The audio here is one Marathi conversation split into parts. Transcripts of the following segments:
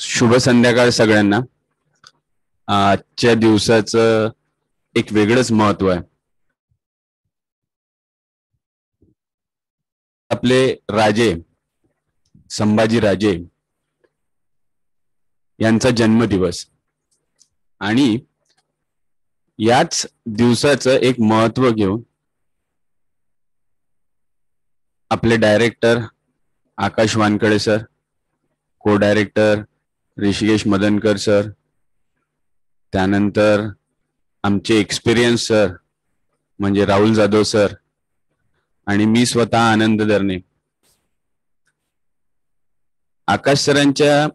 शुभ संध्याकाळ सगळ्यांना. आजच्या दिवसाचं एक वेगळंच महत्त्व आहे. आपले राजे संभाजी राजे यांचा जन्मदिवस. आणि याच दिवसाचं एक महत्त्व घेऊन आपले director Akash Wankade sir co director Rishikesh Madankar sir त्यानंतर आमचे एक्सपिरियन्स सर म्हणजे राहुल जाधव सर आणि मी स्वतः आनंद दरणे आकाश सरांच्या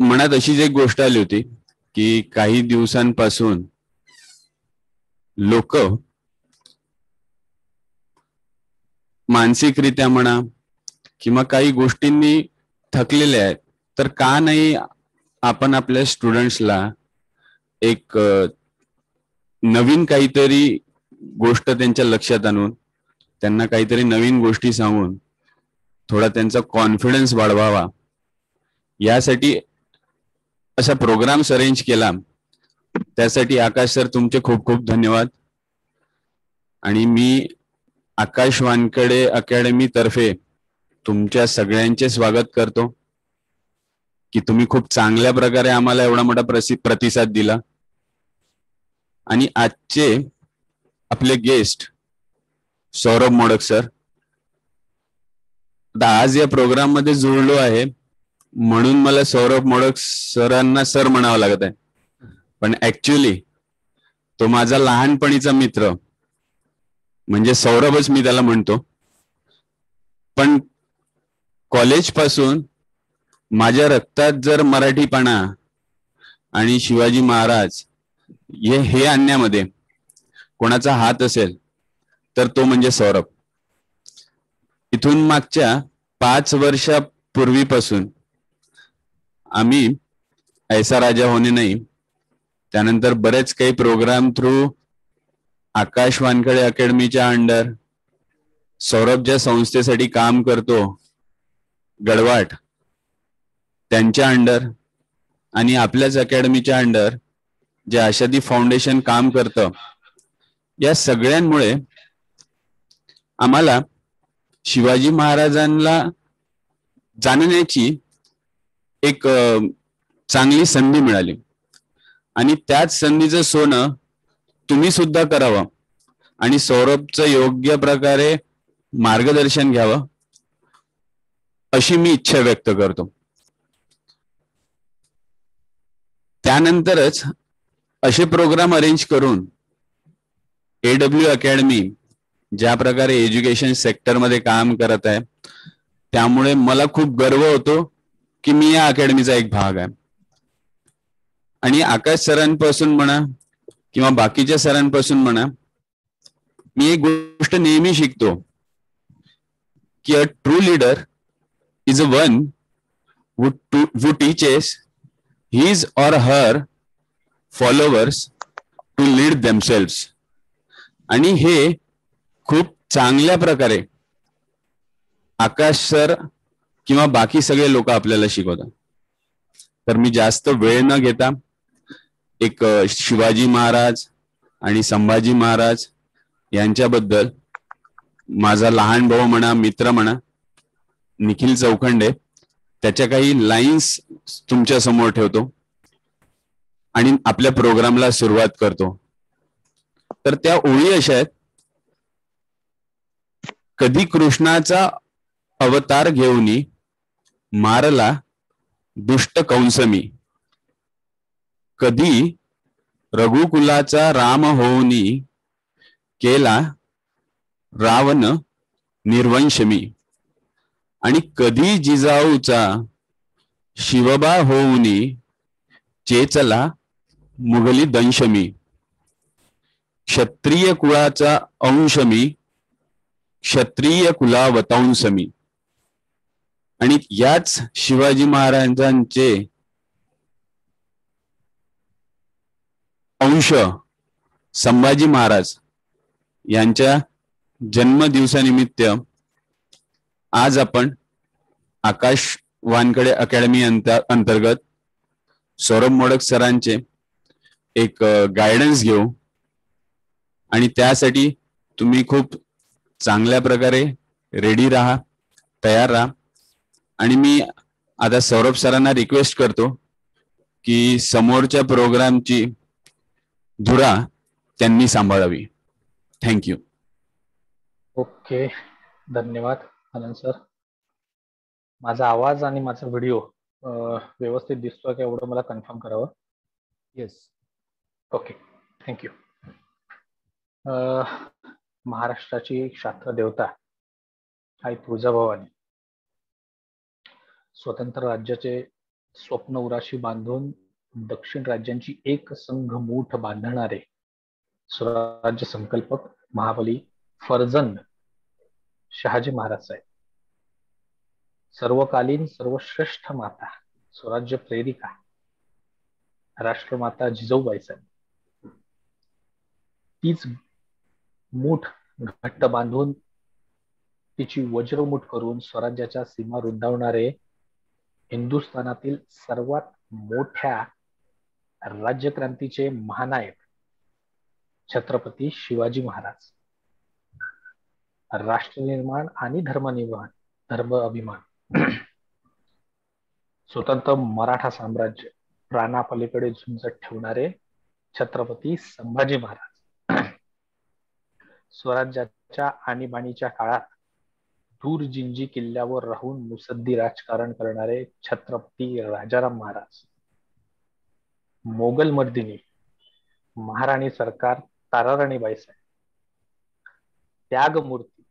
मनात अशीच एक गोष्ट आली होती की काही दिवसांपासून लोक मानसिकरित्या म्हणा किंवा काही गोष्टींनी थकलेले आहेत तर का नाही आपण आपल्या स्टुडंट्सला एक नवीन काहीतरी गोष्ट त्यांच्या लक्षात आणून त्यांना काहीतरी नवीन गोष्टी सांगून थोडा त्यांचा कॉन्फिडन्स वाढवावा. यासाठी असा प्रोग्राम्स अरेंज केला. त्यासाठी आकाश सर तुमचे खूप खूप धन्यवाद. आणि मी आकाश वानकडे अकॅडमी तर्फे तुमच्या सगळ्यांचे स्वागत करतो. की तुम्ही खूप चांगल्या प्रकारे आम्हाला एवढा मोठा प्रतिसाद दिला. आणि आजचे आपले गेस्ट सौरभ मोडक सर. आता आज या प्रोग्राममध्ये जुळलो आहे. म्हणून मला सौरभ मोडक सरांना सर म्हणावं लागत आहे. पण ऍक्च्युली तो माझा लहानपणीचा मित्र. म्हणजे सौरभच मी त्याला म्हणतो. पण कॉलेजपासून माझ्या रक्तात जर मराठीपणा आणि शिवाजी महाराज हे हे आणण्यामध्ये कोणाचा हात असेल तर तो म्हणजे सौरभ. इथून मागच्या पाच वर्षापूर्वीपासून आम्ही ऐसा राजा होणे नाही. त्यानंतर बरेच काही प्रोग्राम थ्रू आकाश वानखडे अकॅडमीच्या अंडर सौरभ ज्या संस्थेसाठी काम करतो गडवाट. त्यांच्या अंडर आणि आपल्याच अकॅडमीच्या अंडर जे आशादी फाउंडेशन काम करतं या सगळ्यांमुळे आम्हाला शिवाजी महाराजांना जाणण्याची एक चांगली संधी मिळाली. आणि त्याच संधीचं सोनं तुम्ही सुद्धा करावं. आणि सौरभचं योग्य प्रकारे मार्गदर्शन घ्यावं अशी मी इच्छा व्यक्त करतो. त्यानंतरच असे प्रोग्राम अरेंज करून एडब्ल्यू अकॅडमी ज्या प्रकारे एज्युकेशन सेक्टरमध्ये काम करत आहे त्यामुळे मला खूप गर्व होतो की मी या अकॅडमीचा एक भाग आहे. आणि आकाश सरांपासून म्हणा किंवा बाकीच्या सरांपासून म्हणा मी एक गोष्ट नेहमी शिकतो की a true leader is a one who true who teaches his or her followers to lead themselves. आणि हे खूप चांगल्या प्रकारे आकाश सर किंवा बाकी सगळे लोक आपल्याला शिकवतात. तर मी जास्त वेळ न घेता एक शिवाजी महाराज आणि संभाजी महाराज यांच्याबद्दल माझा लहान भाऊ म्हणा मित्र म्हणा निखिल चौखंडे त्याच्या काही लाईन्स तुमच्यासमोर ठेवतो. आणि आपल्या प्रोग्रामला सुरुवात करतो. तर त्या ओळी अशा आहेत. कधी कृष्णाचा अवतार घेऊन मारला दुष्ट कंसमी. कधी रघुकुलाचा राम होऊनी केला रावण निर्वंशमी. आणि कधी जिजाऊचा शिवबा होऊनी चेचला मुघली दंशमी. क्षत्रिय कुळाचा अंशमी क्षत्रिय कुलावतांसमी आणि याच शिवाजी महाराजांचे अंश संभाजी महाराज यांच्या जन्मदिवसानिमित्त आज आपण आकाश वानकडे अकॅडमी अंतर्गत सौरभ मोडक सरांचे एक गायडन्स घेऊ. आणि त्यासाठी तुम्ही खूप चांगल्या प्रकारे रेडी राहा तयार राहा. आणि मी आता सौरभ सरांना रिक्वेस्ट करतो की समोरच्या प्रोग्रामची धुरा त्यांनी सांभाळावी. थँक्यू ओके धन्यवाद आनंद सर. माझा आवाज आणि माझा व्हिडिओ व्यवस्थित दिसतोय का एवढं मला कन्फर्म करावं? येस ओके थँक्यू महाराष्ट्राची शास्त्र देवता आई तुळजाभवानी स्वतंत्र राज्याचे स्वप्न उराशी बांधून दक्षिण राज्यांची एक संघ मूठ बांधणारे स्वराज्य संकल्पक महाबली फरजंद शहाजी महाराज साहेब. सर्वकालीन सर्वश्रेष्ठ माता स्वराज्य प्रेरिका राष्ट्रमाता जिजाऊबाई साहेब. तीच मूठ घट्ट बांधून तिची वज्रमुठ करून स्वराज्याच्या सीमा रुंदावणारे हिंदुस्थानातील सर्वात मोठ्या राज्यक्रांतीचे महानायक छत्रपती शिवाजी महाराज. राष्ट्रनिर्माण आणि धर्मनिर्माण धर्म अभिमान. स्वतंत्र मराठा साम्राज्य प्राणापलीकडे झुंजत ठेवणारे छत्रपती संभाजी महाराज. स्वराज्याच्या आणीबाणीच्या काळात दूरजिंजी किल्ल्यावर राहून मुसद्दी राजकारण करणारे छत्रपती राजाराम महाराज. मोगल मर्दिनी महाराणी सरकार ताराराणी बाईसाहेब त्यागमूर्ती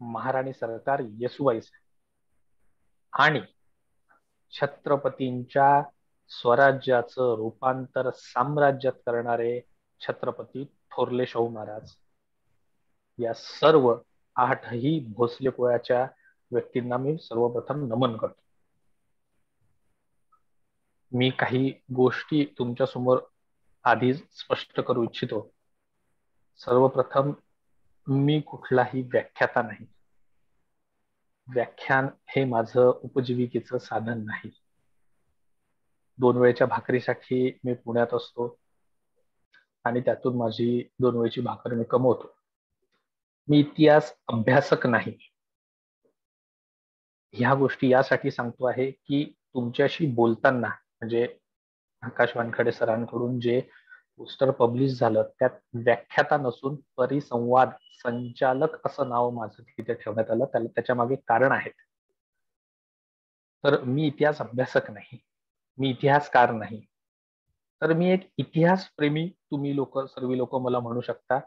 महाराणी सरकार येसुबाई साहेब आणि छत्रपतींच्या स्वराज्याचं रूपांतर साम्राज्यात करणारे छत्रपती थोरले शाहू महाराज. या सर्व आठही भोसले पोळ्याच्या व्यक्तींना मी सर्वप्रथम नमन करतो. मी काही गोष्टी तुमच्यासमोर आधी स्पष्ट करू इच्छितो. सर्वप्रथम मी कुठलाही व्याख्याता नाही. व्याख्यान हे माझं उपजीविकेचं साधन नाही. दोन वेळेच्या भाकरीसाठी मी पुण्यात असतो आणि त्यातून माझी दोन वेळची भाकर मी कमवतो. मी इतिहास अभ्यासक नाही. ह्या गोष्टी यासाठी सांगतो आहे की तुमच्याशी बोलताना म्हणजे आकाश वानखडे सरांकडून जे पोस्टर पब्लिश झालं त्यात व्याख्याता नसून परिसंवाद संचालक असं नाव माझं तिथे ठेवण्यात आलं. त्याला त्याच्यामागे कारण आहेत. तर मी इतिहास अभ्यासक नाही. मी इतिहासकार नाही. तर मी एक इतिहास प्रेमी तुम्ही लोक सर्व लोक मला म्हणू शकता.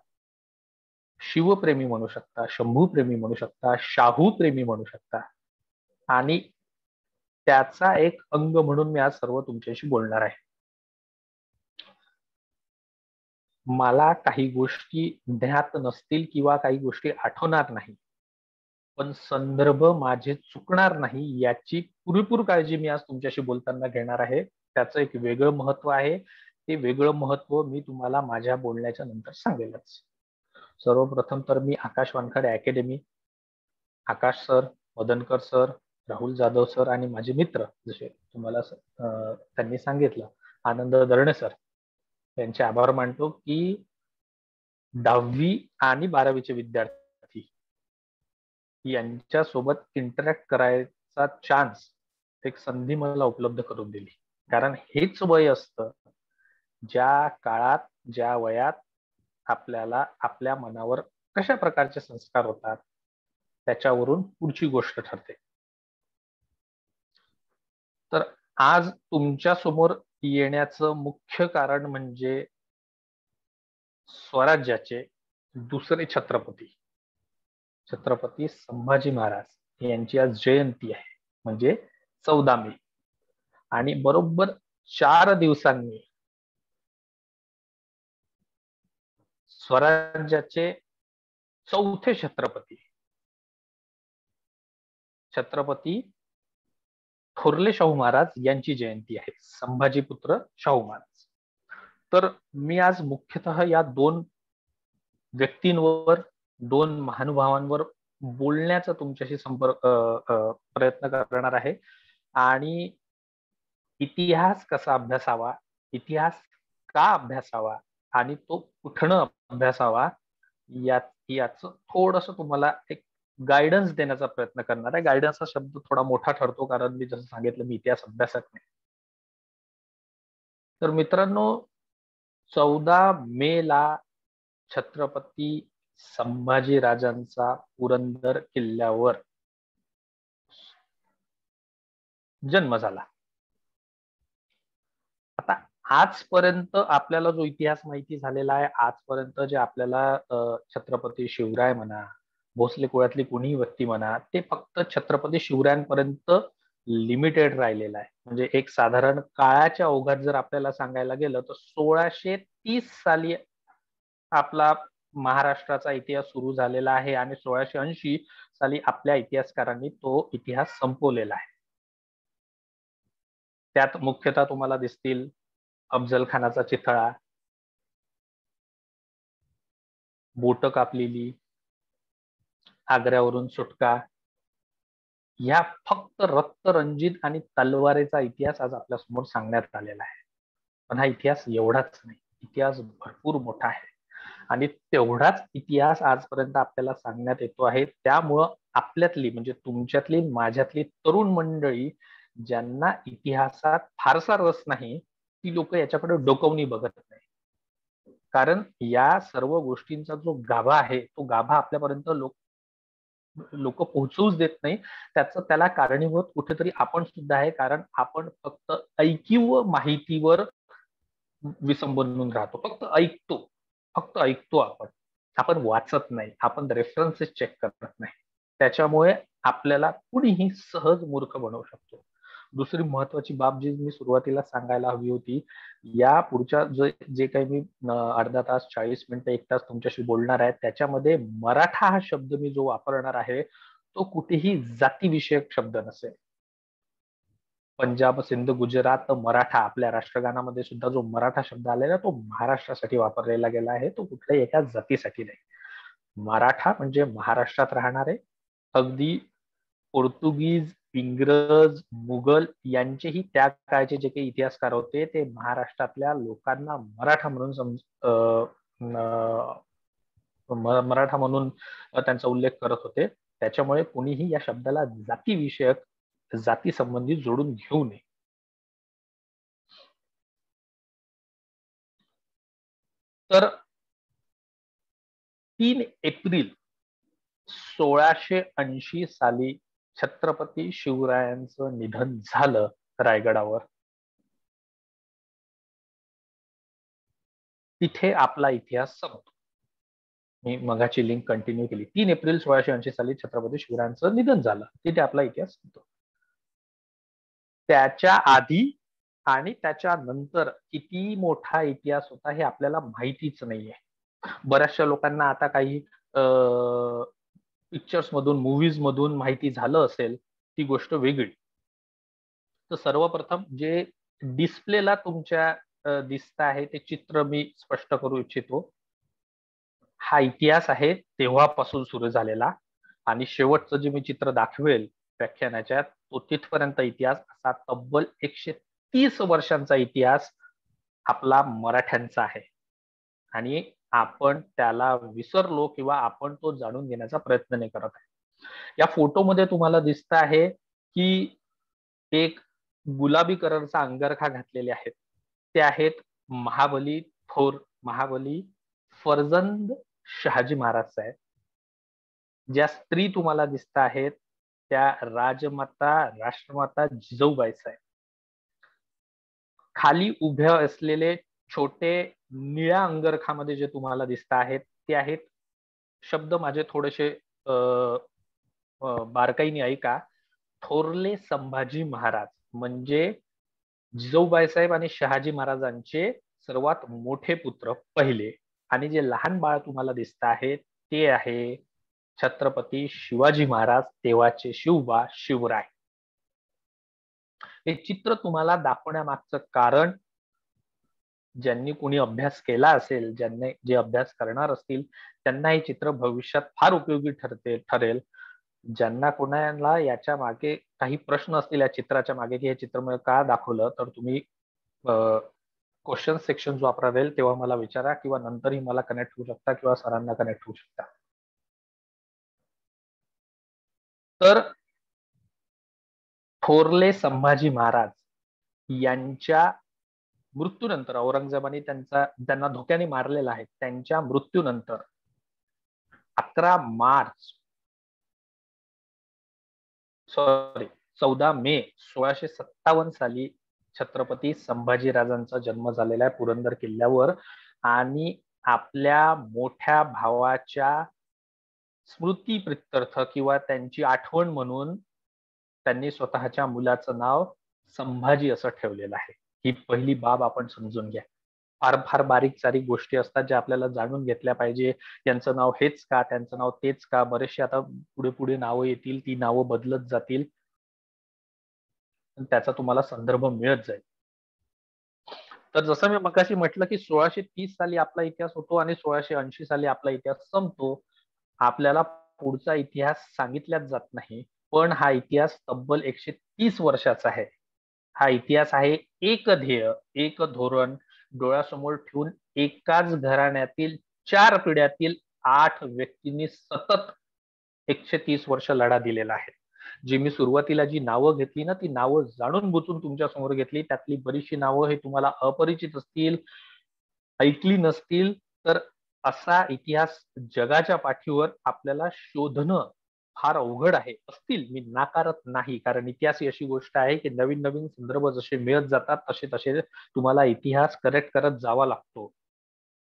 शिवप्रेमी म्हणू शकता शंभू प्रेमी म्हणू शकता शाहू प्रेमी म्हणू शकता. आणि त्याचा एक अंग म्हणून मी आज सर्व तुमच्याशी बोलणार आहे. मला काही गोष्टी ज्ञात नसतील किंवा काही गोष्टी आठवणार नाही. पण संदर्भ माझे चुकणार नाही याची पुरेपूर काळजी मी आज तुमच्याशी बोलताना घेणार आहे. त्याचं एक वेगळं महत्त्व आहे. ते वेगळं महत्त्व मी तुम्हाला माझ्या बोलण्याच्या नंतर सांगेलच. सर्वप्रथम तर मी Akash Wankhede academy Akash sir Madankar sir Rahul Jadhav sir आणि माझे मित्र जसे तुम्हाला त्यांनी सांगितलं. आनंद दरणे सर यांचे आभार मानतो की दहावी आणि बारावीचे विद्यार्थी यांच्या सोबत इंटरॅक्ट करायचा चान्स एक संधी मला उपलब्ध करून दिली. कारण हेच वय असतं ज्या काळात ज्या वयात आपल्याला आपल्या मनावर कशा प्रकारचे संस्कार होतात त्याच्यावरून पुढची गोष्ट ठरते. तर आज तुमच्यासमोर येण्याचं मुख्य कारण म्हणजे स्वराज्याचे दुसरे छत्रपती. छत्रपती संभाजी महाराज यांची आज जयंती आहे. म्हणजे चौदा मे आणि बरोबर चार दिवसांनी स्वराज्याचे चौथे छत्रपती. छत्रपती थोरले शाहू महाराज यांची जयंती आहे. संभाजी पुत्र शाहू महाराज. तर मी आज मुख्यतः या दोन व्यक्तींवर दोन महानुभावांवर बोलण्याचा तुमच्याशी संपर्क प्रयत्न करणार आहे. आणि इतिहास कसा अभ्यासावा इतिहास का अभ्यासावा आणि तो कुठनं अभ्यासावा याच थोडस तुम्हाला एक गायडन्स देण्याचा प्रयत्न करणार आहे. गायडन्स हा शब्द थोडा मोठा ठरतो कारण मी जसं सांगितलं मी इतिहास अभ्यासक नाही. तर मित्रांनो चौदा मे ला छत्रपती संभाजी राजांचा पुरंदर किल्ल्यावर जन्म झाला. आता आजपर्यंत आपल्याला जो इतिहास माहिती झालेला आहे आजपर्यंत जे आपल्याला छत्रपती शिवराय म्हणा भोसले कुळातली कुणीही व्यक्ती म्हणा ते फक्त छत्रपती शिवरायांपर्यंत लिमिटेड राहिलेलं आहे. म्हणजे एक साधारण काळाच्या ओघात जर आपल्याला सांगायला गेलं तर सोळाशे तीस साली आपला महाराष्ट्राचा इतिहास सुरू झालेला आहे आणि सोळाशे ऐंशी साली आपल्या इतिहासकारांनी तो इतिहास संपवलेला आहे. त्यात मुख्यतः तुम्हाला दिसतील अफजल खानाचा चिथळा बोट कापलेली आग्र्यावरून सुटका. या फक्त रक्तरंजित आणि तलवारीचा इतिहास आज आपल्यासमोर सांगण्यात आलेला आहे. पण हा इतिहास एवढाच नाही इतिहास भरपूर मोठा आहे. आणि तेवढाच इतिहास आजपर्यंत आपल्याला सांगण्यात येतो आहे. त्यामुळं आपल्यातली म्हणजे तुमच्यातली माझ्यातली तरुण मंडळी ज्यांना इतिहासात फारसा रस नाही ती लोक याच्याकडे डोकवणी बघत नाही. कारण या सर्व गोष्टींचा जो गाभा आहे तो गाभा आपल्यापर्यंत लोक लोक पोहोचवूच देत नाही त्याचं त्याला कारणीभूत कुठेतरी आपण सुद्धा आहे. कारण आपण फक्त ऐकिव माहितीवर विसंबून राहतो. फक्त ऐकतो. फक्त ऐकतो आपण. आपण वाचत नाही. आपण रेफरन्सेस चेक करत नाही. त्याच्यामुळे आपल्याला कुणीही सहज मूर्ख बनवू शकतो. दुसरी महत्वाची बाब जी मी सुरुवातीला सांगायला हवी होती या पुढच्या जे जे काही मी अर्धा तास चाळीस मिनिटं एक तास तुमच्याशी बोलणार आहे त्याच्यामध्ये मराठा हा शब्द मी जो वापरणार आहे तो कुठेही जातीविषयक शब्द नसेल. पंजाब सिंध गुजरात मराठा आपल्या राष्ट्रगानामध्ये सुद्धा जो मराठा शब्द आलेला तो महाराष्ट्रासाठी वापरलेला गेला आहे तो कुठल्याही एका जातीसाठी नाही. मराठा म्हणजे महाराष्ट्रात राहणारे अगदी पोर्तुगीज इंग्रज मुघल यांचेही त्या काळचे जे काही इतिहासकार होते ते महाराष्ट्रातल्या लोकांना मराठा म्हणून समज मराठा म्हणून त्यांचा उल्लेख करत होते. त्याच्यामुळे कोणीही या शब्दाला जातीविषयक जाती संबंधी जोडून घेऊ नये. तर तीन एप्रिल सोळाशे ऐंशी साली छत्रपती शिवरायांचं निधन झालं रायगडावर. तिथे आपला इतिहास संपतो. मी मगाची लिंक कंटिन्यू केली. तीन एप्रिल सोळाशे ऐंशी साली छत्रपती शिवरायांचं निधन झालं. तिथे आपला इतिहास संपतो. त्याच्या आधी आणि त्याच्या नंतर किती मोठा इतिहास होता हे आपल्याला माहितीच नाहीये. बऱ्याचशा लोकांना आता काही पिक्चर्स मधून मूवीज मधून माहिती झालं असेल ती गोष्ट वेगळी. तर सर्वप्रथम जे डिस्प्लेला तुमच्या दिसत आहे ते चित्र मी स्पष्ट करू इच्छितो. हा इतिहास आहे तेव्हापासून सुरू झालेला. आणि शेवटचं जे मी चित्र दाखवेल व्याख्यानाच्या तो तिथपर्यंत इतिहास असा तब्बल एकशे तीस वर्षांचा इतिहास आपला मराठ्यांचा आहे. आणि आपण त्याला विसरलो किंवा आपण तो जाणून घेण्याचा प्रयत्न नाही करत आहे. या फोटोमध्ये तुम्हाला दिसत आहे की एक गुलाबी कलरचा अंगरखा घातलेले आहेत. ते आहेत महाबली थोर महाबली फरजंद शहाजी महाराज साहेब. ज्या स्त्री तुम्हाला दिसत आहेत त्या राजमाता राष्ट्रमाता जिजाऊबाई साहेब. खाली उभे असलेले छोटे निळ्या अंगरखामध्ये जे तुम्हाला दिसत आहेत ते आहेत. शब्द माझे थोडेसे बारकाईने ऐका. थोरले संभाजी महाराज म्हणजे जिजाऊबाई साहेब आणि शहाजी महाराजांचे सर्वात मोठे पुत्र पहिले. आणि जे लहान बाळ तुम्हाला दिसत आहे ते आहे छत्रपती शिवाजी महाराज तेव्हाचे शिवबा शिवराय. हे चित्र तुम्हाला दाखवण्यामागचं कारण ज्यांनी कोणी अभ्यास केला असेल ज्यांनी जे अभ्यास करणार असतील त्यांना हे चित्र भविष्यात फार उपयोगी ठरते ठरेल. ज्यांना कोणाला याच्या मागे काही प्रश्न असतील या चित्राच्या मागे की हे चित्र का दाखवलं तर तुम्ही क्वेश्चन सेक्शन वापरावेल तेव्हा मला विचारा किंवा नंतरही मला कनेक्ट होऊ शकता किंवा सरांना कनेक्ट होऊ शकता. तर थोरले संभाजी महाराज यांच्या मृत्यूनंतर औरंगजेबाने त्यांचा त्यांना धोक्याने मारलेला आहे. त्यांच्या मृत्यूनंतर अकरा मार्च सॉरी चौदा मे सोळाशे सत्तावन्न साली छत्रपती संभाजीराजांचा जन्म झालेला आहे पुरंदर किल्ल्यावर. आणि आपल्या मोठ्या भावाच्या स्मृती प्रित्यर्थ किंवा त्यांची आठवण म्हणून त्यांनी स्वतःच्या मुलाचं नाव संभाजी असं ठेवलेलं आहे. ही पहिली बाब आपण समजून घ्या. फार फार बारीक सारीक गोष्टी असतात ज्या आपल्याला जाणून घेतल्या पाहिजे. यांचं नाव हेच का? त्यांचं नाव तेच का? बरेचसे आता पुढे पुढे नावं येतील. ती नावं बदलत जातील. त्याचा तुम्हाला संदर्भ मिळत जाईल. तर जसं मी मगाशी म्हटलं की सोळाशे तीस साली आपला इतिहास होतो आणि सोळाशे ऐंशी साली आपला इतिहास संपतो. आपल्याला पुढचा इतिहास सांगितल्याच जात नाही. पण हा इतिहास तब्बल एकशे तीस वर्षाचा आहे. हा इतिहास आहे. एक ध्येय एक धोरण डोळ्यासमोर ठेवून एकाच घराण्यातील चार पिढ्यातील आठ व्यक्तींनी सतत एकशे तीस वर्ष लढा दिलेला आहे. जी मी सुरुवातीला जी नावं घेतली ना ती नावं जाणून बुचून तुमच्यासमोर घेतली. त्यातली बरीचशी नावं हे तुम्हाला अपरिचित असतील ऐकली नसतील तर असा इतिहास जगाच्या पाठीवर आपल्याला शोधणं फार अवघड आहे. असतील. मी नाकारत नाही. कारण इतिहास ही अशी गोष्ट आहे की नवीन नवीन संदर्भ जसे मिळत जातात तसे तसे तुम्हाला इतिहास करेक्ट करत जावा लागतो.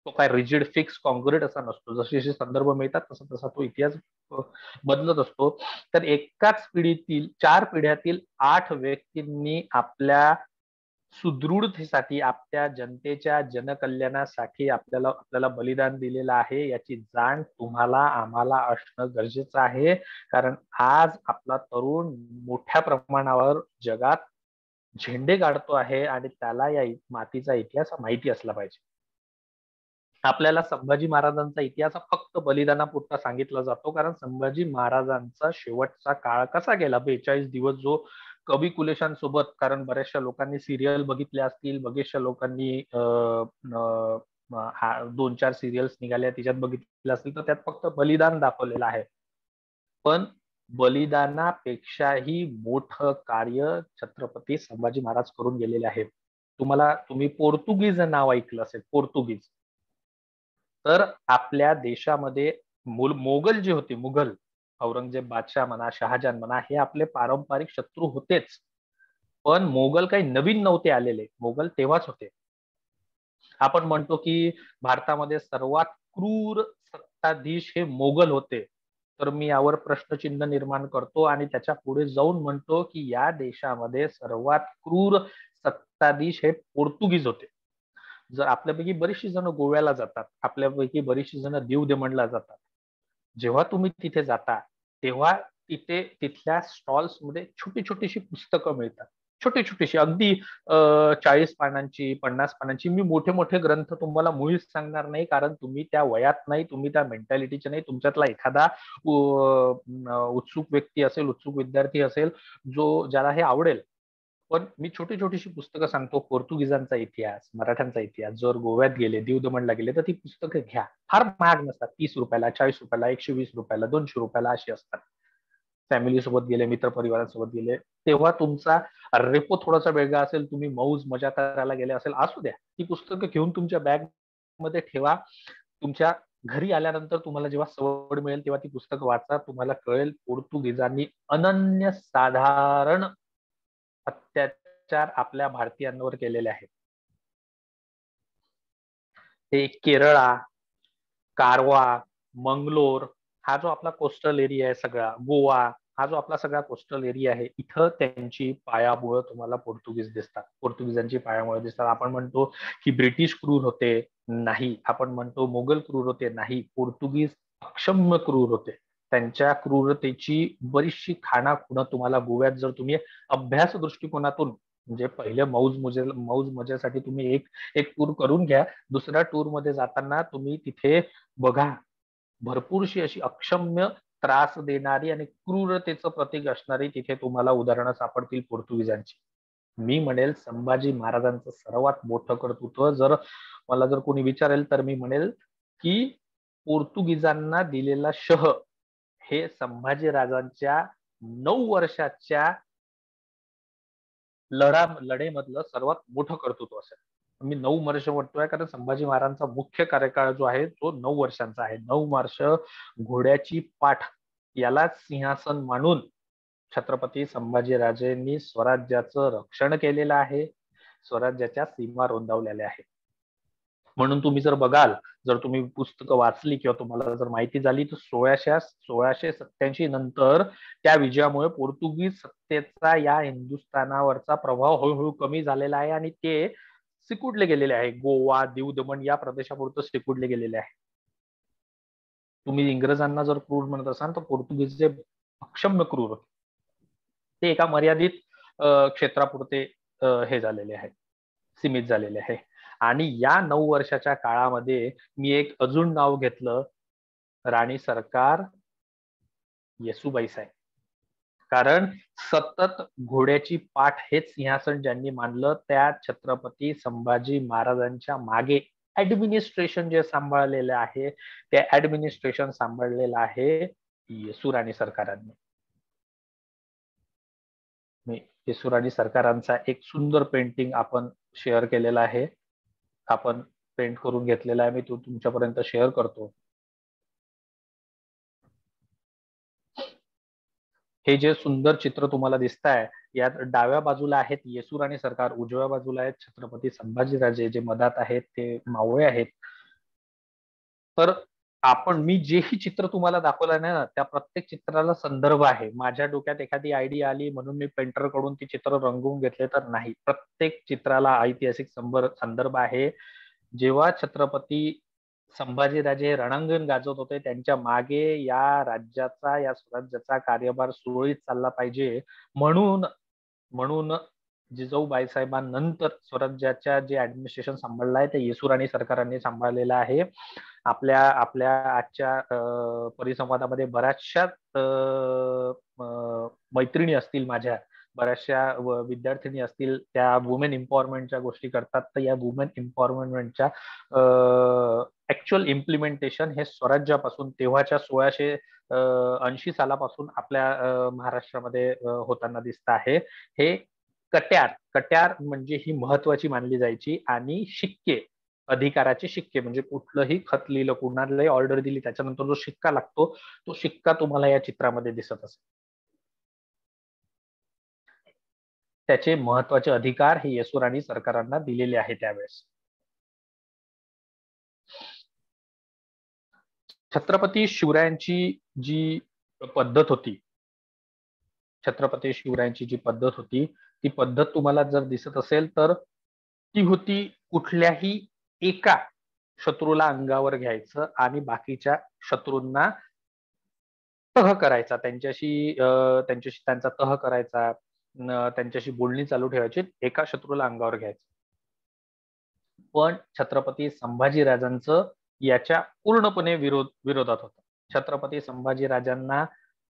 तो काय रिजिड फिक्स कॉन्क्रीट असा नसतो. जसे जसे संदर्भ मिळतात तसा तसा तो इतिहास बदलत असतो. तर एकाच पिढीतील चार पिढ्यातील आठ व्यक्तींनी आपल्या सुदृढतेसाठी आपल्या जनतेच्या जनकल्याणासाठी आपल्याला आपल्याला बलिदान दिलेलं आहे. याची जाण तुम्हाला आम्हाला असणं गरजेचं आहे. कारण आज आपला तरुण मोठ्या प्रमाणावर जगात झेंडे काढतो आहे आणि त्याला या मातीचा इतिहास माहिती असला पाहिजे. आपल्याला संभाजी महाराजांचा इतिहास फक्त बलिदानापुरता सांगितला जातो. कारण संभाजी महाराजांचा शेवटचा काळ कसा गेला? बेचाळीस दिवस जो कवी कुलेशांसोबत कारण बऱ्याचशा लोकांनी सिरियल बघितल्या असतील बरेचशा लोकांनी दोन चार सिरियल्स निघाल्या त्याच्यात बघितल्या असतील तर त्यात फक्त बलिदान दाखवलेलं आहे. पण बलिदानापेक्षाही मोठं कार्य छत्रपती संभाजी महाराज करून गेलेले आहेत. तुम्हाला तुम्ही पोर्तुगीज नाव ऐकलं असेल पोर्तुगीज. तर आपल्या देशामध्ये मोगल जे होते मुघल औरंगजेब बादशाह म्हणा शहाजहान म्हणा हे आपले पारंपरिक शत्रू होतेच. पण मोगल काही नवीन नव्हते आलेले. मोगल तेव्हाच होते. आपण म्हणतो की भारतामध्ये सर्वात क्रूर सत्ताधीश हे मोगल होते. तर मी यावर प्रश्नचिन्ह निर्माण करतो आणि त्याच्या पुढे जाऊन म्हणतो की या देशामध्ये सर्वात क्रूर सत्ताधीश हे पोर्तुगीज होते. जर आपल्यापैकी बरीचशी जण गोव्याला जातात आपल्यापैकी बरीचशी जण दीव देमणला जातात जेव्हा तुम्ही तिथे जाता तेव्हा तिथे तिथल्या स्टॉल्समध्ये छोटी छोटीशी पुस्तकं मिळतात. छोटी छोटीशी अगदी चाळीस पानांची पन्नास पानांची मी मोठे मोठे ग्रंथ तुम्हाला मुळीच सांगणार नाही कारण तुम्ही त्या वयात नाही तुम्ही त्या मेंटॅलिटीचे नाही तुमच्यातला एखादा उत्सुक व्यक्ती असेल उत्सुक विद्यार्थी असेल जो ज्याला हे आवडेल पण मी छोटी छोटीशी पुस्तकं सांगतो. पोर्तुगीजांचा इतिहास मराठ्यांचा इतिहास. जर गोव्यात गेले दीव दमणला गेले तर ती पुस्तकं घ्या. फार महाग नसतात. तीस रुपयाला चाळीस रुपयाला एकशे वीस रुपयाला दोनशे रुपयाला अशी असतात. फॅमिली सोबत गेले मित्र परिवारांसोबत गेले. तेव्हा तुमचा रेपो थोडासा वेगळा असेल तुम्ही मौज मजा करायला गेले असेल असू द्या. ती पुस्तकं घेऊन तुमच्या बॅगमध्ये ठेवा. तुमच्या घरी आल्यानंतर तुम्हाला जेव्हा सवड मिळेल तेव्हा ती पुस्तक वाचा. तुम्हाला कळेल पोर्तुगीजांनी अनन्य साधारण अत्याचार आपल्या भारतीयांवर केलेले आहेत. ते केरळा कारवा मंगलोर हा जो आपला कोस्टल एरिया आहे सगळा गोवा हा जो आपला सगळा कोस्टल एरिया आहे इथं त्यांची पायामुळं तुम्हाला पोर्तुगीज दिसतात. पोर्तुगीजांची पायामुळे दिसतात. आपण म्हणतो की ब्रिटिश क्रूर होते नाही. आपण म्हणतो मोगल क्रूर होते नाही. पोर्तुगीज अक्षम्य क्रूर होते. त्यांच्या क्रूरतेची बरीचशी खाणाखुणं तुम्हाला गोव्यात जर तुम्ही अभ्यास दृष्टिकोनातून म्हणजे पहिले मौज मजे मौज मजेसाठी तुम्ही एक एक टूर करून घ्या. दुसऱ्या टूरमध्ये जाताना तुम्ही तिथे बघा. भरपूरशी अशी अक्षम्य त्रास देणारी आणि क्रूरतेचं प्रतीक असणारी तिथे तुम्हाला उदाहरणं सापडतील पोर्तुगीजांची. मी म्हणेल संभाजी महाराजांचं सर्वात मोठं कर्तृत्व. जर मला जर कोणी विचारेल तर मी म्हणेल की पोर्तुगीजांना दिलेला शह हे संभाजी राजांच्या नऊ वर्षाच्या लढा लढेमधलं सर्वात मोठं कर्तृत्व असेल. मी नऊ वर्ष म्हणतोय कारण संभाजी महाराजांचा मुख्य कार्यकाळ जो आहे तो नऊ वर्षांचा आहे. नऊ वर्ष घोड्याची पाठ याला सिंहासन मानून छत्रपती संभाजीराजेंनी स्वराज्याचं रक्षण केलेलं आहे. स्वराज्याच्या सीमा रोंदावलेल्या आहेत. म्हणून तुम्ही जर बघाल जर तुम्ही पुस्तकं वाचली किंवा तुम्हाला जर माहिती झाली तर सोळाशे सोळाशे सत्याऐंशी नंतर त्या विजयामुळे पोर्तुगीज सत्तेचा या हिंदुस्थानावरचा प्रभाव हळूहळू कमी झालेला आहे आणि ते सिकुडले गेलेले आहे. गोवा दीव दमण या प्रदेशापुरतं सिकुडले गेलेले आहे. तुम्ही इंग्रजांना जर क्रूर म्हणत असाल तर पोर्तुगीजचे अक्षम्य क्रूर. होते ते एका मर्यादित क्षेत्रापुरते हे झालेले आहे. सीमित झालेले आहे. आणि या नऊ वर्षाच्या काळामध्ये मी एक अजून नाव घेतलं राणी सरकार येसुबाई साहेब. कारण सतत घोड्याची पाठ हेच सिंहासन ज्यांनी मानलं त्या छत्रपती संभाजी महाराजांच्या मागे ऍडमिनिस्ट्रेशन जे सांभाळलेलं आहे ते ऍडमिनिस्ट्रेशन सांभाळलेलं आहे येसुराणी सरकारांनी. येसुराणी राणी सरकारांचा एक सुंदर पेंटिंग आपण शेअर केलेला आहे. आपण पेंट करून घेतलेला आहे मी तो तुमच्यापर्यंत शेअर करतो. हे जे सुंदर चित्र तुम्हाला दिसत आहे यात डाव्या बाजूला आहेत येसूर आणि सरकार उजव्या बाजूला आहेत छत्रपती संभाजीराजे जे मधात आहेत ते मावळे आहेत. तर आपण मी जेही चित्र तुम्हाला दाखवलं ना त्या प्रत्येक चित्राला संदर्भ आहे. माझ्या डोक्यात एखादी आयडिया आली म्हणून मी पेंटरकडून ती चित्र रंगवून घेतले तर नाही. प्रत्येक चित्राला ऐतिहासिक संदर्भ आहे. जेव्हा छत्रपती संभाजीराजे रणांगण गाजवत होते त्यांच्या मागे या राज्याचा या स्वराज्याचा कार्यभार सुरळीत चालला पाहिजे. म्हणून म्हणून जिजाऊबाई साहेबांनंतर स्वराज्याच्या जे ऍडमिनिस्ट्रेशन सांभाळलं आहे ते येसुराणी सरकारांनी सांभाळलेलं आहे. आपल्या आपल्या आजच्या परिसंवादामध्ये बऱ्याचशा मैत्रिणी असतील माझ्या बऱ्याचशा विद्यार्थिनी असतील त्या वुमेन एम्पॉवरमेंटच्या गोष्टी करतात. तर या वुमेन एम्पॉवरमेंटच्या ऍक्च्युअल इम्प्लिमेंटेशन हे स्वराज्यापासून तेव्हाच्या सोळाशे ऐंशी सालापासून आपल्या महाराष्ट्रामध्ये होताना दिसत आहे. हे कट्यार कट्यार म्हणजे ही महत्वाची मानली जायची आणि शिक्के अधिकाराचे शिक्के म्हणजे कुठलंही खत लिहिलं कुणालाही ऑर्डर दिली त्याच्यानंतर जो शिक्का लागतो तो शिक्का तुम्हाला या चित्रामध्ये दिसत असेल. त्याचे महत्त्वाचे अधिकार हे येसुराणी सरकारांना दिलेले आहे त्यावेळेस. छत्रपती शिवरायांची जी पद्धत होती छत्रपती शिवरायांची जी पद्धत होती ती पद्धत तुम्हाला जर दिसत असेल तर ती होती कुठल्याही एका शत्रूला अंगावर घ्यायचं आणि बाकीच्या शत्रूंना तह करायचा. त्यांच्याशी त्यांच्याशी त्यांचा तह करायचा त्यांच्याशी बोलणी चालू ठेवायची एका शत्रूला अंगावर घ्यायचं. पण छत्रपती संभाजीराजांचं याच्या पूर्णपणे विरोध विरोधात होतं. छत्रपती संभाजीराजांना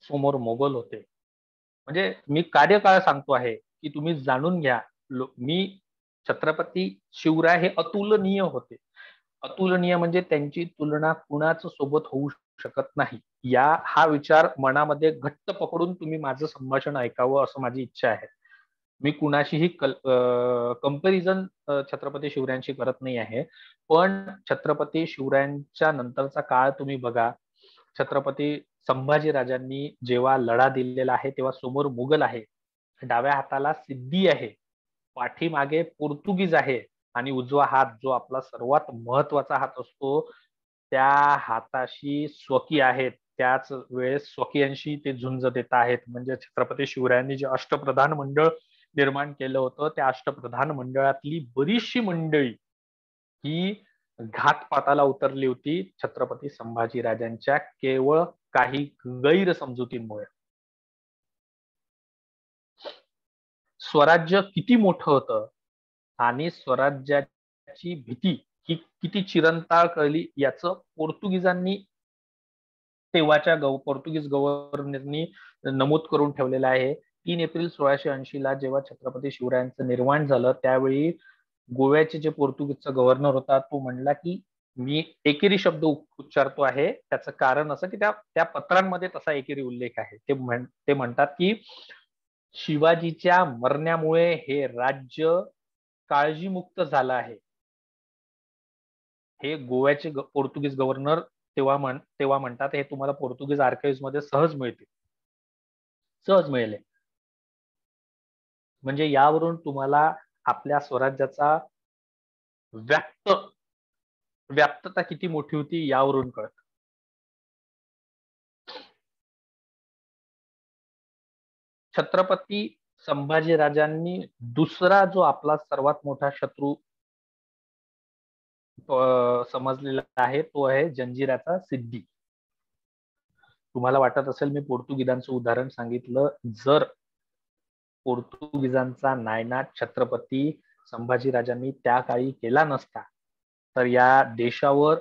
समोर मोगल होते. म्हणजे मी कार्यकाळ सांगतो आहे की तुम्ही जाणून घ्या मी छत्रपती शिवराय हे अतुलनीय होते. अतुलनीय म्हणजे त्यांची तुलना कुणाच सोबत होऊ शकत नाही. या हा विचार मनामध्ये घट्ट पकडून तुम्ही माझं संभाषण ऐकावं असं माझी इच्छा आहे. मी कुणाशीही कल कंपॅरिझन छत्रपती शिवरायांशी करत नाही आहे. पण छत्रपती शिवरायांच्या नंतरचा काळ तुम्ही बघा. छत्रपती संभाजी राजांनी जेव्हा लढा दिलेला आहे तेव्हा समोर मुघल आहे. डाव्या हाताला सिद्धी आहे. पाठीमागे पोर्तुगीज आहे आणि उजवा हात जो आपला सर्वात महत्त्वाचा हात असतो त्या हाताशी स्वकी आहेत. त्याच वेळेस स्वकीयांशी ते झुंज देत आहेत. म्हणजे छत्रपती शिवरायांनी जे अष्टप्रधान मंडळ निर्माण केलं होतं त्या अष्टप्रधान मंडळातली बरीचशी मंडळी ही घातपाताला उतरली होती. छत्रपती संभाजी राजांच्या केवळ काही गैरसमजुतींमुळे. स्वराज्य किती मोठं होतं? आणि स्वराज्याची भीती ही किती चिरंताळ कळली याचं पोर्तुगीजांनी तेव्हाच्या गव पोर्तुगीज गव्हर्नरनी नमूद करून ठेवलेलं आहे. तीन एप्रिल सोळाशे ऐंशी ला जेव्हा छत्रपती शिवरायांचं निर्माण झालं त्यावेळी गोव्याचे जे पोर्तुगीजचा गव्हर्नर होता तो म्हणला की मी एकेरी शब्द उच्चारतो आहे. त्याचं कारण असं की त्या त्या पत्रांमध्ये तसा एकेरी उल्लेख आहे. ते म्हण ते म्हणतात की शिवाजीच्या मरण्यामुळे हे राज्य काळजीमुक्त झालं आहे. हे गोव्याचे पोर्तुगीज गव्हर्नर तेव्हा म्हण तेव्हा म्हणतात हे तुम्हाला पोर्तुगीज आर्काईव्हमध्ये सहज मिळते सहज मिळेल म्हणजे यावरून तुम्हाला आपल्या स्वराज्याचा व्याप्त व्याप्तता किती मोठी होती यावरून कळत. छत्रपती संभाजीराजांनी दुसरा जो आपला सर्वात मोठा शत्रू समजलेला आहे तो आहे जंजिराचा सिद्धी. तुम्हाला वाटत असेल मी पोर्तुगीजांचं उदाहरण सांगितलं जर पोर्तुगीजांचा नायनाट छत्रपती संभाजीराजांनी त्या काळी केला नसता तर या देशावर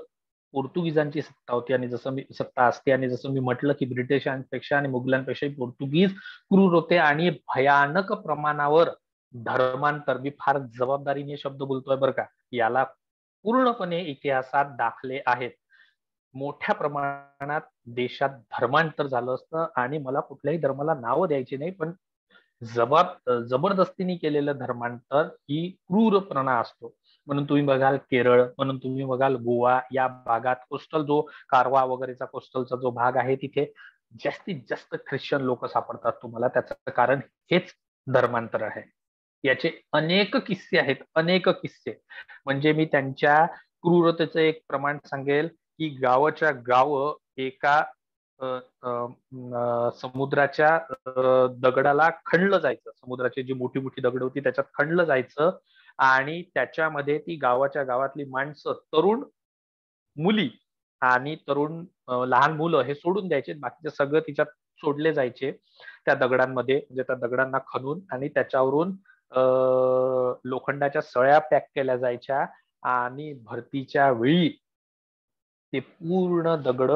पोर्तुगीजांची सत्ता होती आणि जसं मी सत्ता असते आणि जसं मी म्हटलं की ब्रिटिशांपेक्षा आणि मुघलांपेक्षाही पोर्तुगीज क्रूर होते आणि भयानक प्रमाणावर धर्मांतर. मी फार जबाबदारीने शब्द बोलतोय बरं का. याला पूर्णपणे इतिहासात दाखले आहेत. मोठ्या प्रमाणात देशात धर्मांतर झालं असतं आणि मला कुठल्याही धर्माला नावं द्यायची नाही पण जबाब जबरदस्तीने केलेलं धर्मांतर ही क्रूरपणा असतो. म्हणून तुम्ही बघाल केरळ म्हणून तुम्ही बघाल गोवा या भागात कोस्टल जो कारवा वगैरेचा कोस्टलचा जो भाग आहे तिथे जास्तीत जास्त ख्रिश्चन लोक सापडतात तुम्हाला. त्याचं कारण हेच धर्मांतर आहे. याचे अनेक किस्से आहेत अनेक किस्से. म्हणजे मी त्यांच्या क्रूरतेचं एक प्रमाण सांगेल की गावाच्या गाव एका समुद्राच्या दगडाला खणलं जायचं. समुद्राची जी मोठी मोठी दगड होती त्याच्यात खणलं जायचं. आणि त्याच्यामध्ये ती गावाच्या गावातली माणसं तरुण मुली आणि तरुण लहान मुलं हे सोडून द्यायचे. बाकीचे सगळं तिच्यात सोडले जायचे त्या दगडांमध्ये म्हणजे त्या दगडांना खणून आणि त्याच्यावरून लोखंडाच्या सळ्या पॅक केल्या जायच्या आणि भरतीच्या वेळी ते पूर्ण दगड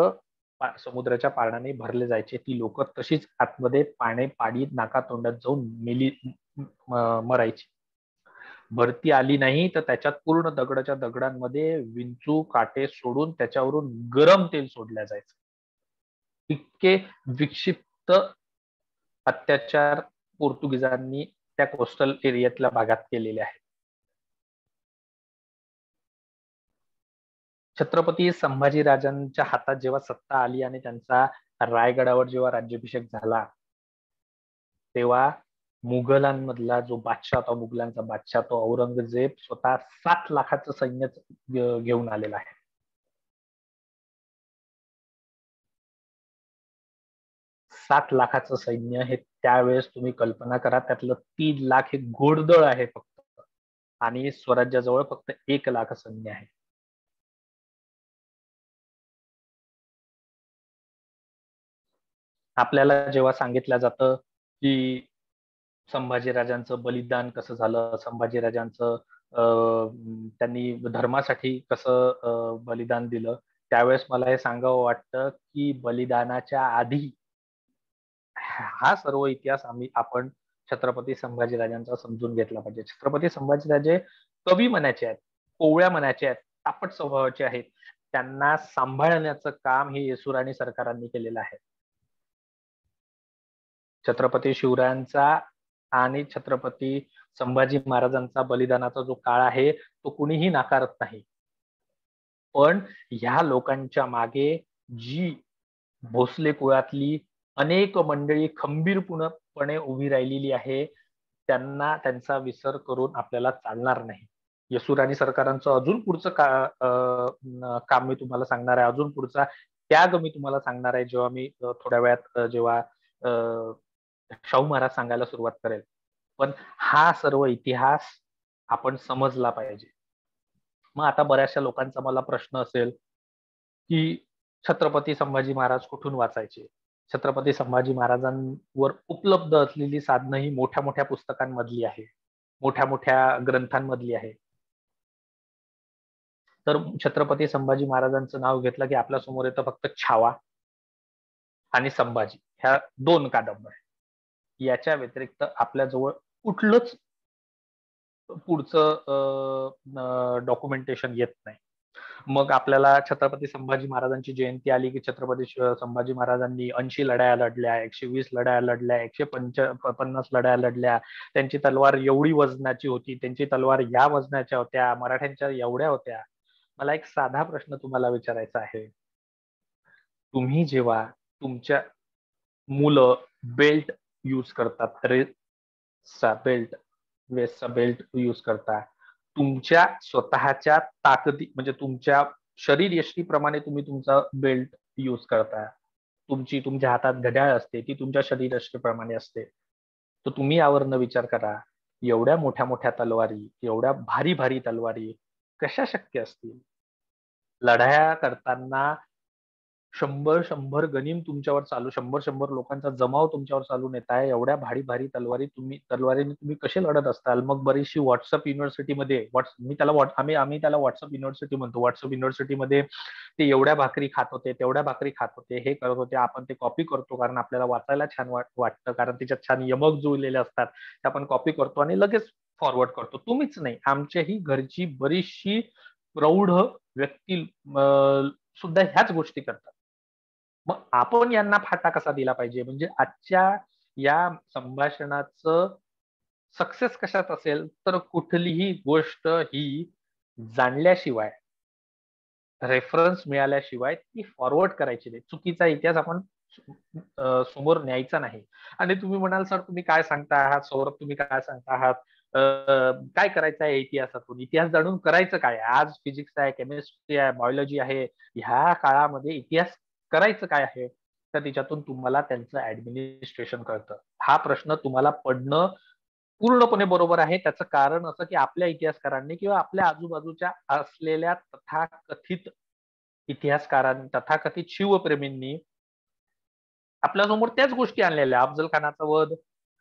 समुद्राच्या पाण्याने भरले जायचे. ती लोक तशीच आतमध्ये पाणी पाडीत नाका तोंडात जाऊन मेली मरायची. भरती आली नाही तर त्याच्यात पूर्ण दगडाच्या दगडांमध्ये विंचू काटे सोडून त्याच्यावरून गरम तेल सोडल्या जायचं. इतके विक्षिप्त अत्याचार पोर्तुगीजांनी त्या कोस्टल एरियातल्या भागात केलेले आहेत. छत्रपती संभाजी राजांच्या हातात जेव्हा सत्ता आली आणि त्यांचा रायगडावर जेव्हा राज्याभिषेक झाला तेव्हा मुघलांमधला जो बादशाह होता मुघलांचा बादशाह तो औरंगजेब स्वतः सात लाखाचं सैन्य घेऊन आलेला आहे. सात लाखाचं सैन्य हे त्यावेळेस तुम्ही कल्पना करा त्यातलं तीन लाख हे घोडदळ आहे फक्त. आणि स्वराज्याजवळ फक्त एक लाख सैन्य आहे. आपल्याला जेव्हा सांगितलं जातं की संभाजीराजांचं बलिदान कसं झालं? संभाजीराजांचं त्यांनी धर्मासाठी कसं बलिदान दिलं? त्यावेळेस मला हे सांगावं वाटतं की बलिदानाच्या आधी हा सर्व इतिहास आम्ही आपण छत्रपती संभाजीराजांचा समजून घेतला पाहिजे. छत्रपती संभाजीराजे कवी म्हणायचे आहेत कोवळ्या म्हणायचे आहेत तापट स्वभावाचे आहेत. त्यांना सांभाळण्याचं काम हे येसुराणी सरकारांनी केलेलं आहे. छत्रपती शिवरायांचा आणि छत्रपती संभाजी महाराजांचा बलिदानाचा जो काळ आहे तो कुणीही नाकारत नाही. पण ह्या लोकांच्या मागे जी भोसले कुळातली अनेक मंडळी खंबीरपूर्णपणे उभी राहिलेली आहे त्यांना त्यांचा विसर करून आपल्याला चालणार नाही. यशुराणी सरकारांचं अजून पुढचं का काम मी तुम्हाला सांगणार आहे. अजून पुढचा त्याग मी तुम्हाला सांगणार आहे जेव्हा मी थोड्या वेळात जेव्हा शाहू महाराज सांगायला सुरुवात करेल. पण हा सर्व इतिहास आपण समजला पाहिजे. मग आता बऱ्याचशा लोकांचा मला प्रश्न असेल की छत्रपती संभाजी महाराज कुठून वाचायचे? छत्रपती संभाजी महाराजांवर उपलब्ध असलेली साधनं ही मोठ्या मोठ्या पुस्तकांमधली आहे. मोठ्या मोठ्या ग्रंथांमधली आहे. तर छत्रपती संभाजी महाराजांचं नाव घेतलं की आपल्यासमोर येतं फक्त छावा आणि संभाजी. ह्या दोन कादंबऱ्या. याच्या व्यतिरिक्त आपल्याजवळ कुठलंच पुढचं डॉक्युमेंटेशन येत नाही. मग आपल्याला छत्रपती संभाजी महाराजांची जयंती आली की छत्रपती संभाजी महाराजांनी ऐंशी लढाया लढल्या एकशे वीस लढाया लढल्या एकशे पंच पन्नास लढाया लढल्या. त्यांची तलवार एवढी वजनाची होती त्यांची तलवार या वजनाच्या होत्या मराठ्यांच्या एवढ्या होत्या. मला एक साधा प्रश्न तुम्हाला विचारायचा आहे. तुम्ही जेव्हा तुमच्या मुलं बेल्ट यूज करतात. रेसचा बेल्ट वेस्टचा बेल्ट यूज करता. तुमच्या स्वतःच्या ताकदी म्हणजे तुमच्या शरीर यष्टीप्रमाणे तुम्ही तुमचा बेल्ट यूज करता. तुमची तुमच्या हातात घड्याळ असते ती तुमच्या शरीर यष्टीप्रमाणे असते. तर तुम्ही यावरनं विचार करा एवढ्या मोठ्या मोठ्या तलवारी एवढ्या भारी भारी तलवारी कशा शक्य असतील? लढाया करताना शंभर शंभर गनिम तुमच्यावर चालू शंभर शंभर लोकांचा जमाव तुमच्यावर चालू येत आहे. एवढ्या भारी भारी तलवारी तुम्ही तलवारीने तुम्ही कसे लढत असताल? मग बरीचशी व्हॉट्सअप युनिव्हर्सिटीमध्ये व्हॉट्स मी त्याला आम्ही आम्ही त्याला व्हॉट्सअप युनिव्हर्सिटी म्हणतो. व्हॉट्सअप युनिव्हर्सिटीमध्ये ते एवढ्या भाकरी खात होते तेवढ्या भाकरी खात होते हे करत होते. आपण ते कॉपी करतो कारण आपल्याला वाचायला छान वाटतं. कारण त्याच्यात छान यमक जुळलेले असतात. ते आपण कॉपी करतो आणि लगेच फॉरवर्ड करतो. तुम्हीच नाही. आमच्याही घरची बरीचशी प्रौढ व्यक्ती सुद्धा ह्याच गोष्टी करतात. मग आपण यांना फाटा कसा दिला पाहिजे? म्हणजे आजच्या या संभाषणाचं सक्सेस कशात असेल तर कुठलीही गोष्ट ही जाणल्याशिवाय रेफरन्स मिळाल्याशिवाय ती फॉरवर्ड करायची नाही. चुकीचा इतिहास आपण समोर न्यायचा नाही. आणि तुम्ही म्हणाल सर तुम्ही काय सांगता आहात? सौरभ तुम्ही काय सांगता आहात? काय करायचं आहे इतिहासातून? इतिहास जाणून करायचं काय आज फिजिक्स आहे केमिस्ट्री आहे बायोलॉजी आहे. ह्या काळामध्ये इतिहास करायचं काय आहे? तर त्याच्यातून तुम्हाला त्यांचं ऍडमिनिस्ट्रेशन कळतं. हा प्रश्न तुम्हाला पडणं पूर्णपणे बरोबर आहे. त्याचं कारण असं की आपल्या इतिहासकारांनी किंवा आपल्या आजूबाजूच्या असलेल्या तथाकथित इतिहासकारांनी तथाकथित शिवप्रेमींनी आपल्यासमोर त्याच गोष्टी आणलेल्या. अफजल खानाचा वध.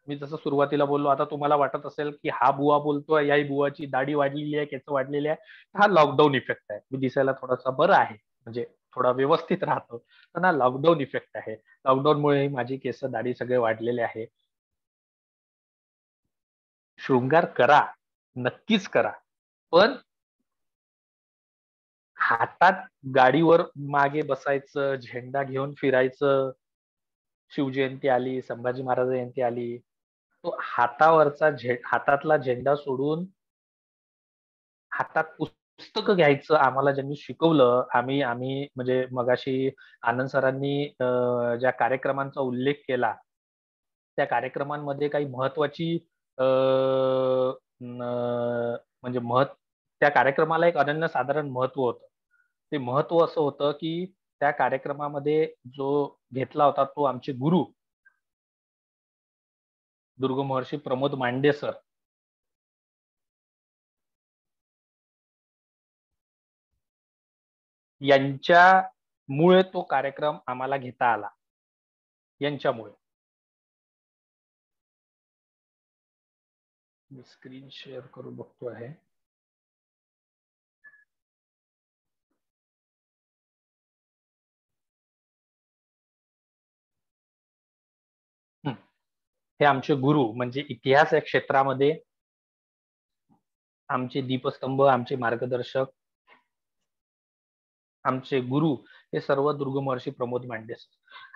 मी जसं सुरुवातीला बोललो आता तुम्हाला वाटत असेल की हा बुवा बोलतोय याही बुवाची दाढी वाढलेली आहे केस वाढलेली आहे. हा लॉकडाऊन इफेक्ट आहे. मी दिसायला थोडासा बरं आहे. म्हणजे थोडा व्यवस्थित राहतो. तर ना लॉकडाऊन इफेक्ट आहे. लॉकडाऊनमुळे माझी केस दाढी सगळे वाढलेले आहे. शृंगार करा. नक्कीच करा. पण हातात गाडीवर मागे बसायचं झेंडा घेऊन फिरायचं शिवजयंती आली संभाजी महाराज जयंती आली तो हातावरचा झे हातातला झेंडा सोडून हातात पुस्तक घ्यायचं आम्हाला ज्यांनी शिकवलं आम्ही आम्ही म्हणजे मगाशी आनंद सरांनी ज्या कार्यक्रमांचा उल्लेख केला त्या कार्यक्रमांमध्ये काही महत्वाची म्हणजे महत् त्या कार्यक्रमाला एक अनन्य साधारण महत्त्व होतं. ते महत्त्व असं होतं की त्या कार्यक्रमामध्ये जो घेतला होता तो आमचे गुरु दुर्ग महर्षी प्रमोद मांडे सर. यांच्यामुळे तो कार्यक्रम आम्हाला घेता आला. यांच्यामुळे. मी स्क्रीन शेअर करून बघतो आहे. हे आमचे गुरु म्हणजे इतिहास या क्षेत्रामध्ये आमचे दीपस्तंभ आमचे मार्गदर्शक आमचे गुरु हे सर्व दुर्ग महर्षी प्रमोद मांडे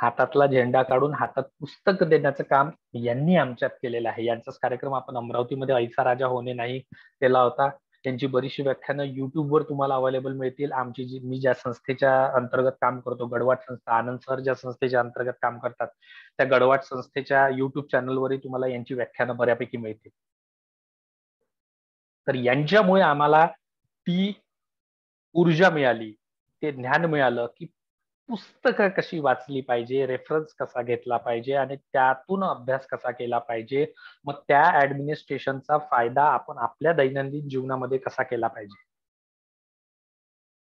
हातातला झेंडा काढून हातात पुस्तक देण्याचं काम यांनी आमच्यात केलेलं आहे. यांचाच कार्यक्रम आपण अमरावतीमध्ये ऐसा राजा होणे नाही केला होता. त्यांची बरीचशी व्याख्यानं युट्यूबवर तुम्हाला अवेलेबल मिळतील. आमची जी मी ज्या संस्थेच्या अंतर्गत काम करतो गडवाट संस्था आनंद सर ज्या संस्थेच्या अंतर्गत काम करतात त्या गडवाट संस्थेच्या युट्यूब चॅनलवरही तुम्हाला यांची व्याख्यानं बऱ्यापैकी मिळतील. तर यांच्यामुळे आम्हाला ती ऊर्जा मिळाली. ते ज्ञान मिळालं की पुस्तकं कशी वाचली पाहिजे रेफरन्स कसा घेतला पाहिजे आणि त्यातून अभ्यास कसा केला पाहिजे मग त्या ऍडमिनिस्ट्रेशनचा फायदा आपण आपल्या दैनंदिन जीवनामध्ये कसा केला पाहिजे.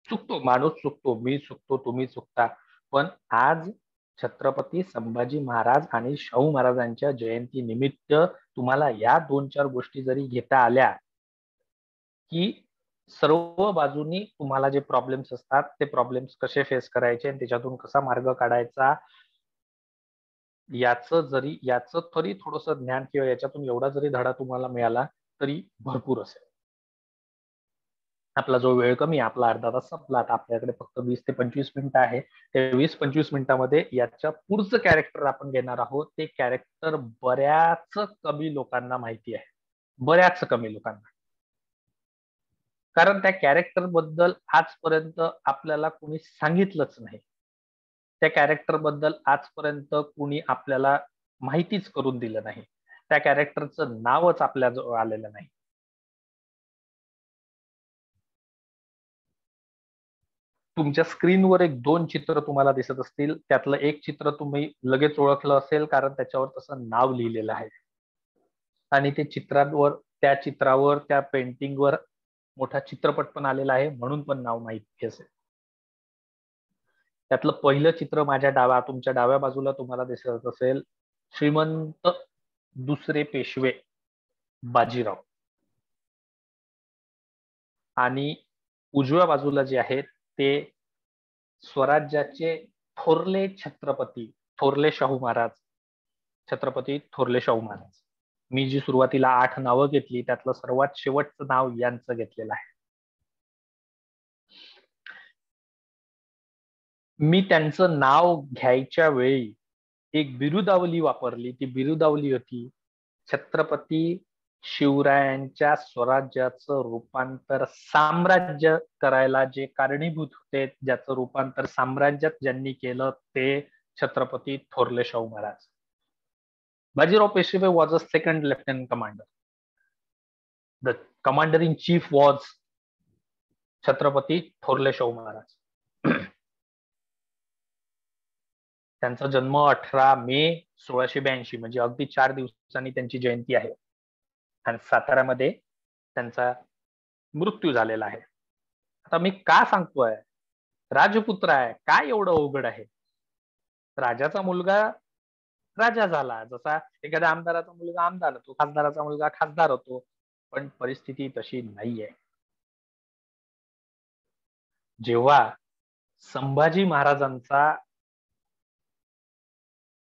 चुकतो माणूस चुकतो मी चुकतो तुम्ही चुकता. पण आज छत्रपती संभाजी महाराज आणि शाहू महाराजांच्या जयंती निमित्त तुम्हाला या दोन चार गोष्टी जरी घेता आल्या की सर्व बाजूनी तुम्हाला जे प्रॉब्लेम्स असतात ते प्रॉब्लेम्स कसे फेस करायचे आणि त्याच्यातून कसा मार्ग काढायचा याचं जरी याच तरी थोडस ज्ञान किंवा याच्यातून एवढा जरी धडा तुम्हाला मिळाला तरी भरपूर असेल. आपला जो वेळ कमी आपला अर्धा तास संपला आता आपल्याकडे फक्त वीस ते पंचवीस मिनिटं आहे. ते वीस पंचवीस मिनिटामध्ये याच्या पुढचं कॅरेक्टर आपण घेणार आहोत ते कॅरेक्टर बऱ्याच कमी लोकांना माहिती आहे. बऱ्याच कमी लोकांना. कारण त्या कॅरेक्टरबद्दल आजपर्यंत आपल्याला कोणी सांगितलंच नाही. त्या कॅरेक्टरबद्दल आजपर्यंत कुणी आपल्याला माहितीच करून दिलं नाही. त्या कॅरेक्टरचं नावच आपल्या जवळ आलेलं नाही. तुमच्या स्क्रीनवर एक दोन चित्र तुम्हाला दिसत असतील. त्यातलं एक चित्र तुम्ही लगेच ओळखलं असेल कारण त्याच्यावर तसं नाव लिहिलेलं आहे. आणि ते चित्रांवर त्या चित्रावर त्या पेंटिंगवर मोठा चित्रपट पण आलेला आहे म्हणून पण नाव माहिती असेल. त्यातलं पहिलं चित्र माझ्या डाव्या तुमच्या डाव्या बाजूला तुम्हाला दिसत असेल श्रीमंत दुसरे पेशवे बाजीराव. आणि उजव्या बाजूला जे आहेत ते स्वराज्याचे थोरले छत्रपती थोरले शाहू महाराज. छत्रपती थोरले शाहू महाराज. मी जी सुरुवातीला आठ नावं घेतली त्यातलं सर्वात शेवटचं नाव यांचं घेतलेलं आहे. मी त्यांचं नाव घ्यायच्या वेळी एक बिरुदावली वापरली. ती बिरुदावली होती छत्रपती शिवरायांच्या स्वराज्याचं रूपांतर साम्राज्य करायला जे कारणीभूत होते ज्याचं रूपांतर साम्राज्यात ज्यांनी केलं ते छत्रपती थोरले Shahu Maharaj. Bajirao Peshwa was a second lieutenant commander the commander in chief was Chhatrapati थोरले शाहू महाराज त्यांचा जन्म अठरा मे सोळाशे ब्याऐंशी म्हणजे अगदी चार दिवसांनी त्यांची जयंती आहे. आणि साताऱ्यामध्ये त्यांचा मृत्यू झालेला आहे. आता मी का सांगतोय? राजपुत्र आहे. काय एवढं अवघड आहे? राजाचा मुलगा राजा झाला. जसा एखाद्या आमदाराचा मुलगा आमदार होतो खासदाराचा मुलगा खासदार होतो पण परिस्थिती तशी नाहीये. जेव्हा संभाजी महाराजांचा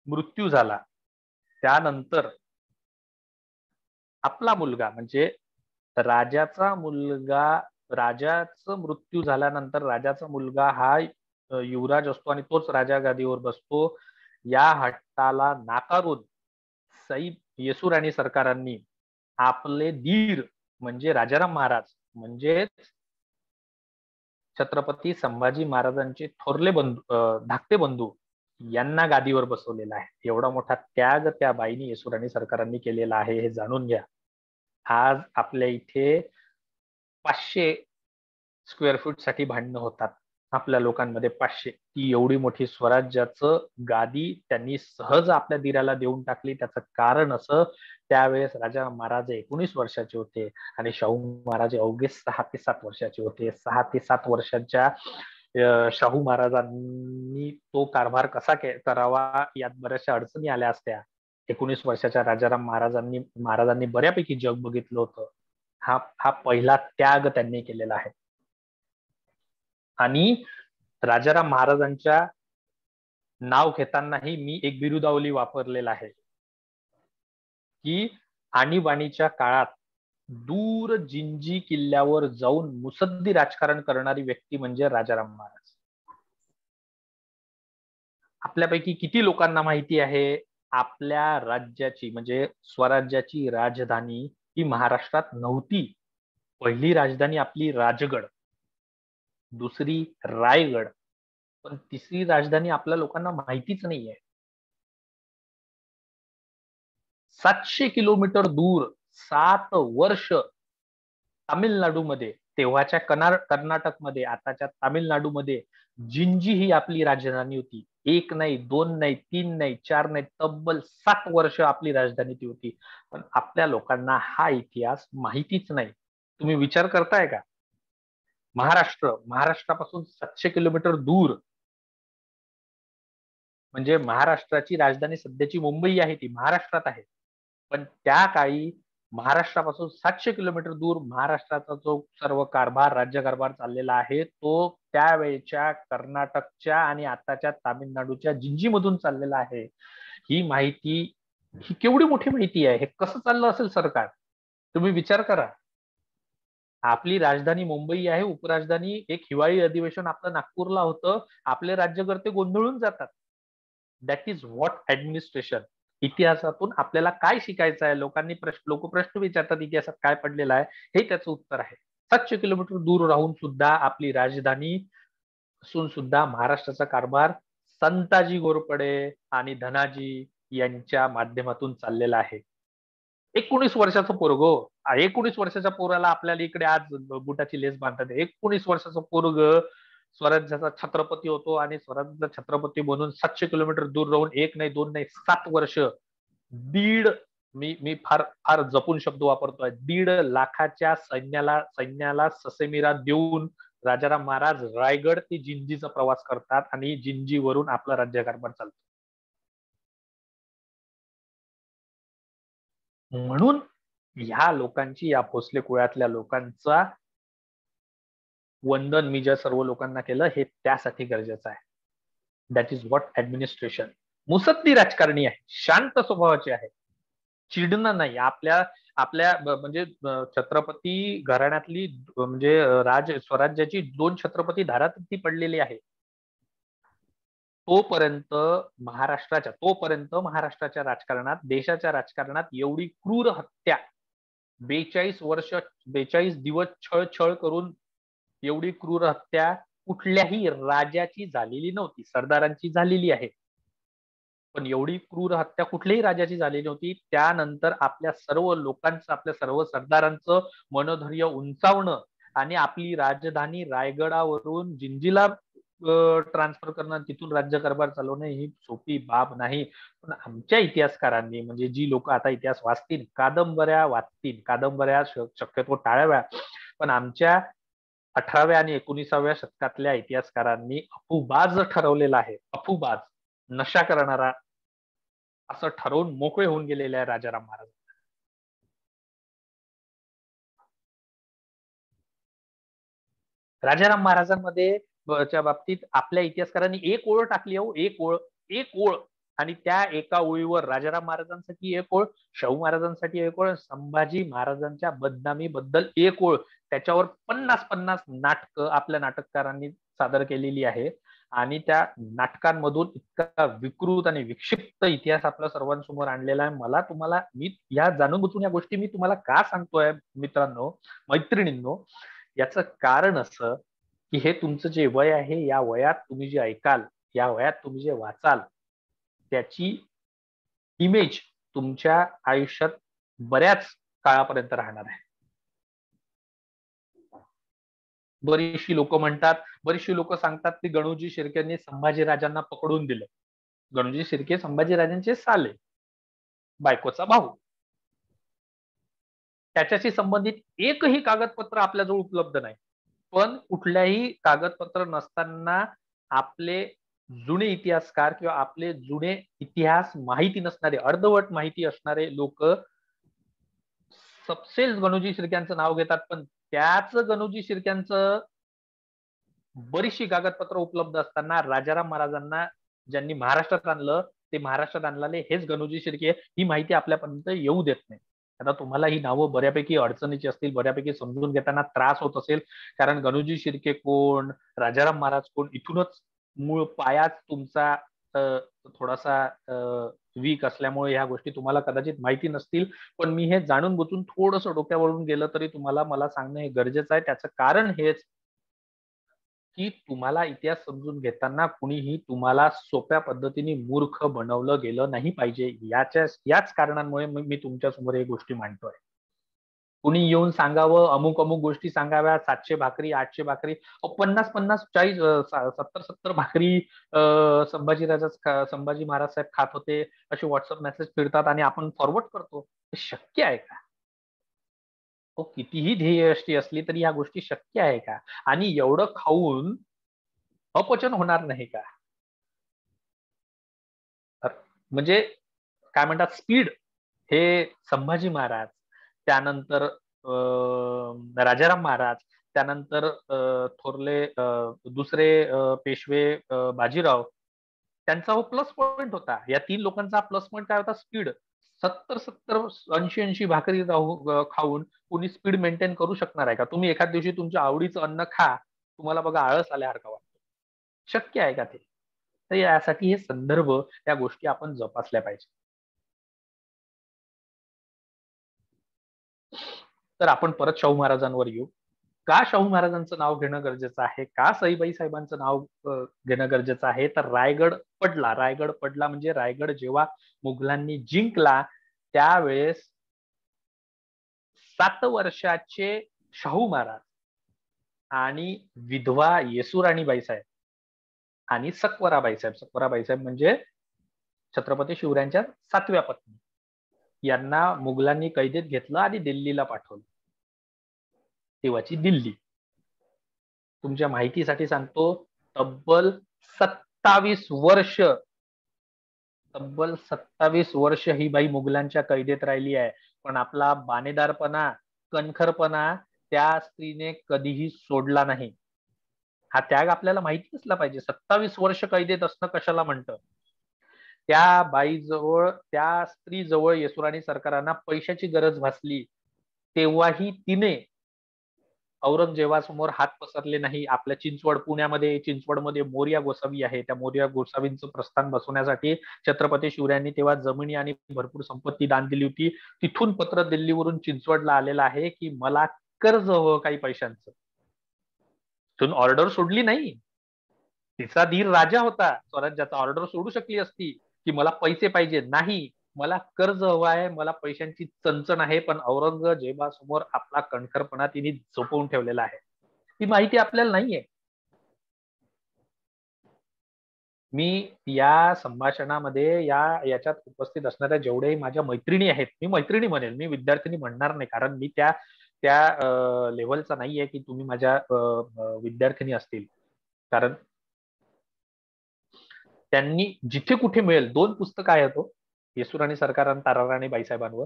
मृत्यू झाला त्यानंतर आपला मुलगा म्हणजे राजाचा मुलगा राजाचा मृत्यू झाल्यानंतर राजाचा मुलगा हा युवराज असतो आणि तोच राजा गादीवर बसतो. या हट्टाला नाकारून साईब येसुराणी सरकारांनी आपले धीर म्हणजे राजाराम महाराज म्हणजेच छत्रपती संभाजी महाराजांचे थोरले बंधू धाकटे बंधू यांना गादीवर बसवलेला आहे. एवढा मोठा त्याग त्या बाईनी येसुराणी सरकारांनी केलेला आहे हे जाणून घ्या. आज आपल्या इथे पाचशे स्क्वेअर फूटसाठी भांडणं होतात. आपल्या लोकांमध्ये पाचशे. ती एवढी मोठी स्वराज्याचं गादी त्यांनी सहज आपल्या दिराला देऊन टाकली. त्याचं कारण असं त्यावेळेस राजा महाराज एकोणीस वर्षाचे होते आणि शाहू महाराज अवघे सहा ते सात वर्षाचे होते. सहा ते सात वर्षाच्या शाहू महाराजांनी तो कारभार कसा करावा यात बऱ्याचशा अडचणी आल्या असत्या. एकोणीस वर्षाच्या राजाराम महाराजांनी महाराजांनी बऱ्यापैकी जग बघितलं होतं. हा हा पहिला त्याग त्यांनी केलेला आहे. आणि राजाराम महाराजांच्या नाव घेतानाही मी एक बिरुदावली वापरलेला आहे. की आणीबाणीच्या काळात दूर जिंजी किल्ल्यावर जाऊन मुसद्दी राजकारण करणारी व्यक्ती म्हणजे राजाराम महाराज. आपल्यापैकी किती लोकांना माहिती आहे? आपल्या राज्याची म्हणजे स्वराज्याची राजधानी ही महाराष्ट्रात नव्हती. पहिली राजधानी आपली राजगड. दुसरी रायगड. पण तिसरी राजधानी आपल्या लोकांना माहितीच नाहीये. सातशे किलोमीटर दूर सात वर्ष तामिळनाडूमध्ये तेव्हाच्या कनार कर्नाटकमध्ये आताच्या तामिळनाडूमध्ये जिंजी ही आपली राजधानी होती. एक नाही दोन नाही तीन नाही चार नाही तब्बल सात वर्ष आपली राजधानी ती होती. पण आपल्या लोकांना हा इतिहास माहितीच नाही. तुम्ही विचार करताय का? महाराष्ट्र महाराष्ट्रापासून सातशे किलोमीटर दूर. म्हणजे महाराष्ट्राची राजधानी सध्याची मुंबई आहे ती महाराष्ट्रात आहे. पण त्या काळी महाराष्ट्रापासून सातशे किलोमीटर दूर महाराष्ट्राचा जो सर्व कारभार राज्य कारभार चाललेला आहे तो त्यावेळेच्या कर्नाटकच्या आणि आताच्या तामिळनाडूच्या जिंजीमधून चाललेला आहे. ही माहिती ही केवढी मोठी माहिती आहे? हे कसं चाललं असेल सरकार? तुम्ही विचार करा. आपली राजधानी मुंबई आहे उपराजधानी एक हिवाळी अधिवेशन आपलं नागपूरला होतं आपले राज्यकर्ते गोंधळून जातात. दॅट इज व्हॉट ऍडमिनिस्ट्रेशन इतिहासातून आपल्याला काय शिकायचं आहे? लोकांनी प्रश्न लोक प्रश्न विचारतात इतिहासात काय पडलेलं आहे? हे त्याचं उत्तर आहे. सातशे किलोमीटर दूर राहून सुद्धा आपली राजधानी असून सुद्धा महाराष्ट्राचा कारभार संताजी गोरपडे आणि धनाजी यांच्या माध्यमातून चाललेला आहे. एकोणीस वर्षाचं पोरग एकोणीस वर्षाच्या पोराला आपल्याला इकडे आज बुटाची लेस बांधतात. एकोणीस वर्षाचं पोरग स्वराज्याचा छत्रपती होतो आणि स्वराज्याचा छत्रपती बनून सातशे किलोमीटर दूर राहून एक नाही दोन नाही सात वर्ष दीड मी मी फार फार जपून शब्द वापरतोय. दीड लाखाच्या सैन्याला सैन्याला ससेमिरा देऊन राजाराम महाराज रायगड ते जिंजीचा प्रवास करतात आणि जिंजीवरून आपला राज्यकारभार चालतो. म्हणून ह्या लोकांची या भोसले कुळातल्या लोकांचा वंदन मी ज्या सर्व लोकांना केलं हे त्यासाठी गरजेचं आहे. दॅट इज व्हॉट ऍडमिनिस्ट्रेशन मुसद्दी राजकारणी आहे शांत स्वभावाची आहे. चिडणं नाही आपल्या आपल्या म्हणजे छत्रपती घराण्यातली म्हणजे राज स्वराज्याची दोन छत्रपती धारात ती पडलेली आहे. तोपर्यंत महाराष्ट्राच्या तोपर्यंत महाराष्ट्राच्या राजकारणात देशाच्या राजकारणात एवढी क्रूर हत्या बेचाळीस वर्ष बेचाळीस दिवस छळ छळ करून एवढी क्रूर हत्या कुठल्याही राजाची झालेली नव्हती सरदारांची झालेली आहे. पण एवढी क्रूर हत्या कुठल्याही राजाची झालेली नव्हती. त्यानंतर आपल्या सर्व लोकांचं आपल्या सर्व सरदारांचं मनोधैर्य उंचावणं आणि आपली राजधानी रायगडावरून जिंजीला ट्रान्सफर करणं तिथून राज्यकारभार चालवणं ही सोपी बाब नाही. पण आमच्या इतिहासकारांनी म्हणजे जी लोक आता इतिहास वाचतील कादंबऱ्या वाचतील. कादंबऱ्या शक्यतो टाळाव्या. पण आमच्या अठराव्या आणि एकोणीसाव्या शतकातल्या इतिहासकारांनी अफुबाज ठरवलेला आहे. अफुबाज. नशा करणारा असं ठरवून मोकळे होऊन गेलेले आहे राजाराम महाराज. राजाराम महाराजांमध्ये च्या बाबतीत आपल्या इतिहासकारांनी एक ओळ टाकली हो एक ओळ एक ओळ. आणि त्या एका ओळीवर राजाराम महाराजांसाठी एक ओळ शाहू महाराजांसाठी एक ओळ संभाजी महाराजांच्या बदनामी बद्दल एक ओळ. त्याच्यावर पन्नास पन्नास नाटक आपल्या नाटककारांनी सादर केलेली आहे. आणि त्या नाटकांमधून इतका विकृत आणि विक्षिप्त इतिहास आपल्या सर्वांसमोर आणलेला आहे. मला तुम्हाला मी या जाणून बुजून या गोष्टी मी तुम्हाला का सांगतोय मित्रांनो मैत्रिणींनो? याचं कारण असं की हे तुमचं जे वय आहे या वयात तुम्ही जे ऐकाल या वयात तुम्ही जे वाचाल त्याची इमेज तुमच्या आयुष्यात बऱ्याच काळापर्यंत राहणार आहे. बरीचशी लोक म्हणतात बरीचशी लोक सांगतात की गणूजी शिर्केंनी संभाजीराजांना पकडून दिलं. गणूजी शिर्के संभाजीराजांचे साले बायकोचा भाऊ. त्याच्याशी संबंधित एकही कागदपत्र आपल्याजवळ उपलब्ध नाही. पण कुठल्याही कागदपत्र नसताना आपले जुने इतिहासकार किंवा आपले जुने इतिहास माहिती नसणारे अर्धवट माहिती असणारे लोक सबसेल गणूजी शिर्क्यांचं नाव घेतात पण त्याच गणूजी शिर्क्यांचं बरीचशी कागदपत्र उपलब्ध असताना राजाराम महाराजांना ज्यांनी महाराष्ट्रात आणलं ते महाराष्ट्रात आणलेले हेच गणूजी शिर्के ही माहिती आपल्यापर्यंत येऊ देत नाही आता तुम्हाला ही नावं बऱ्यापैकी अडचणीची असतील बऱ्यापैकी समजून घेताना त्रास होत असेल. कारण गणूजी शिर्के कोण राजाराम महाराज कोण इथूनच मूळ पायाच तुमचा थोडासा वीक असल्यामुळे ह्या गोष्टी तुम्हाला कदाचित माहिती नसतील. पण मी हे जाणून बुजून थोडस डोक्यावरून गेलं तरी तुम्हाला मला सांगणं हे गरजेचं आहे. त्याचं कारण हेच की तुम्हाला इतिहास समजून घेताना कुणीही तुम्हाला सोप्या पद्धतीने मूर्ख बनवलं गेलं नाही पाहिजे. याच्या याच कारणांमुळे मी तुमच्यासमोर हे गोष्टी मांडतोय. कुणी येऊन सांगावं अमुक अमुक गोष्टी सांगाव्या सातशे भाकरी आठशे भाकरी पन्नास पन्नास चाळीस सत्तर सत्तर भाकरी संभाजी राजा संभाजी महाराज साहेब खात होते. असे व्हॉट्सअप मेसेज फिरतात आणि आपण फॉरवर्ड करतो. शक्य आहे का? हो कितीही ध्येयष्टी असली तरी ह्या गोष्टी शक्य आहे का? आणि एवढं खाऊन अपचन होणार नाही का? म्हणजे काय म्हणतात स्पीड हे संभाजी महाराज त्यानंतर राजाराम महाराज त्यानंतर थोरले दुसरे पेशवे बाजीराव त्यांचा हो प्लस पॉईंट होता. या तीन लोकांचा प्लस पॉईंट काय होता? स्पीड. सत्तर सत्तर ऐंशी ऐंशी भाकरी खाऊन कोणी स्पीड मेंटेन करू शकणार आहे का? तुम्ही एखाद दिवशी तुमच्या आवडीचं अन्न खा तुम्हाला बघा आळस आल्यासारखा वाटतो. शक्य आहे का ते? तर यासाठी हे संदर्भ या गोष्टी आपण जपासल्या पाहिजे. तर आपण परत शाहू महाराजांवर येऊ. का शाहू महाराजांचं नाव घेणं गरजेचं आहे? का सईबाई साहेबांचं नाव घेणं गरजेचं आहे? तर रायगड पडला. रायगड पडला म्हणजे रायगड जेव्हा मुघलांनी जिंकला त्यावेळेस सात वर्षाचे शाहू महाराज आणि विधवा येसुराणी बाईसाहेब आणि सकवरा बाईसाहेब सकवरा बाईसाहेब म्हणजे छत्रपती शिवरायांच्या सातव्या पत्नी. यांना मुघलांनी कैदेत घेतलं आणि दिल्लीला पाठवलं. तेव्हाची दिल्ली. तुमच्या माहितीसाठी सांगतो तब्बल सत्तावीस वर्ष तब्बल सत्तावीस वर्ष ही बाई मुघलांच्या कैदेत राहिली आहे. पण आपला बाणेदारपणा कणखरपणा त्या स्त्रीने कधीही सोडला नाही. हा त्याग आपल्याला माहिती असला पाहिजे. सत्तावीस वर्ष कैदेत असणं कशाला म्हणतं? त्या बाईजवळ त्या स्त्रीजवळ येसुराणी सरकारांना पैशाची गरज भासली. तेव्हाही तिने औरंगजेबासमोर हात पसरले नाही. आपल्या चिंचवड पुण्यामध्ये चिंचवडमध्ये मोर्या गोसावी आहे. त्या मोर्या गोसावींचं प्रस्थान बसवण्यासाठी छत्रपती शिवरायांनी तेव्हा जमिनी आणि भरपूर संपत्ती दान दिली होती. तिथून पत्र दिल्लीवरून चिंचवडला आलेलं आहे की मला कर्ज हवं काही पैशांचं. तिथून ऑर्डर सोडली नाही. तिचा धीर राजा होता. स्वराज्याचा ऑर्डर सोडू शकली असती की मला पैसे पाहिजे नाही. मला कर्ज हवं आहे मला पैशांची चणचण आहे पण औरंगजेबासमोर आपला कणखरपणा तिने झोपवून ठेवलेला आहे. ती माहिती आपल्याला नाहीये. मी या संभाषणामध्ये या याच्यात उपस्थित असणाऱ्या जेवढेही माझ्या मैत्रिणी आहेत मी मैत्रिणी म्हणेल मी विद्यार्थिनी म्हणणार नाही कारण मी त्या त्या लेवलचा नाहीये की तुम्ही माझ्या विद्यार्थिनी असतील. कारण त्यांनी जिथे कुठे मिळेल दोन पुस्तकं आहेत तो येसुराणी सरकार आणि ताराराणी बाईसाहेबांवर.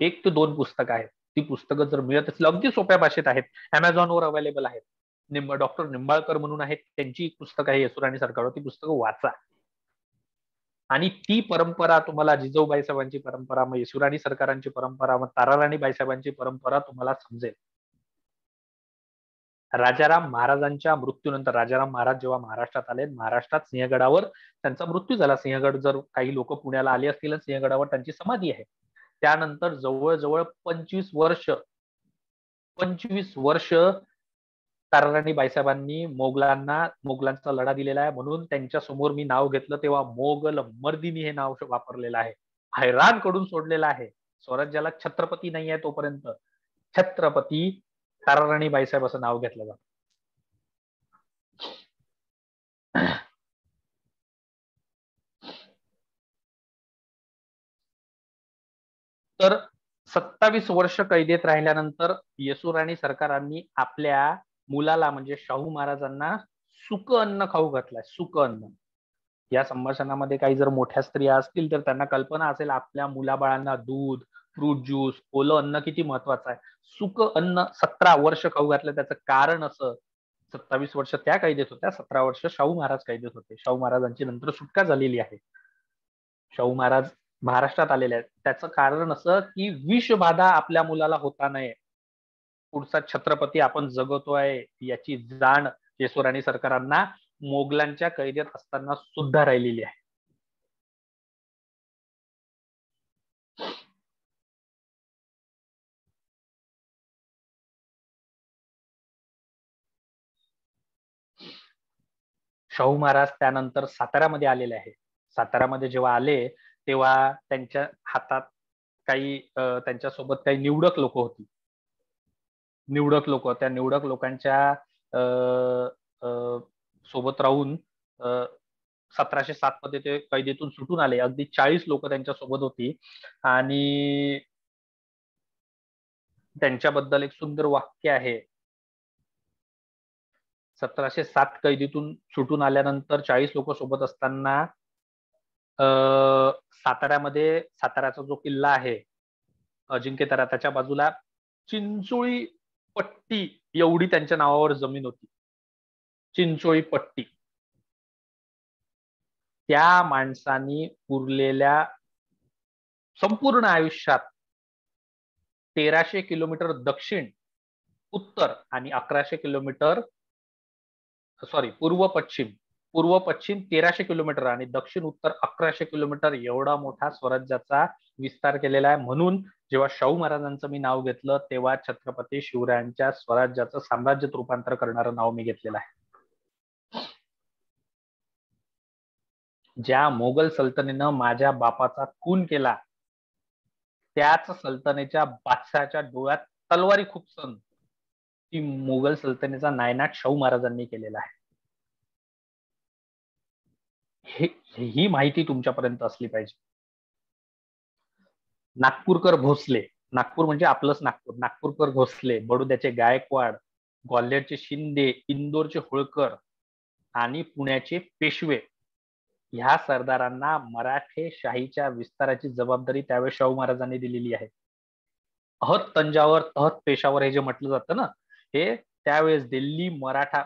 एक ते दोन पुस्तकं आहेत. ती पुस्तकं जर मिळत असतील अगदी सोप्या भाषेत आहेत. अमेझॉनवर अवेलेबल आहेत. निंब डॉक्टर निंबाळकर म्हणून आहेत. त्यांची एक पुस्तक आहे येसुराणी सरकारवर. ती पुस्तकं वाचा. आणि ती परंपरा तुम्हाला जिजाऊबाई साहेबांची परंपरा मग येसुराणी सरकारांची परंपरा मग ताराराणी बाईसाहेबांची परंपरा तुम्हाला समजेल. राजाराम महाराजांच्या मृत्यूनंतर राजाराम महाराज जेव्हा महाराष्ट्रात आले महाराष्ट्रात सिंहगडावर त्यांचा मृत्यू झाला. सिंहगड जर काही लोक पुण्याला आले असतील सिंहगडावर त्यांची समाधी आहे. त्यानंतर जवळजवळ पंचवीस वर्ष पंचवीस वर्ष ताराराणी बाईसाहेबांनी मोगलांना मोगलांचा लढा दिलेला आहे. म्हणून त्यांच्यासमोर मी नाव घेतलं तेव्हा मोगल मर्दिनी हे नाव वापरलेलं आहे. हैराणकडून सोडलेलं आहे. स्वराज्याला छत्रपती नाही आहे तोपर्यंत. छत्रपती ताराराणी बाईसाहेब असं नाव घेतलं जात. तर सत्तावीस वर्ष कैदेत राहिल्यानंतर येसुराणी सरकारांनी आपल्या मुलाला म्हणजे शाहू महाराजांना सुक अन्न खाऊ घातलाय सुक अन्न. या संभाषणामध्ये काही जर मोठ्या स्त्रिया असतील तर त्यांना कल्पना असेल आपल्या मुलाबाळांना दूध फ्रूट ज्यूस ओलं अन्न किती महत्वाचं आहे. सुक अन्न सतरा वर्ष खाऊ घातलं त्याचं कारण असं सत्तावीस वर्ष त्या कैदेत होत्या सतरा वर्ष शाहू महाराज कैदेत होते. शाहू महाराजांची नंतर सुटका झालेली आहे. शाहू महाराज महाराष्ट्रात आलेले आहेत. त्याचं कारण असं की विषबाधा आपल्या मुलाला होता नये. पुढचा छत्रपती आपण जगतोय याची जाण येसुराणी सरकारांना मोगलांच्या कैदेत असताना सुद्धा राहिलेली आहे. शाहू महाराज त्यानंतर साताऱ्यामध्ये आलेले आहे साताऱ्यामध्ये जेव्हा आले तेव्हा त्यांच्या हातात काही त्यांच्यासोबत काही निवडक लोक होती. निवडक लोक त्या निवडक लोकांच्या सोबत राहून सतराशे सात मध्ये ते कैदेतून सुटून आले. अगदी चाळीस लोक त्यांच्यासोबत होती. आणि त्यांच्याबद्दल एक सुंदर वाक्य आहे. सतराशे सात कैदीतून सुटून आल्यानंतर चाळीस लोक सोबत असताना साताऱ्यामध्ये साताऱ्याचा जो किल्ला आहे अजिंक्यतारा त्याच्या बाजूला चिंचोळी पट्टी एवढी त्यांच्या नावावर जमीन होती. चिंचोळी पट्टी. त्या माणसानी उरलेल्या संपूर्ण आयुष्यात तेराशे किलोमीटर दक्षिण उत्तर आणि अकराशे किलोमीटर सॉरी पूर्व पश्चिम. पूर्व पश्चिम तेराशे किलोमीटर आणि दक्षिण उत्तर अकराशे किलोमीटर एवढा मोठा स्वराज्याचा विस्तार केलेला आहे. म्हणून जेव्हा शाहू महाराजांचं मी नाव घेतलं तेव्हा छत्रपती शिवरायांच्या स्वराज्याचं साम्राज्यात रूपांतर करणारं नाव मी घेतलेलं आहे. ज्या मोगल सल्तनेनं माझ्या बापाचा खून केला त्याच सल्तनेच्या बादशाच्या डोळ्यात तलवारी खूप सण. की मुघल सल्तनेचा नायनाट शाहू महाराजांनी केलेला आहे. ही माहिती तुमच्यापर्यंत असली पाहिजे. नागपूरकर भोसले नागपूर म्हणजे आपलंच नागपूर नागपूरकर भोसले बडोद्याचे गायकवाड ग्वाल्हेरचे शिंदे इंदोरचे होळकर आणि पुण्याचे पेशवे ह्या सरदारांना मराठे शाहीच्या विस्ताराची जबाबदारी त्यावेळेस शाहू महाराजांनी दिलेली आहे. अहत तंजावर अहत पेशावर हे जे म्हटलं जातं ना हे त्यावेळेस दिल्ली मराठा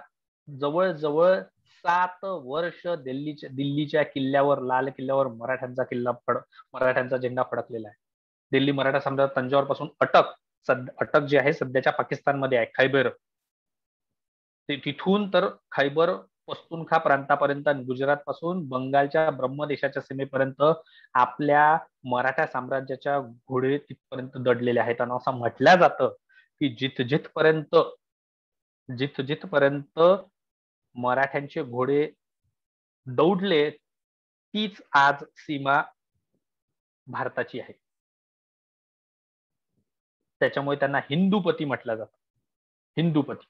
जवळजवळ सात वर्ष दिल्लीच्या दिल्लीच्या किल्ल्यावर लाल किल्ल्यावर मराठ्यांचा किल्ला फड मराठ्यांचा झेंडा फडकलेला आहे. दिल्ली मराठा समजा तंजावर पासून अटक अटक जे आहे सध्याच्या पाकिस्तानमध्ये आहे खैबर. तिथून तर खैबर पस्तुनखा प्रांतापर्यंत गुजरात पासून बंगालच्या ब्रह्मदेशाच्या सीमेपर्यंत आपल्या मराठा साम्राज्याच्या घोडे तिथपर्यंत दडलेले आहेत. आणि असं म्हटलं जातं की जिथ जिथपर्यंत जिथ जिथपर्यंत मराठ्यांचे घोडे दौडले तीच आज सीमा भारताची आहे. त्याच्यामुळे त्यांना हिंदूपती म्हटलं जात. हिंदूपती.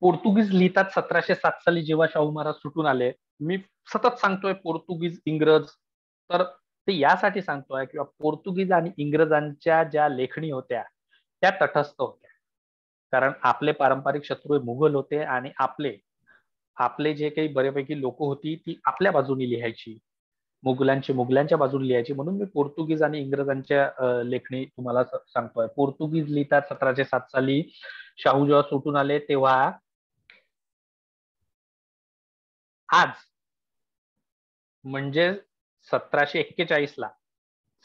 पोर्तुगीज लिहितात सतराशे सात साली जेव्हा शाहू महाराज सुटून आले मी सतत सांगतोय पोर्तुगीज इंग्रज. तर ते यासाठी सांगतोय किंवा पोर्तुगीज आणि इंग्रजांच्या ज्या लेखणी होत्या त्या तटस्थ होत्या. कारण आपले पारंपरिक शत्रू मुघल होते आणि आपले आपले जे काही बऱ्यापैकी लोक होती ती आपल्या बाजूनी लिहायची. मुघलांची मुघलांच्या बाजूने लिहायची. म्हणून मी पोर्तुगीज आणि इंग्रजांच्या लेखणी तुम्हाला सांगतोय. पोर्तुगीज लिहितात सतराशे सात साली शाहू जेव्हा सुटून आले तेव्हा आज म्हणजे सतराशे एक्केचाळीस ला.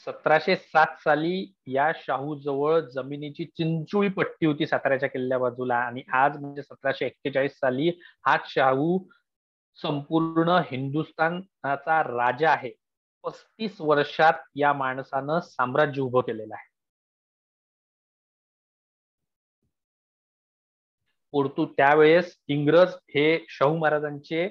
सतराशे सात साली या शाहू जवळ जमिनीची चिंचुळी पट्टी होती साताऱ्याच्या किल्ल्या बाजूला आणि आज म्हणजे सतराशे एक्केचाळीस साली हा शाहू संपूर्ण हिंदुस्थानाचा राजा आहे. पस्तीस वर्षात या माणसानं साम्राज्य उभं केलेलं आहे. परंतु त्यावेळेस इंग्रज हे शाहू महाराजांचे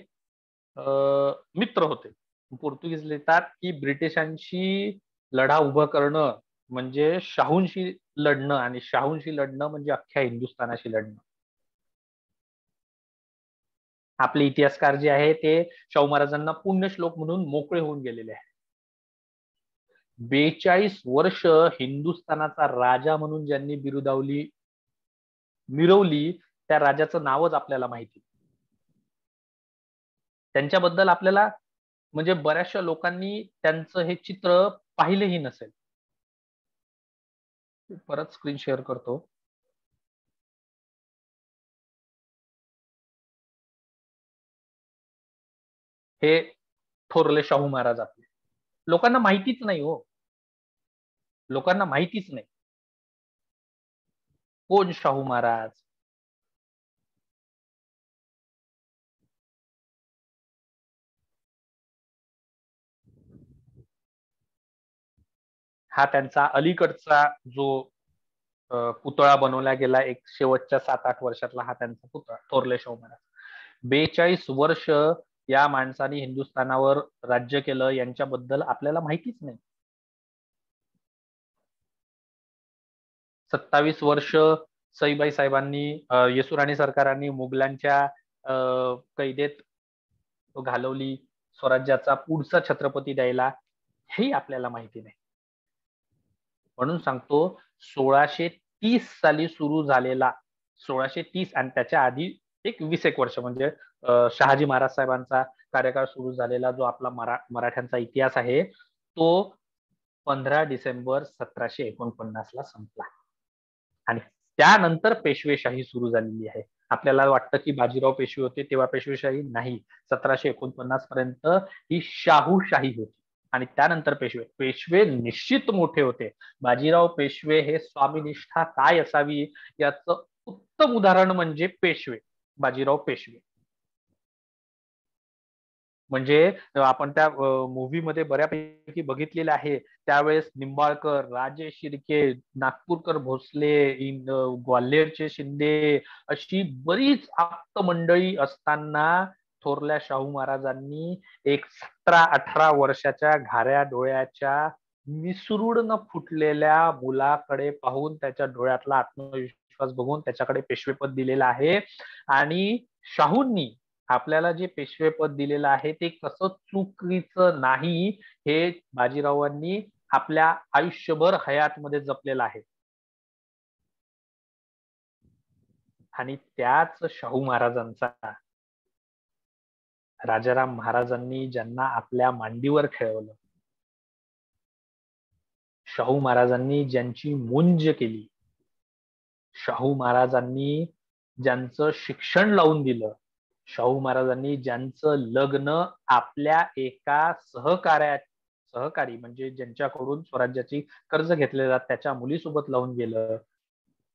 मित्र होते. पोर्तुगीज लिहितात की ब्रिटिशांशी लढा उभं करणं म्हणजे शाहूंशी लढणं आणि शाहूंशी लढणं म्हणजे अख्ख्या हिंदुस्थानाशी लढणं. आपले इतिहासकार जे आहे ते शाहू महाराजांना पुण्यश्लोक म्हणून मोकळे होऊन गेलेले आहे बेचाळीस वर्ष हिंदुस्थानाचा राजा म्हणून ज्यांनी बिरुदावली मिरवली त्या राजाचं नावच आपल्याला माहिती. त्यांच्याबद्दल आपल्याला म्हणजे बऱ्याचशा लोकांनी त्यांचं हे चित्र पाहिलेही नसेल. परत स्क्रीन शेअर करतो. हे थोरले शाहू महाराज आपले. लोकांना माहितीच नाही हो. लोकांना माहितीच नाही. कोण शाहू महाराज? हा त्यांचा अलीकडचा जो पुतळा बनवला गेला एक शेवटच्या सात आठ वर्षातला हा त्यांचा पुतळा थोरले शाहू महाराज बेचाळीस वर्ष या माणसाने हिंदुस्थानावर राज्य केलं यांच्याबद्दल आपल्याला माहितीच नाही. सत्तावीस वर्ष सईबाई साहेबांनी येसुराणी सरकारांनी मुघलांच्या कैदेत घालवली स्वराज्याचा पुढचा छत्रपती द्यायला हे आपल्याला माहिती नाही. म्हणून सांगतो सोळाशे तीस साली सुरू झालेला सोळाशे तीस आणि त्याच्या आधी एक वीस एक वर्ष म्हणजे शहाजी महाराज साहेबांचा कार्यकाळ सुरू झालेला जो आपला मरा मराठ्यांचा इतिहास आहे तो पंधरा डिसेंबर सतराशे एकोणपन्नास ला संपला. आणि त्यानंतर पेशवेशाही सुरू झालेली आहे. आपल्याला वाटतं की बाजीराव पेशवे होते तेव्हा पेशवेशाही नाही. सतराशे एकोणपन्नास पर्यंत ही शाहूशाही होती. आणि त्यानंतर पेशवे. पेशवे निश्चित मोठे होते. बाजीराव पेशवे हे स्वामीनिष्ठा काय असावी याचं उत्तम उदाहरण म्हणजे पेशवे. बाजीराव पेशवे. म्हणजे आपण त्या मूवीमध्ये बऱ्यापैकी बघितलेलं आहे. त्यावेळेस निंबाळकर राजे शिर्के नागपूरकर भोसले ग्वाल्हेरचे शिंदे अशी बरीच आप्त मंडळी असताना थोरल्या शाहू महाराजांनी एक सतरा अठरा वर्षाच्या घाऱ्या डोळ्याच्या मिसरूड न फुटलेल्या मुलाकडे पाहून त्याच्या डोळ्यातला आत्मविश्वास बघून त्याच्याकडे पेशवेपद दिलेलं आहे. आणि शाहूंनी आपल्याला जे पेशवेपद दिलेलं आहे ते कसं चुकीचं नाही हे बाजीरावांनी आपल्या आयुष्यभर हयातमध्ये जपलेलं आहे. आणि त्याच शाहू महाराजांचा राजाराम महाराजांनी ज्यांना आपल्या मांडीवर खेळवलं. शाहू महाराजांनी ज्यांची मुंज केली. शाहू महाराजांनी ज्यांचं शिक्षण लावून दिलं. शाहू महाराजांनी ज्यांचं लग्न आपल्या एका सहकार्या सहकारी म्हणजे ज्यांच्याकडून स्वराज्याची कर्ज घेतलेला त्याच्या मुलीसोबत लावून गेलं.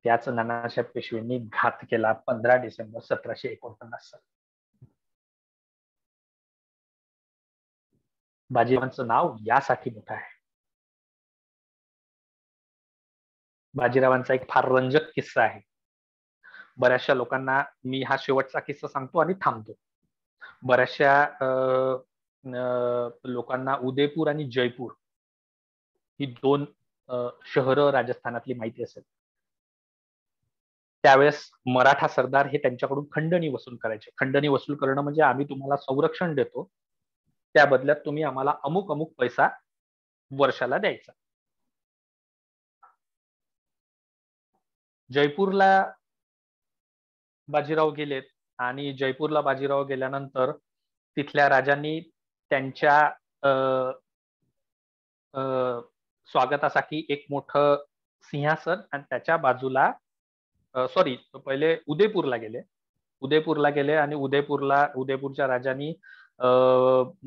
त्याच नानासाहेब पेशवेंनी घात केला पंधरा डिसेंबर सतराशे एकोणपन्नास साली. बाजीरावांचं नाव यासाठी मोठं आहे. बाजीरावांचा एक फार रंजक किस्सा आहे. बऱ्याचशा लोकांना मी हा शेवटचा किस्सा सांगतो आणि थांबतो. बऱ्याचशा लोकांना उदयपूर आणि जयपूर ही दोन शहरं राजस्थानातली माहिती असेल. त्यावेळेस मराठा सरदार हे त्यांच्याकडून खंडणी वसूल करायचे. खंडणी वसूल करणं म्हणजे आम्ही तुम्हाला संरक्षण देतो. त्या बदल्यात तुम्ही आम्हाला अमुक अमुक पैसा वर्षाला द्यायचा. जयपूरला बाजीराव गेलेत आणि जयपूरला बाजीराव गेल्यानंतर तिथल्या राजांनी त्यांच्या स्वागतासाठी एक मोठं सिंहासन आणि त्याच्या बाजूला सॉरी पहिले उदयपूरला गेले. उदयपूरला गेले आणि उदयपूरला उदयपूरच्या राजांनी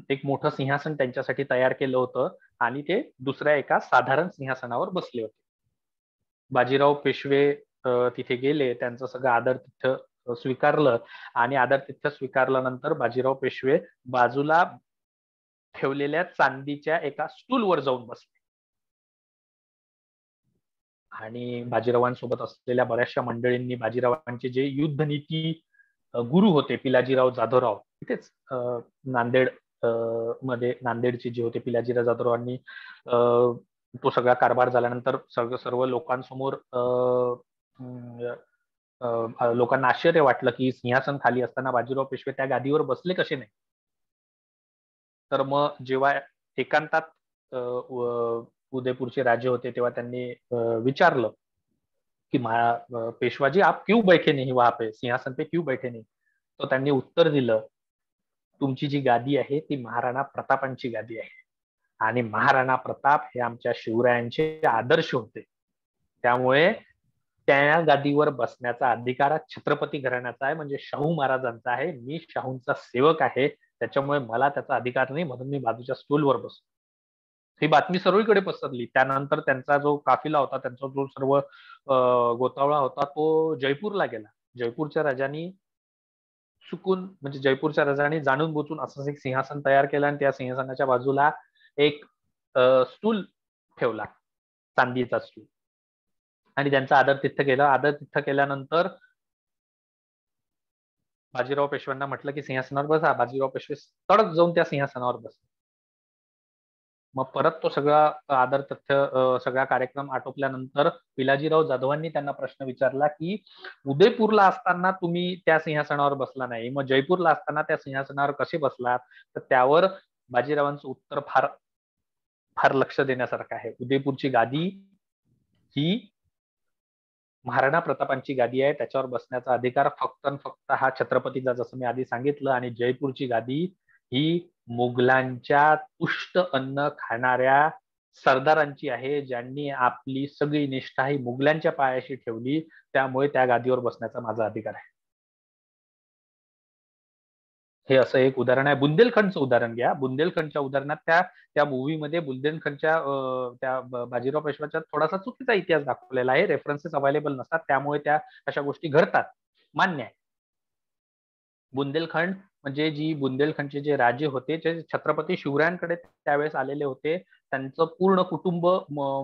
एक मोठं सिंहासन त्यांच्यासाठी तयार केलं होतं आणि ते दुसऱ्या एका साधारण सिंहासनावर बसले होते. बाजीराव पेशवे तिथे गेले त्यांचं सगळं आदर तिथं स्वीकारलं आणि आदर तिथं स्वीकारल्यानंतर बाजीराव पेशवे बाजूला ठेवलेल्या चांदीच्या एका स्टूलवर जाऊन बसले. आणि बाजीरावांसोबत असलेल्या बऱ्याचशा मंडळींनी बाजीरावांचे जे युद्धनीती गुरु होते पिलाजीराव जाधवराव तिथेच नांदेडमध्ये नांदेडचे जे होते पिलाजीराव जाधवरावांनी तो सगळा कारभार झाल्यानंतर सर्व सर्व लोकांसमोर लोकांना आश्चर्य वाटलं की सिंहासन खाली असताना बाजीराव पेशवे त्या गादीवर बसले कसे नाही? तर मग जेव्हा एकांतात उदयपूरचे राजे होते तेव्हा त्यांनी विचारलं कि पेशवाजी आप क्यू बैठे नाही? वहां पे सिंहासन पे क्यू बैठे नाही? तो त्यांनी उत्तर दिलं तुमची जी गादी आहे ती महाराणा प्रतापांची गादी आहे. आणि महाराणा प्रताप हे आमच्या शिवरायांचे आदर्श होते. त्यामुळे त्या गादीवर बसण्याचा अधिकार छत्रपती घराण्याचा आहे म्हणजे शाहू महाराजांचा आहे. मी शाहूंचा सेवक आहे त्याच्यामुळे मला त्याचा अधिकार नाही म्हणून मी बाजूच्या स्टूलवर बसतो. ही बातमी सर्वीकडे पसरली. त्यानंतर त्यांचा जो काफिला होता त्यांचा जो सर्व गोतावळा होता तो जयपूरला गेला. जयपूरच्या राजांनी चुकून म्हणजे जयपूरच्या राजाने जाणून बुचून असंच एक सिंहासन तयार केलं आणि त्या सिंहासनाच्या बाजूला एक स्टूल ठेवला चांदीचा स्टूल. आणि त्यांचा आदर तिथं केला. आदर तिथं केल्यानंतर बाजीराव पेशव्यांना म्हटलं की सिंहासनावर बसा. बाजीराव पेशवे तडक जाऊन त्या सिंहासनावर बस. मग परत तो सगळा आदर तथ्य सगळा कार्यक्रम आटोपल्यानंतर पिलाजीराव जाधवांनी त्यांना प्रश्न विचारला की उदयपूरला असताना तुम्ही त्या सिंहासनावर बसला नाही. मग जयपूरला असताना त्या सिंहासनावर कसे बसलात? तर त्यावर बाजीरावांचं उत्तर फार फार लक्ष देण्यासारखं आहे. उदयपूरची गादी ही महाराणा प्रतापांची गादी आहे. त्याच्यावर बसण्याचा अधिकार फक्त फक्त हा छत्रपतीचा जसं मी आधी सांगितलं आणि जयपूरची गादी ही मुघलांच्या तुष्ट अन्न खाणाऱ्या सरदारांची आहे ज्यांनी आपली सगळी निष्ठा ही मुघलांच्या पायाशी ठेवली. त्यामुळे त्या गादीवर बसण्याचा माझा अधिकार आहे. हे असं एक उदाहरण आहे. बुंदेलखंडचं उदाहरण घ्या. बुंदेलखंडच्या उदाहरणात त्या त्या मूवीमध्ये बुंदेलखंडच्या त्या बाजीराव पेशवाच्या थोडासा चुकीचा इतिहास दाखवलेला आहे. रेफरन्सेस अवेलेबल नसतात. त्यामुळे त्या अशा गोष्टी घडतात. मान्य आहे. बुंदेलखंड म्हणजे जी बुंदेलखंडचे जे राजे होते ते छत्रपती शिवरायांकडे त्यावेळेस आलेले होते त्यांचं पूर्ण कुटुंब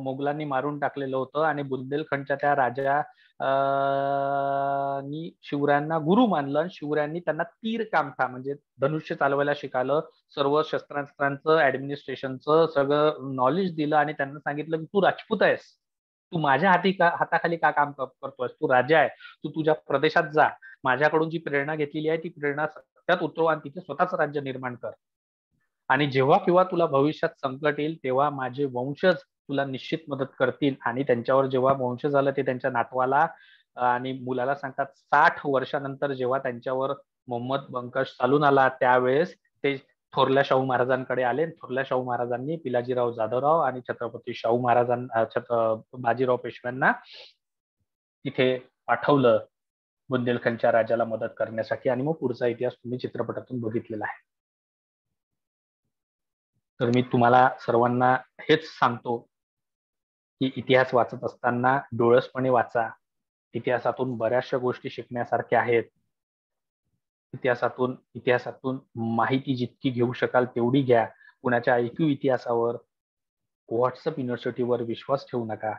मोगलांनी मारून टाकलेलं होतं आणि बुंदेलखंडच्या त्या राजा शिवरायांना गुरु मानलं आणि शिवरायांनी त्यांना तीर कामठा म्हणजे धनुष्य चालवायला शिकालं सर्व शस्त्रास्त्रांचं ऍडमिनिस्ट्रेशनचं सगळं नॉलेज दिलं आणि त्यांना सांगितलं की तू राजपूत आहेस. तू माझ्या हाती का हाताखाली का काम करतोयस? तू राजा आहे. तू तुझ्या प्रदेशात जा. माझ्याकडून जी प्रेरणा घेतलेली आहे ती प्रेरणा त्यात उतरव आणि तिथे स्वतःच राज्य निर्माण कर. आणि जेव्हा किंवा तुला भविष्यात संकट येईल तेव्हा माझे वंशज तुला निश्चित मदत करतील. आणि त्यांच्यावर जेव्हा वंश झालं ते त्यांच्या नातवाला आणि मुलाला सांगतात साठ वर्षानंतर जेव्हा त्यांच्यावर मोहम्मद बंकश चालून आला त्यावेळेस ते थोरल्या शाहू महाराजांकडे आले. थोरल्या शाहू महाराजांनी पिलाजीराव जाधवराव आणि छत्रपती शाहू महाराजांना बाजीराव पेशव्यांना तिथे पाठवलं. बुंदेलखंडच्या राजाला मदत करण्यासाठी आणि मग पुढचा इतिहास तुम्ही चित्रपटातून बघितलेला आहे. तर मी तुम्हाला सर्वांना हेच सांगतो की इतिहास वाचत असताना डोळसपणे वाचा. इतिहासातून बऱ्याचशा गोष्टी शिकण्यासारख्या आहेत. इतिहासातून इतिहासातून माहिती जितकी घेऊ शकाल तेवढी घ्या. कुणाच्या ऐक्यू इतिहासावर व्हॉट्सअप युनिव्हर्सिटीवर विश्वास ठेवू नका.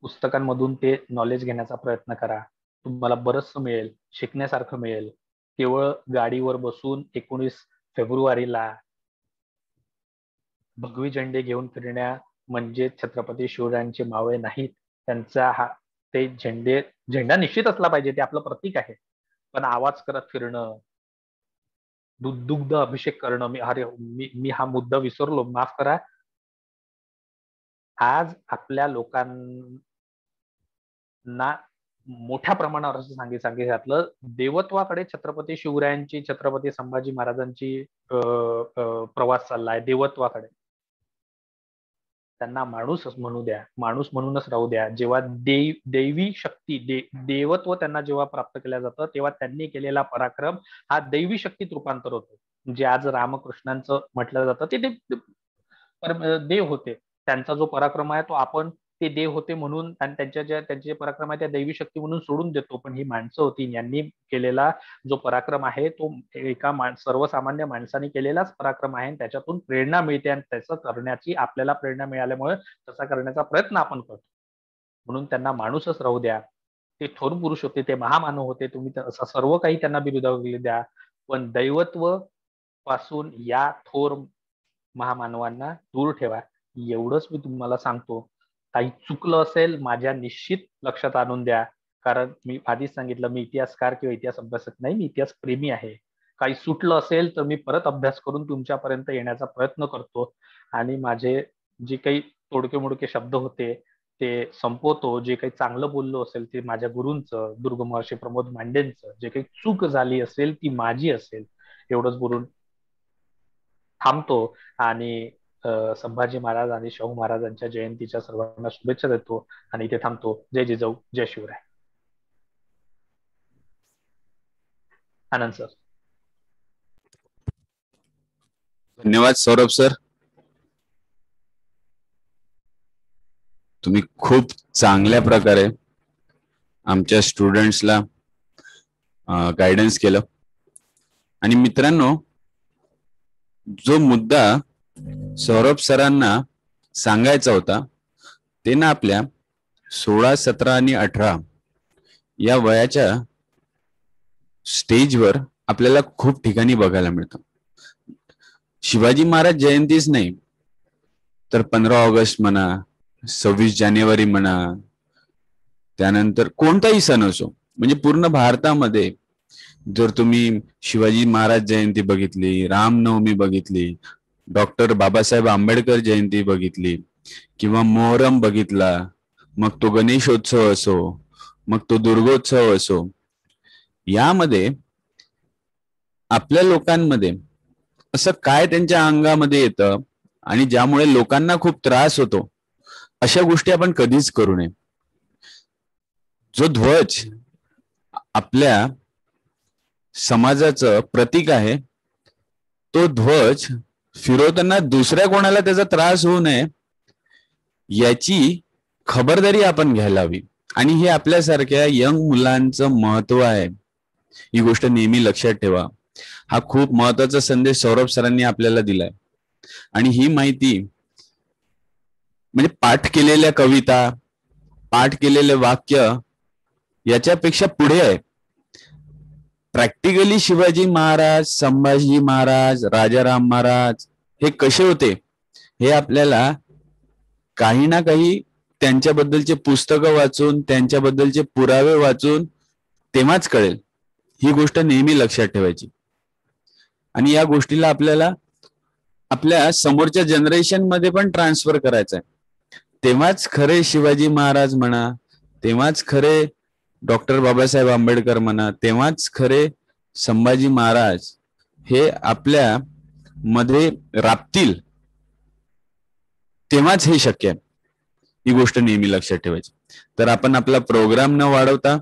पुस्तकांमधून ते नॉलेज घेण्याचा प्रयत्न करा. तुम्हाला बरंचसं मिळेल शिकण्यासारखं मिळेल. केवळ गाडीवर बसून एकोणीस फेब्रुवारीला भगवी झेंडे घेऊन फिरण्या म्हणजे छत्रपती शिवरायांचे मावळे नाहीत त्यांचा हा ते झेंडे झेंडा निश्चित असला पाहिजे ते आपलं प्रतीक आहे. पण आवाज करत फिरणं दुग्ध अभिषेक करणं मी अरे मी मी हा मुद्दा विसरलो माफ करा. आज आपल्या लोकांना मोठ्या प्रमाणावर असं सांगे सांगितलं देवत्वाकडे छत्रपती शिवरायांची छत्रपती संभाजी महाराजांची प्रवास चाललाय देवत्वाकडे. त्यांना माणूस म्हणू द्या माणूस म्हणूनच राहू द्या. जेव्हा देव दैवी शक्ती दे, देवत्व त्यांना जेव्हा प्राप्त केलं जातं तेव्हा त्यांनी केलेला पराक्रम हा दैवी शक्तीत रूपांतर होतो. जे आज रामकृष्णांचं म्हटलं जातं ते देव होते. त्यांचा जो पराक्रम आहे तो आपण ते देव होते म्हणून आणि त्यांच्या ज्या त्यांचे पराक्रम आहे त्या दैवी शक्ती म्हणून सोडून देतो. पण ही माणसं होती. यांनी केलेला जो पराक्रम आहे तो एका सर्वसामान्य माणसाने केलेलाच पराक्रम आहे त्याच्यातून प्रेरणा मिळते आणि त्याचं करण्याची आपल्याला प्रेरणा मिळाल्यामुळे तसा करण्याचा प्रयत्न आपण करतो. म्हणून त्यांना माणूसच राहू द्या. ते थोर पुरुष होते ते महामानव होते. तुम्ही असं सर्व काही त्यांना बिरुदावले द्या. पण दैवत्वपासून या थोर महामानवांना दूर ठेवा. एवढंच मी तुम्हाला सांगतो. काही चुकलं असेल माझ्या निश्चित लक्षात आणून द्या. कारण मी आधीच सांगितलं मी इतिहासकार किंवा इतिहास अभ्यासक नाही मी इतिहास प्रेमी आहे. काही सुटलं असेल तर मी परत अभ्यास करून तुमच्यापर्यंत येण्याचा प्रयत्न करतो. आणि माझे जे काही तोडके मोडके शब्द होते ते संपवतो. जे काही चांगलं बोललो असेल ते माझ्या गुरूंचं दुर्गमहर्षी प्रमोद मांडेंचं. जे काही चूक झाली असेल ती माझी असेल. एवढंच बोलून थांबतो. आणि संभाजी महाराज आणि शाहू महाराजांच्या जयंतीच्या सर्वांना शुभेच्छा देतो आणि इथे थांबतो. जय जिजाऊ जय शिवराय. आनंद सर. धन्यवाद सौरभ सर. तुम्ही खूप चांगल्या प्रकारे आमच्या स्टुडंट्सला गायडन्स केलं. आणि मित्रांनो जो मुद्दा सौरभ सरांना सांगायचा होता ते ना आपल्या सोळा सतरा आणि अठरा या वयाच्या स्टेजवर आपल्याला खूप ठिकाणी बघायला मिळतं. शिवाजी महाराज जयंतीच नाही तर पंधरा ऑगस्ट म्हणा सव्वीस जानेवारी म्हणा त्यानंतर कोणताही सण असो म्हणजे पूर्ण भारतामध्ये जर तुम्ही शिवाजी महाराज जयंती बघितली रामनवमी बघितली डॉक्टर बाबासाहेब आंबेडकर जयंती बघितली किंवा मोहरम बघितला मग तो गणेशोत्सव असो मग तो दुर्गोत्सव असो यामध्ये आपल्या लोकांमध्ये असं काय त्यांच्या अंगामध्ये येतं आणि ज्यामुळे लोकांना खूप त्रास होतो अशा गोष्टी आपण कधीच करू नये. जो ध्वज आपल्या समाजाचं प्रतीक आहे तो ध्वज फिरवताना दुसऱ्या कोणाला त्याचा त्रास होऊ नये याची खबरदारी आपण घ्यायला हवी. आणि हे आपल्यासारख्या यंग मुलांचं महत्त्व आहे. ही गोष्ट नेहमी लक्षात ठेवा. हा खूप महत्त्वाचा संदेश सौरभ सरांनी आपल्याला दिलाय. आणि ही माहिती म्हणजे पाठ केलेल्या कविता पाठ केलेले वाक्य याच्यापेक्षा पुढे आहे. प्रॅक्टिकली शिवाजी महाराज संभाजी महाराज राजाराम महाराज हे कसे होते? हे आपल्याला काही ना काही त्यांच्याबद्दलचे पुस्तकं वाचून त्यांच्याबद्दलचे पुरावे वाचून तेव्हाच कळेल. ही गोष्ट नेहमी लक्षात ठेवायची. आणि या गोष्टीला आपल्याला आपल्या समोरच्या जनरेशनमध्ये पण ट्रान्सफर करायचं आहे तेव्हाच खरे शिवाजी महाराज म्हणा तेव्हाच खरे डॉक्टर बाबासाहेब आंबेडकर म्हणा तेव्हाच खरे संभाजी महाराज हे आपल्या मध्ये राबतील तेव्हाच हे शक्य आहे. ही गोष्ट नेहमी लक्षात ठेवायची. तर आपण आपला प्रोग्राम न वाढवता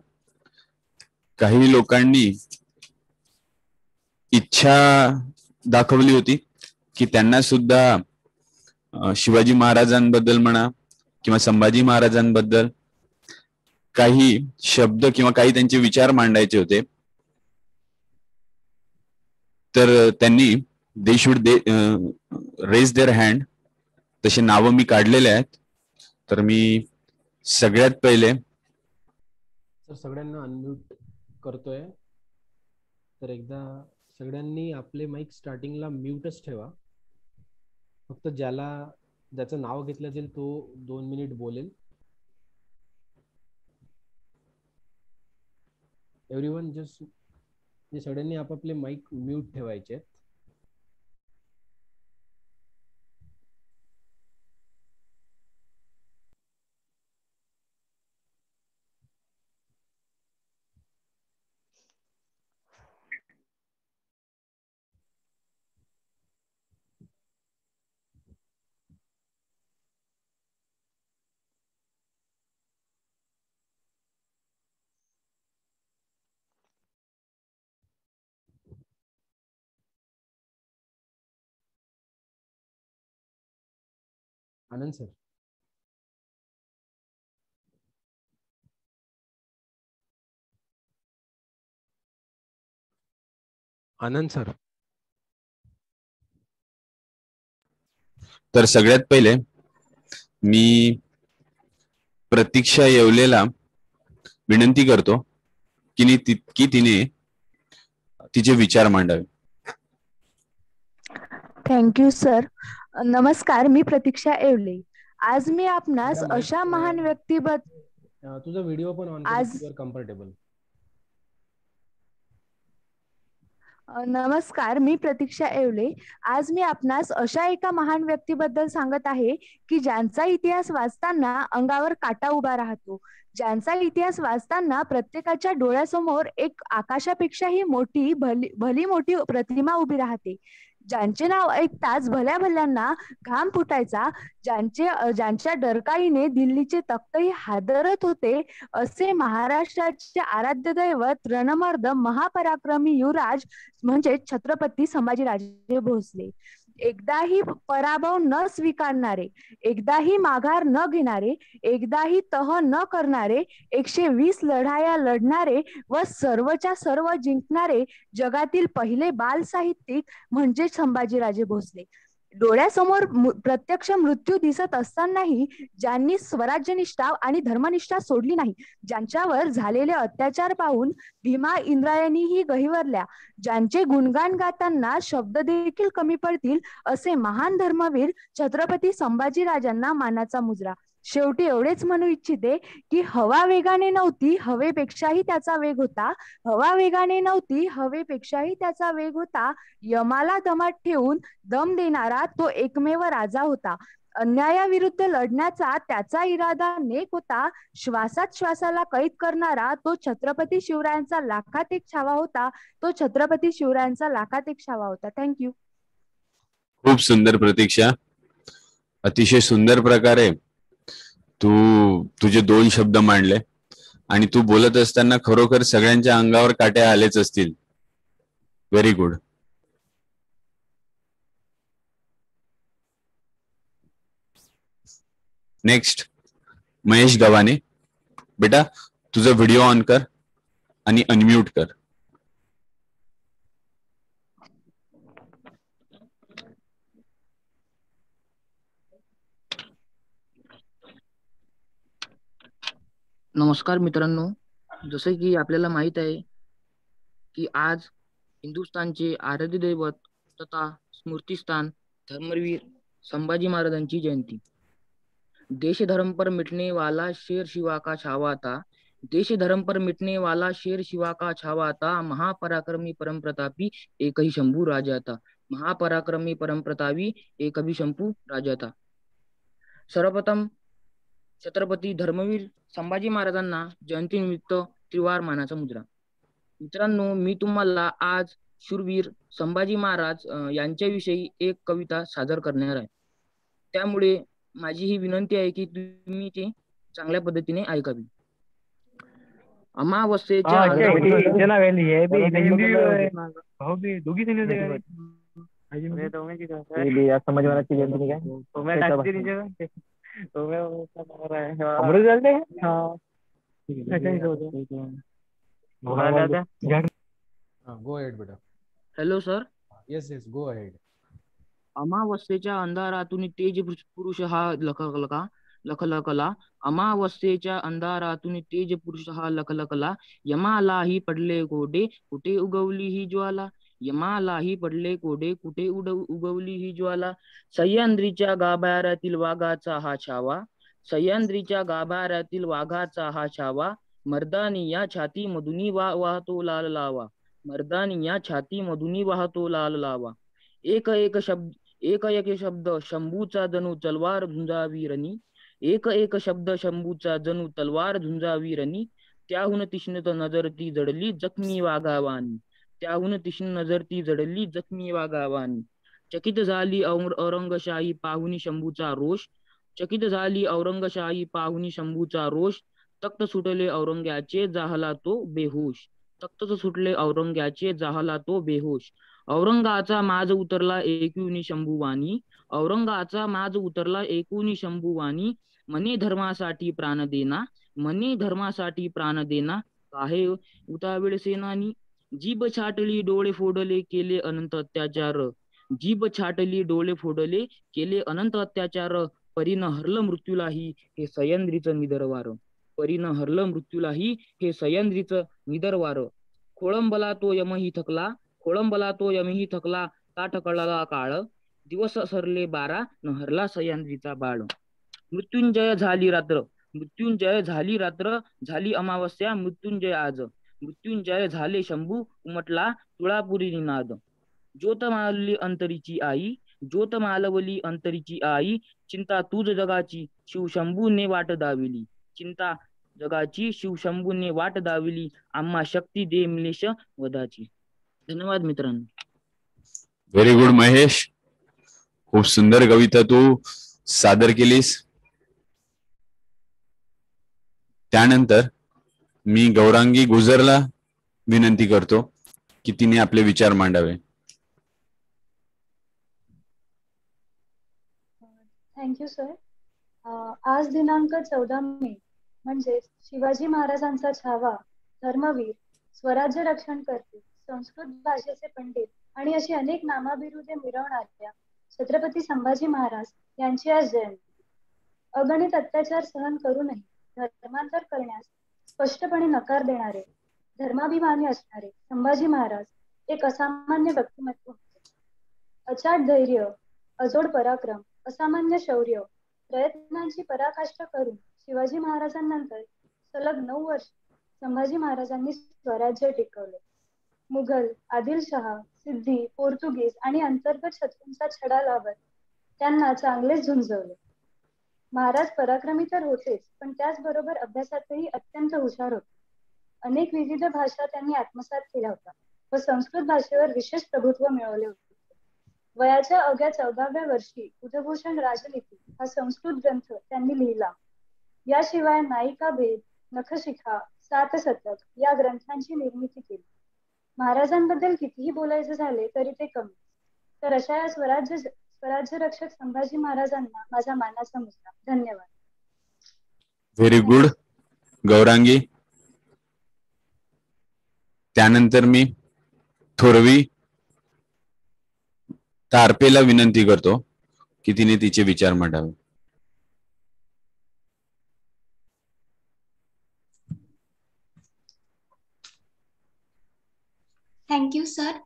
काही लोकांनी इच्छा दाखवली होती की त्यांना सुद्धा शिवाजी महाराजांबद्दल म्हणा किंवा संभाजी महाराजांबद्दल काही शब्द किंवा काही त्यांचे विचार मांडायचे होते. तर त्यांनी they should they raise their hand तसे नावं मी काढलेले आहेत. तर मी सगळ्यात पहिले सगळ्यांना अनम्यूट करतोय. तर एकदा सगळ्यांनी आपले माईक स्टार्टिंगला म्यूटच ठेवा. फक्त ज्याला ज्याचं नाव घेतलं जाईल तो दोन मिनिट बोलेल. एव्हरी वन जस्ट सगळ्यांनी आपापले माईक म्यूट ठेवायचे आनंद सर. आनंद सर. तर सगळ्यात पहिले मी प्रतीक्षा येवलेला विनंती करतो की की तिने तिचे विचार मांडावे. थँक्यू सर नमस्कार मी प्रतीक्षा येवले. आज मी आपणास अशा महान व्यक्तीबद्दल तुझा व्हिडिओ पण ऑन आज कम्फर्टेबल नमस्कार मी प्रतीक्षा येवले. आज मी आपणास अशा एका महान व्यक्तीबद्दल सांगत आहे की ज्यांचा इतिहास वाचताना अंगावर काटा उभा राहतो. ज्यांचा इतिहास वाचताना प्रत्येकाच्या डोळ्यासमोर एक आकाशापेक्षाही मोठी भली भली मोठी प्रतिमा उभी राहते. ज्यांचे नाव ऐकताच भल्या भल्यांना घाम फुटायचा. ज्यांचे ज्यांच्या डरकाईने दिल्लीचे तख्तही हादरत होते असे महाराष्ट्राचे आराध्य दैवत रणमर्द महापराक्रमी युवराज म्हणजे छत्रपती संभाजीराजे भोसले. एकदाही पराभव न स्वीकारणारे एकदाही माघार न घेणारे एकदाही तह न करणारे एकशे वीस लढाया लढणारे व सर्वच्या सर्व जिंकणारे जगातील पहिले बाल साहित्यिक म्हणजे संभाजीराजे भोसले. डोळ्यासमोर प्रत्यक्ष मृत्यू दिसत असतानाही ज्यांनी स्वराज्यनिष्ठा आणि धर्मनिष्ठा सोडली नाही ज्यांच्यावर झालेले अत्याचार पाहून भीमा इंद्रायणीही गहिवरल्या ज्यांचे गुणगान गाताना शब्द देखील कमी पडतील असे महान धर्मवीर छत्रपती संभाजीराजांना मानाचा मुजरा. शेवटी एवढेच म्हणू इच्छिते की हवा वेगाने नव्हती हवेपेक्षाही त्याचा वेग होता. हवा वेगाने नव्हती हवेपेक्षाही त्याचा वेग होता. यमाला दमात ठेवून दम देणारा तो एकमेव राजा होता. अन्यायाविरुद्ध लढण्याचा त्याचा इरादा नेक होता. श्वासात श्वासाला कैद करणारा तो छत्रपती शिवरायांचा लाखात एक छावा होता. तो छत्रपती शिवरायांचा लाखात एक छावा होता. थँक्यू खूप सुंदर प्रतीक्षा. अतिशय सुंदर प्रकारे तू तुझे दोन शब्द मांडले. आणि तू बोलत असताना खरोखर सगळ्यांच्या अंगावर काटे आलेच असतील. Very good next Mahesh Gavhane. बेटा तुझा व्हिडिओ ऑन कर आणि अनम्यूट कर. नमस्कार मित्रांनो. जसे की आपल्याला माहीत आहे की आज हिंदुस्थानचे आराध्य दैवत तथा स्मृतिस्थान धर्मवीर संभाजी महाराजांची जयंती. देश धर्म पर मिटने वाला शेर शिवा का छावा था देश धर्म पर मिटने वाला शेर शिवा का छावा था महापराक्रमी परम प्रतापी एक ही शंभू राजा था महापराक्रमी परम प्रतापी एक भी शंभू राजा था सर्वप्रथम छत्रपती धर्मवीर संभाजी महाराजांना जयंतीनिमित्त त्रिवार मानाचा मुद्रा. मित्रांनो मी तुम्हाला आज शूरवीर संभाजी महाराज यांच्याविषयी एक कविता सादर करणार आहे. त्यामुळे माझी ही विनंती आहे की तुम्ही ते चांगल्या पद्धतीने ऐकावी. अमावस्येच्या संभाजी महाराजची अमृत झाले गो अहेड बेटा. Hello sir yes yes go ahead अमावस्येच्या अंधारातून तेज पुरुष हा लखलका लखलकला अमावस्येच्या अंधारातून तेज पुरुष हा लखलकला यमालाही पडले कोडे कुठे उगवली ही ज्वाला? यमालाही पडले कोडे कुठे उड उगवली ही ज्वाला? सह्याद्रीच्या गाभाऱ्यातील वाघाचा हा छावा सह्याद्रीच्या गाभाऱ्यातील वाघाचा हा छावा मर्दानी या छाती मधुनी वा वाहतो लाल लावा मर्दानी या छाती मधुनी वाहतो लाल लावा. एक एक शब्द एक एक शब्द शंभूचा जणू तलवार झुंजावी रणी एक एक शब्द शंभूचा जणू तलवार झुंजावी रणी त्याहून तिष्णत नजर ती जडली जखमी वाघावानी. त्याहून तिशी नजर ती जडली जखमी वा गावानी. चकित झाली औरंगशाही पाहुनी शंभूचा रोष. चकित झाली औरंगशाही पाहुनी शंभूचा रोष. तख्त सुटले औरंग्याचे जाहला तो बेहोश. तख्त सुटले औरंग्याचे जाहला तो बेहोश. औरंगाचा माज उतरला एकुनी शंभुवानी औरंगाचा माज उतरला एकुनी शंभुवानी मने धर्मासाठी प्राण देना. मने धर्मासाठी प्राण देना. काहे उतावीळ सेनानी? जीभ छाटली डोळे फोडले केले अनंत अत्याचार. जीभ छाटली डोळे फोडले केले अनंत अत्याचार. परीन हरलं मृत्यूलाही हे सह्याद्रीचं निदरवार. परीन हरलं मृत्यूलाही हे सह्याद्रीचं निदरवार. खोळंबला तो यमही थकला खोळंबला तो यमही थकला का कळला काळ. दिवस सरले बारा न हरला सह्याद्रीचा बाळ. मृत्युंजय झाली रात्र मृत्युंजय झाली रात्र झाली अमावस्या मृत्युंजय आज. मृत्युंजय झाले शंभू उमटला तुळापुरी निनाद. ज्योत मालवली अंतरीची आई ज्योत मालवली अंतरीची आई चिंता तूच जगाची शिवशंभूने वाट दाविली. चिंता जगाची शिवशंभूने वाट दाविली. आम्हा शक्ती दे मिलेश वधाची. धन्यवाद मित्रांनो. Very good Mahesh. खूप सुंदर कविता तू सादर केलीस. त्यानंतर मी गौरांगी गुजरला विनंती करतो की तिने आपले विचार मांडावे. थँक्यू सर आज दिनांक चौदा मे म्हणजे शिवाजी महाराजांचा छावा धर्मवीर स्वराज्य रक्षण करते संस्कृत भाषेचे पंडित आणि अशी अनेक नामाबिरुदे मिरवणाऱ्या छत्रपती संभाजी महाराज यांची आज जयंती. अगणित अत्याचार सहन करूनही धर्मांतर करण्यास स्पष्टपणे नकार देणारे धर्माभिमानी असणारे संभाजी महाराज एक असामान्य व्यक्तिमत्व होते. अचाट धैर्य अजोड पराक्रम असामान्य शौर्य प्रयत्नांची पराकाष्ठा करून शिवाजी महाराजांनंतर सलग नऊ वर्ष संभाजी महाराजांनी स्वराज्य टिकवले. मुघल आदिलशहा सिद्धी पोर्तुगीज आणि अंतर्गत शत्रूंचा छडा लावत त्यांना चांगलेच झुंजवले. महाराज पराक्रमी तर होतेच पण त्याचबरोबर अभ्यासातही अत्यंत हुशार होते. अनेक विविध भाषा त्यांनी आत्मसात केल्या होत्या व संस्कृत भाषेवर विशेष प्रभुत्व मिळवले होते. वयाच्या अवघ्या चौदाव्या वर्षी बुधभूषण राजनीती हा संस्कृत ग्रंथ त्यांनी लिहिला. याशिवाय नायिका भेद नखशिखा सात शतक या ग्रंथांची निर्मिती केली. महाराजांबद्दल कितीही बोलायचे झाले तरी ते कमी. तर अशा या स्वराज्य स्वराज्य रक्षक संभाजी महाराजांना माझा मानाचा मुद्दा. धन्यवाद. Very good Gaurangi. त्यानंतर मी थोरवी तारपेला विनंती करतो की तिने तिचे विचार मांडावे. थँक्यू सर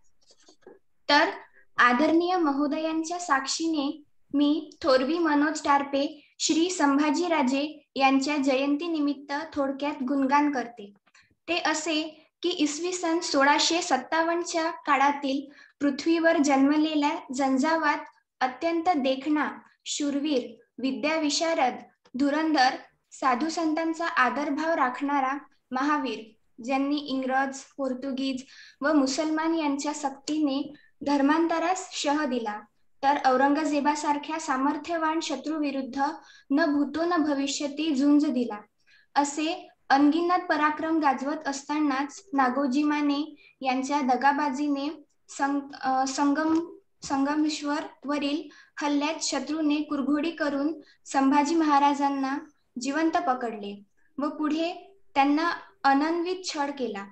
तर आदरणीय महोदयांच्या साक्षीने मी थोरवी मनोज टारपे श्री संभाजीराजे यांच्या जयंती निमित्त थोडक्यात गुणगान करते. ते असे की इसवी सन सोळाशे सत्तावन्नच्या काळातील पृथ्वीवर जन्मलेल्या झंझावात अत्यंत देखणा शूरवीर विद्याविशारद धुरंधर साधू संतांचा आदरभाव राखणारा महावीर ज्यांनी इंग्रज पोर्तुगीज व मुसलमान यांच्या सक्तीने धर्मांतरास शह दिला. तर औरंगजेबासारख्या सामर्थ्यवान शत्रूविरुद्ध न भूतो न भविष्यती झुंज दिला. असे अनगिनत पराक्रम गाजवत असतानाच नागोजी माने यांच्या दगाबाजीने संग संगम संगमेश्वर वरील हल्ल्यात शत्रूने कुरघोडी करून संभाजी महाराजांना जिवंत पकडले व पुढे त्यांना अनन्वित छळ केला.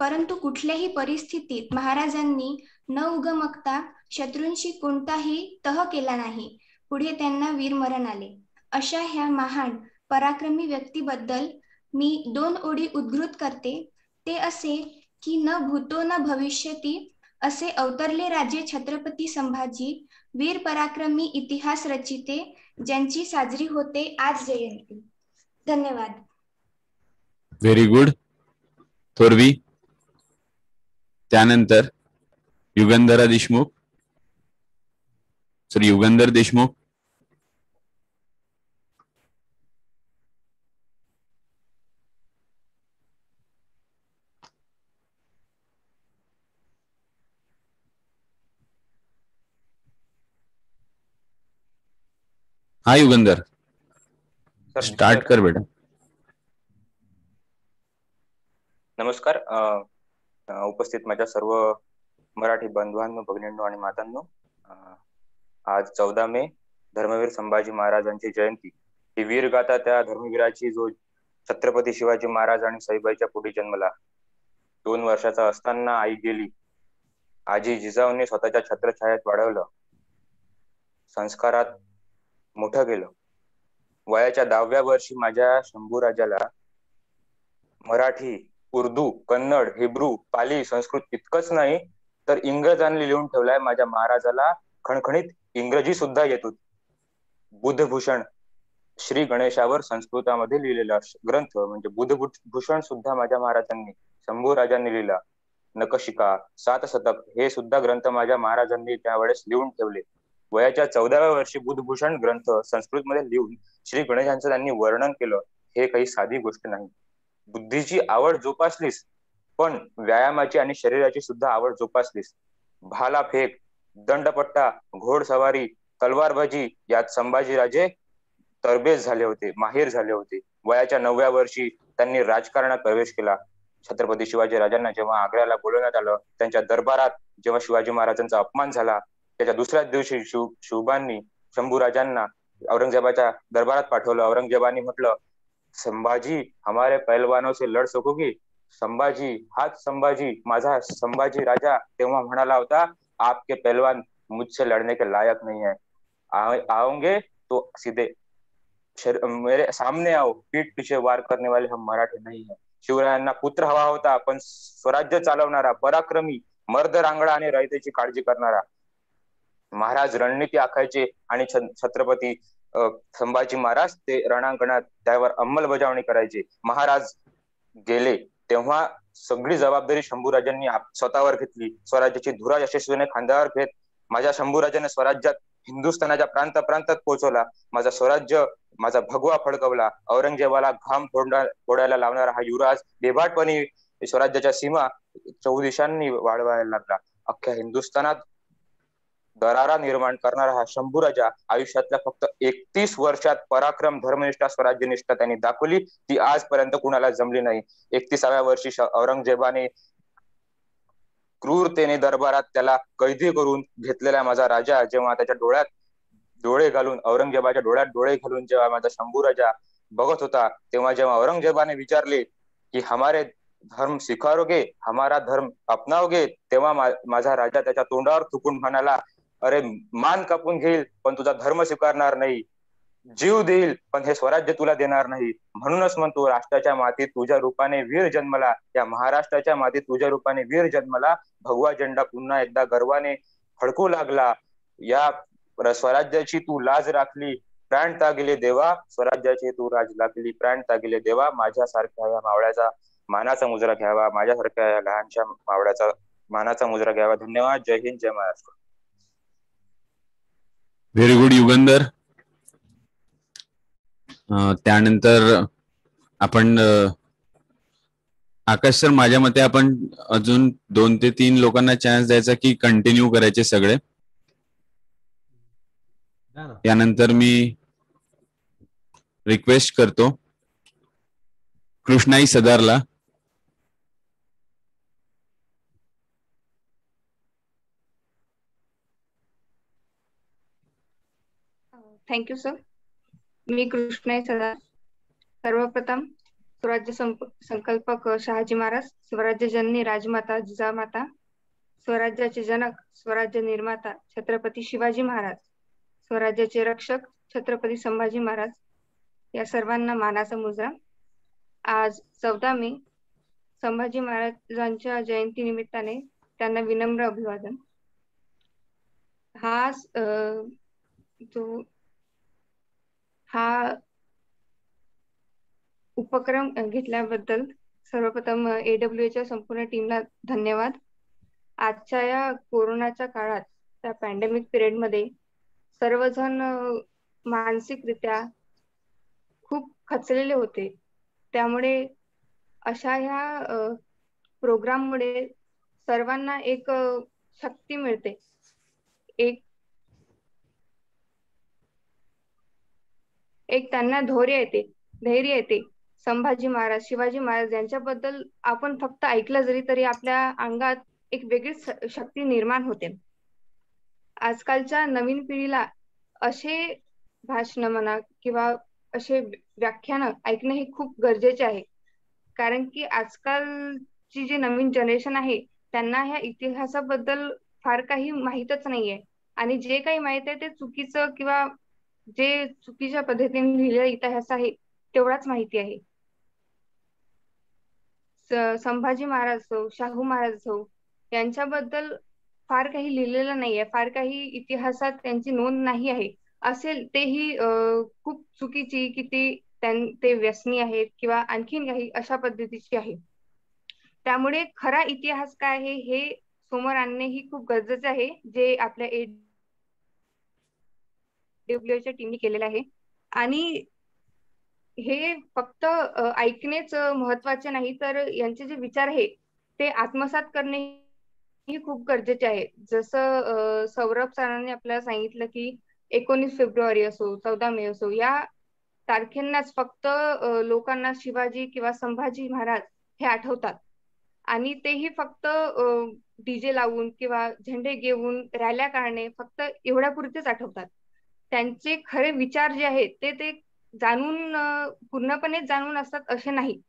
परंतु कुठल्याही परिस्थितीत महाराजांनी न उगमकता शत्रूंशी कोणताही तह केला नाही. पुढे त्यांना वीरमरण आले. अशा ह्या महान पराक्रमी व्यक्तीबद्दल मी दोन ओढी उद्घृत करते. ते असे की न भूतो न भविष्यती असे अवतरले राजे छत्रपती संभाजी वीर पराक्रमी इतिहास रचिते ज्यांची साजरी होते आज जयंती. धन्यवाद. Very good Thorvi. त्यानंतर युगंधरा देशमुख? सर युगंधर देशमुख? हा युगंधर. स्टार्ट कर बेटा. नमस्कार. उपस्थित माझ्या सर्व मराठी बंधवांनो भगिनींनो आणि मातांनो आज चौदा मे धर्मवीर संभाजी महाराजांची जयंती. ही वीर गाता त्या धर्मवीराची जो छत्रपती शिवाजी महाराज आणि सईबाईच्या पुढे जन्मला. दोन वर्षाचा असताना आई गेली. आजी जिजाऊने स्वतःच्या छत्रछायात वाढवलं. संस्कारात मोठं गेलं. वयाच्या दहाव्या वर्षी माझ्या शंभू राजाला मराठी उर्दू कन्नड हिब्रू पाली संस्कृत इतकंच नाही तर इंग्रजांनी लिहून ठेवलाय माझ्या महाराजाला. खणखणीत इंग्रजी सुद्धा येत होती. बुधभूषण श्री गणेशावर संस्कृतामध्ये लिहिलेला ग्रंथ म्हणजे बुधभूषण सुद्धा माझ्या महाराजांनी शंभू राजांनी लिहिला. नकशिका सात शतक हे सुद्धा ग्रंथ माझ्या महाराजांनी त्यावेळेस लिहून ठेवले. वयाच्या चौदाव्या वर्षी बुधभूषण ग्रंथ संस्कृतमध्ये लिहून श्री गणेशांचं त्यांनी वर्णन केलं. हे काही साधी गोष्ट नाही. बुद्धीची आवड जोपासलीस पण व्यायामाची आणि शरीराची सुद्धा आवड जोपासलीस. भाला फेक दंडपट्टा घोडसवारी तलवारबाजी यात संभाजीराजे तरबेज झाले होते माहीर झाले होते. वयाच्या नवव्या वर्षी त्यांनी राजकारणात प्रवेश केला. छत्रपती शिवाजी राजांना जेव्हा आग्र्याला बोलवण्यात आलं त्यांच्या दरबारात जेव्हा शिवाजी महाराजांचा अपमान झाला त्याच्या दुसऱ्याच दिवशी शिव शिवबांनी शंभू राजांना औरंगजेबाच्या दरबारात पाठवलं. औरंगजेबाने म्हटलं संभाजी हमारे पहलवानों से लढ सकोगी? संभाजी हाच संभाजी माझा संभाजी राजा तेव्हा म्हणाला होता आपके पहलवान मुझसे लढने के लायक नहीं है. आओगे तो सीधे मेरे सामने आओ पीठ पीछे वार करने वाले हम मराठे नहीं है. शिवरायांना पुत्र हवा होता पण स्वराज्य चालवणारा पराक्रमी मर्द रांगडा आणि रयतेची काळजी करणारा. महाराज रणनीती आखायचे आणि छत्रपती संभाजी महाराज ते रणांगणात त्यावर अंमलबजावणी करायचे. महाराज गेले. तेव्हा सगळी जबाबदारी शंभूराजांनी स्वतःवर घेतली. स्वराज्याची धुरा यशस्वीने खांद्यावर घेत माझ्या शंभूराजाने स्वराज्यात हिंदुस्थानाच्या प्रांत प्रांतात पोहोचवला. माझा स्वराज्य माझा भगवा फडकवला. औरंगजेबाला घाम फोडायला लावणारा हा युवराज बेभाटपणे स्वराज्याच्या सीमा चौदिशांनी वाढवायला लागला. अख्ख्या हिंदुस्थानात दरारा निर्माण करणारा हा शंभू राजा आयुष्यातल्या फक्त एकतीस वर्षात पराक्रम धर्मनिष्ठा स्वराज्यनिष्ठा त्यांनी दाखवली. ती आजपर्यंत कुणाला जमली नाही. एकतीसाव्या वर्षी औरंगजेबाने क्रूरतेने दरबारात त्याला कैदी करून घेतलेला माझा राजा. जेव्हा त्याच्या डोळ्यात डोळे घालून औरंगजेबाच्या डोळ्यात डोळे घालून जेव्हा माझा शंभू राजा बघत होता तेव्हा जेव्हा औरंगजेबाने विचारले की हमारे धर्म स्वीकारोगे? हमारा धर्म अपनावगे तेव्हा माझा राजा त्याच्या तोंडावर थुकून म्हणाला अरे मान कापून घेईल पण तुझा धर्म स्वीकारणार नाही. जीव देईल पण हे स्वराज्य तुला देणार नाही. म्हणूनच म्हणतो राष्ट्राच्या मातीत तुझ्या रूपाने वीर जन्मला. या महाराष्ट्राच्या मातीत तुझ्या रूपाने वीर जन्मला. भगवा झेंडा पुन्हा एकदा गर्वाने फडकू लागला. या स्वराज्याची तू लाज राखली. प्राण तागिले देवा स्वराज्याची तू राज लागली प्राण तागिले देवा माझ्यासारख्या या मावळ्याचा मानाचा मुजरा घ्यावा. माझ्यासारख्या या लहानशा मावळ्याचा मानाचा मुजरा घ्यावा. धन्यवाद. जय हिंद जय महाराष्ट्र. व्हेरी गुड युगंधर त्यानंतर आपण आकाश सर माझ्या मते आपण अजून दोन ते तीन लोकांना चान्स द्यायचा की कंटिन्यू करायचे सगळे. त्यानंतर मी रिक्वेस्ट करतो. कृष्णाई सदारला. थँक्यू सर मी कृष्णाई सदा सर्वप्रथम स्वराज्य संकल्पक शहाजी महाराज स्वराज्य जननी राजमाता जिजामाता स्वराज्याचे जनक स्वराज्य निर्माता छत्रपती शिवाजी महाराज स्वराज्याचे रक्षक छत्रपती संभाजी महाराज. या सर्वांना मानाचा मुजरा. आज चौदा मे संभाजी महाराजांच्या जयंती निमित्ताने त्यांना विनम्र अभिवादन. हा जो हा उपक्रम घेतल्याबद्दल सर्वप्रथम एडब्ल्यूच्या संपूर्ण टीमला धन्यवाद. आजच्या या कोरोनाच्या काळात त्या पॅन्डेमिक पिरियडमध्ये सर्वजण मानसिकरित्या खूप खचलेले होते. त्यामुळे अशा ह्या प्रोग्राममुळे सर्वांना एक शक्ती मिळते. एक एक त्यांना धैर्य येते धैर्य येते. संभाजी महाराज शिवाजी महाराज यांच्याबद्दल आपण फक्त ऐकलं जरी तरी आपल्या अंगात एक वेगळीच शक्ती निर्माण होते. आजकालच्या नवीन पिढीला असे भाषण म्हणा किंवा असे व्याख्यान ऐकणे हे खूप गरजेचे आहे. कारण की आजकालची जी नवीन जनरेशन आहे त्यांना ह्या इतिहासाबद्दल फार काही माहीतच नाहीये. आणि जे काही माहीत आहे ते चुकीचं किंवा जे चुकीच्या पद्धतीने लिहिलेला इतिहास आहे तेवढाच माहिती आहे. संभाजी महाराज हो शाहू महाराज हो यांच्याबद्दल फार काही लिहिलेलं नाहीये फार काही इतिहासात त्यांची नोंद नाही आहे. असेल तेही खूप चुकीची की ते ते व्यसनी आहेत किंवा आणखीन काही अशा पद्धतीची आहे. त्यामुळे खरा इतिहास काय आहे हे समोर आणणे ही खूप गरजेचे आहे जे आपल्या डब्ल्यूच्या टीमने केलेलं आहे. आणि हे फक्त ऐकणेच महत्त्वाचे नाही तर यांचे जे विचार आहे ते आत्मसात करणे ही खूप गरजेचे आहे. जसं सौरभ सरांनी आपल्याला सांगितलं की एकोणीस फेब्रुवारी असो चौदा मे असो या तारखेंनाच फक्त लोकांना शिवाजी किंवा संभाजी महाराज हे आठवतात. आणि तेही फक्त डीजे लावून किंवा झेंडे घेऊन रॅल्या काढणे फक्त एवढ्यापुरतेच आठवतात. त्यांचे खरे विचार जे आहेत ते ते जाणून पूर्णपणे जाणून असतात असे नाही.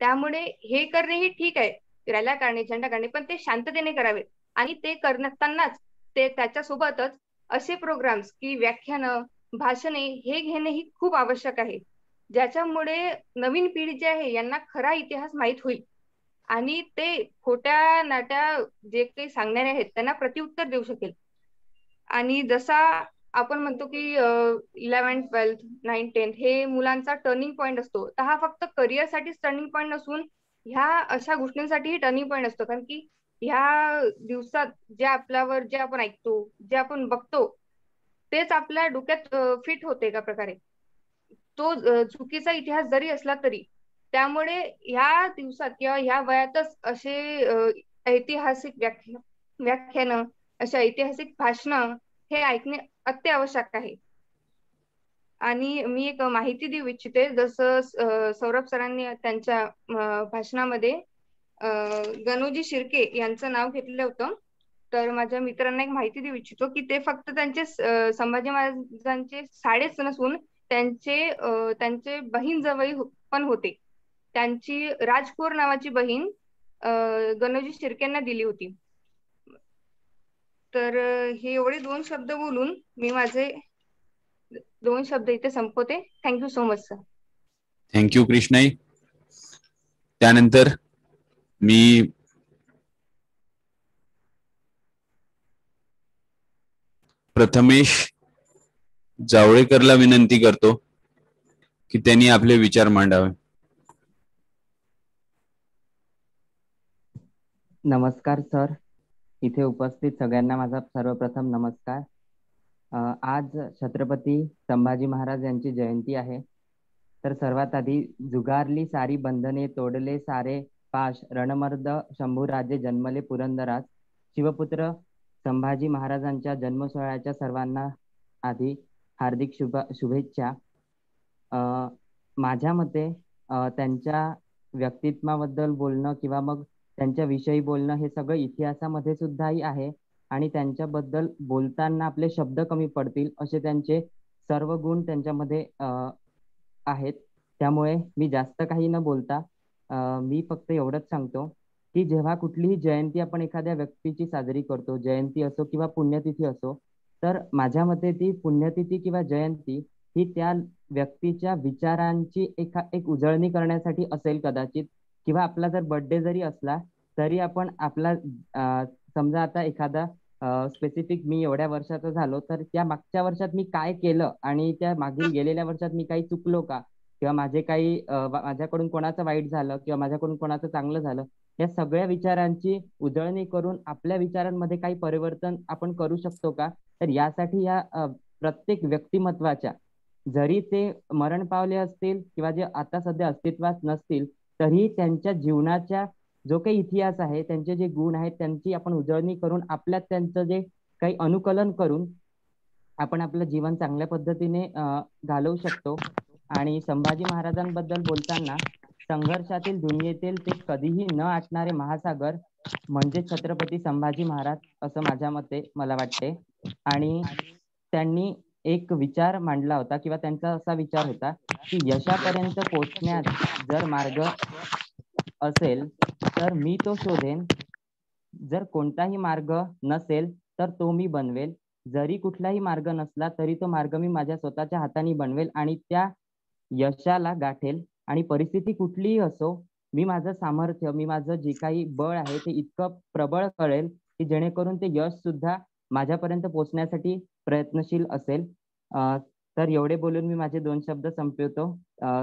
त्यामुळे हे करणे ही ठीक आहे फिरायला करणे झेंडा करणे पण ते शांततेने करावे. आणि ते करतानाच ते त्याच्यासोबतच असे प्रोग्राम्स की व्याख्यान भाषणे हे घेणे ही खूप आवश्यक आहे. ज्याच्यामुळे नवीन पिढी जी आहे यांना खरा इतिहास माहीत होईल. आणि ते खोट्या नाट्या जे काही सांगणारे आहेत त्यांना प्रत्युत्तर देऊ शकेल. आणि जसा आपण म्हणतो की इलेव्हन्थ ट्वेल्थ नाईन टेन्थ हे मुलांचा टर्निंग पॉईंट असतो. तर हा फक्त करिअरसाठीच टर्निंग पॉईंट नसून ह्या अशा गोष्टींसाठीही टर्निंग पॉईंट असतो. कारण की ह्या दिवसात जे आपल्यावर जे आपण ऐकतो जे आपण बघतो तेच आपल्या डोक्यात फिट होते एका प्रकारे. तो चुकीचा इतिहास जरी असला तरी त्यामुळे ह्या दिवसात किंवा ह्या वयातच असे ऐतिहासिक व्याख्या व्याख्यानं अशा ऐतिहासिक भाषणं हे ऐकणे अत्यावश्यक आहे. आणि मी एक माहिती देऊ इच्छिते जसं सौरभ सरांनी त्यांच्या भाषणामध्ये गणोजी शिर्के यांचं नाव घेतलेलं होतं. तर माझ्या मित्रांना एक माहिती देऊ इच्छितो की ते फक्त त्यांचे संभाजी महाराजांचे साडेच नसून त्यांचे त्यांचे बहीण जवळ हो, पण होते. त्यांची राजकोर नावाची बहीण गणोजी शिर्केंना दिली होती. तर हे एवढे दोन शब्द बोलून मी माझे दोन शब्द इथे संपवते. Thank you so much sir thank you Krishnai त्यानंतर मी प्रथमेश जावळेकरला विनंती करतो की त्यांनी आपले विचार मांडावे. नमस्कार सर इथे उपस्थित सगळ्यांना माझा सर्वप्रथम नमस्कार. आज छत्रपती संभाजी महाराज यांची जयंती आहे. तर सर्वात आधी जुगारली सारी बंधने तोडले सारे पाश रणमर्द शंभूराजे जन्मले पुरंदरास शिवपुत्र संभाजी महाराजांच्या जन्मसोहळ्याच्या सर्वांना आधी हार्दिक शुभ शुभेच्छा. माझ्या मते त्यांच्या व्यक्तित्वाबद्दल बोलणं किंवा मग त्यांच्याविषयी बोलणं हे सगळं इतिहासामध्ये सुद्धाही आहे. आणि त्यांच्याबद्दल बोलताना आपले शब्द कमी पडतील असे त्यांचे सर्व गुण त्यांच्यामध्ये आहेत. त्यामुळे मी जास्त काही न बोलता मी फक्त एवढंच सांगतो की जेव्हा कुठलीही जयंती आपण एखाद्या व्यक्तीची साजरी करतो जयंती असो किंवा पुण्यतिथी असो तर माझ्या मते ती पुण्यतिथी किंवा जयंती ही त्या व्यक्तीच्या विचारांची एका एक उजळणी करण्यासाठी असेल कदाचित. किंवा आपला जर बर्थडे जरी असला तरी आपण आपला समजा आता एखादा स्पेसिफिक मी एवढ्या वर्षाचा झालो तर त्या मागच्या वर्षात मी काय केलं आणि त्या मागील गेलेल्या वर्षात मी काही चुकलो का? किंवा माझे काही माझ्याकडून कोणाचं वाईट झालं किंवा माझ्याकडून कोणाचं चांगलं झालं? या सगळ्या विचारांची उजळणी करून आपल्या विचारांमध्ये काही परिवर्तन आपण करू शकतो का? तर यासाठी या प्रत्येक व्यक्तिमत्वाच्या जरी ते मरण पावले असतील किंवा जे आता सध्या अस्तित्वात नसतील तरी त्यांच्या जीवनाच्या जो काही इतिहास आहे त्यांचे जे गुण आहेत त्यांची आपण उजळणी करून आपल्यात त्यांचं जे काही अनुकलन करून आपण आपलं जीवन चांगल्या पद्धतीने घालवू शकतो. आणि संभाजी महाराजांबद्दल बोलताना संघर्षातील दुनियेतील ते कधीही न आटणारे महासागर म्हणजे छत्रपती संभाजी महाराज असं माझ्या मते मला वाटते. आणि त्यांनी एक विचार मांडला होता किंवा त्यांचा असा विचार होता की यशापर्यंत पोहोचण्यात जर मार्ग असेल तर मी तो शोधेन. जर कोणताही मार्ग नसेल तर तो मी बनवेल. जरी कुठलाही मार्ग नसला तरी तो मार्ग मी माझ्या स्वतःच्या हाताने बनवेल आणि त्या यशाला गाठेल. आणि परिस्थिती कुठलीही असो मी माझं सामर्थ्य मी माझं जे काही बळ आहे ते इतकं प्रबळ कळेल की जेणेकरून ते यश सुद्धा माझ्यापर्यंत पोहोचण्यासाठी प्रयत्नशील असेल. तर एवढे बोलून मी माझे दोन शब्द संपवतो.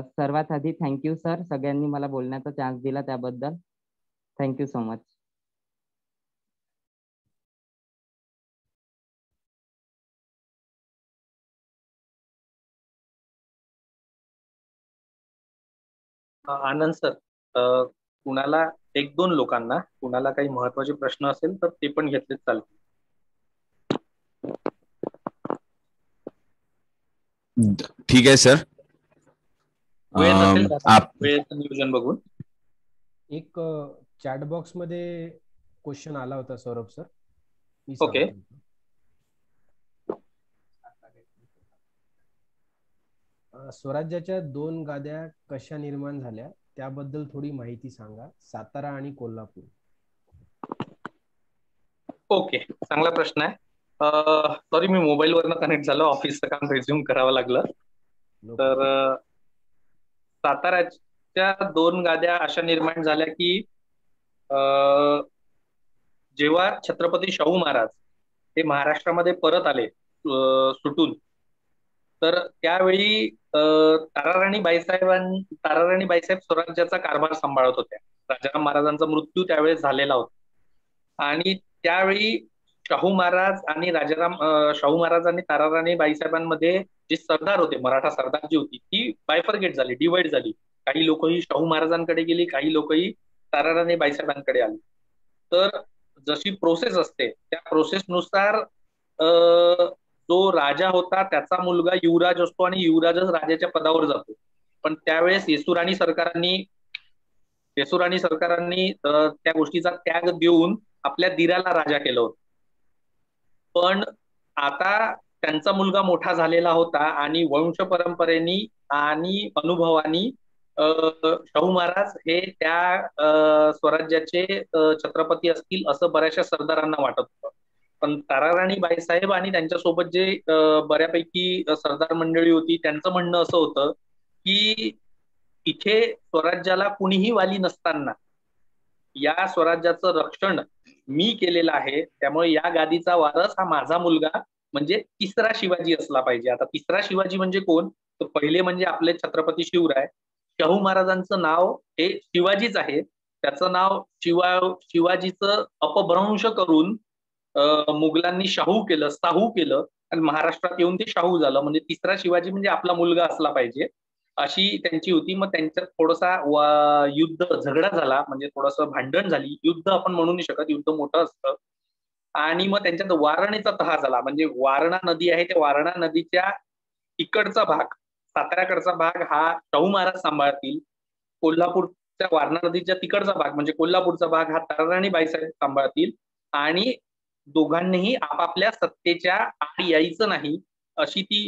सर्वात आधी थँक्यू सर सगळ्यांनी मला बोलण्याचा चान्स दिला त्याबद्दल. Thank you so much Anand sir कुणाला एक दोन लोकांना कुणाला काही महत्त्वाचे प्रश्न असेल तर ते पण घेतले चालतील. ठीक आहे सर नियोजन बघून. एक चॅट बॉक्समध्ये क्वेश्चन आला होता सौरभ सर ओके स्वराज्याच्या दोन गाद्या कशा निर्माण झाल्या त्याबद्दल थोडी माहिती सांगा. सातारा आणि कोल्हापूर. ओके चांगला प्रश्न आहे. सॉरी मी मोबाईल वरनं कनेक्ट झालो. ऑफिसचं काम रिझ्युम करावं लागलं. तर साताऱ्याच्या दोन गाद्या अशा निर्माण झाल्या की जेव्हा छत्रपती शाहू महाराज हे महाराष्ट्रामध्ये परत आले सुटून तर त्यावेळी ताराराणी बाईसाहेबां ताराराणी बाईसाहेब स्वराज्याचा कारभार सांभाळत होत्या. राजाराम महाराजांचा मृत्यू त्यावेळेस झालेला होता. आणि त्यावेळी शाहू महाराज आणि राजाराम शाहू महाराज आणि ताराराणी बाईसाहेबांमध्ये जे सरदार होते मराठा सरदार जी होती ती बायफरगेट झाली डिवाइड झाली. काही लोकही शाहू महाराजांकडे गेली काही लोकही ताराराणी बाईसाहेबांकडे आली. तर जशी प्रोसेस असते त्या प्रोसेसनुसार जो राजा होता त्याचा मुलगा युवराज असतो आणि युवराजच राजाच्या पदावर जातो. पण त्यावेळेस येसुराणी सरकारांनी येसुराणी सरकारांनी त्या गोष्टीचा त्याग देऊन आपल्या दिराला राजा केलं होतं. पण आता त्यांचा मुलगा मोठा झालेला होता आणि वंश परंपरेनी आणि अनुभवानी शाहू महाराज हे त्या स्वराज्याचे छत्रपती असतील असं बऱ्याचशा सरदारांना वाटत होतं. पण ताराराणी बाईसाहेब आणि त्यांच्यासोबत जे बऱ्यापैकी सरदार मंडळी होती त्यांचं म्हणणं असं होतं की इथे स्वराज्याला कुणीही वाली नसताना या स्वराज्याचं रक्षण मी केलेलं आहे त्यामुळे या गादीचा वारस हा माझा मुलगा म्हणजे तिसरा शिवाजी असला पाहिजे. आता तिसरा शिवाजी म्हणजे कोण? तर पहिले म्हणजे आपले छत्रपती शिवराय. शाहू महाराजांचं नाव हे शिवाजीच आहे. त्याचं नाव शिवा शिवाजीचं अपभ्रंश करून मुघलांनी शाहू केलं साहू केलं. आणि महाराष्ट्रात येऊन ते शाहू झालं. म्हणजे तिसरा शिवाजी म्हणजे आपला मुलगा असला पाहिजे. अशी त्यांची होती. मग त्यांच्यात थोडासा युद्ध झगडा झाला. म्हणजे थोडस भांडण झाली. युद्ध आपण म्हणू नाही शकत. युद्ध मोठं असतं. आणि मग त्यांच्यात वारणेचा तहा झाला. म्हणजे वारणा नदी आहे. त्या वारणा नदीच्या इकडचा भाग साताऱ्याकडचा भाग हा शाहू महाराज सांभाळतील. कोल्हापूरच्या वारणा नदीच्या तिकडचा भाग म्हणजे कोल्हापूरचा भाग हा ताराराणी बाईसाहेब सांभाळतील. आणि दोघांनीही आपापल्या सत्तेच्या आड यायचं नाही अशी ती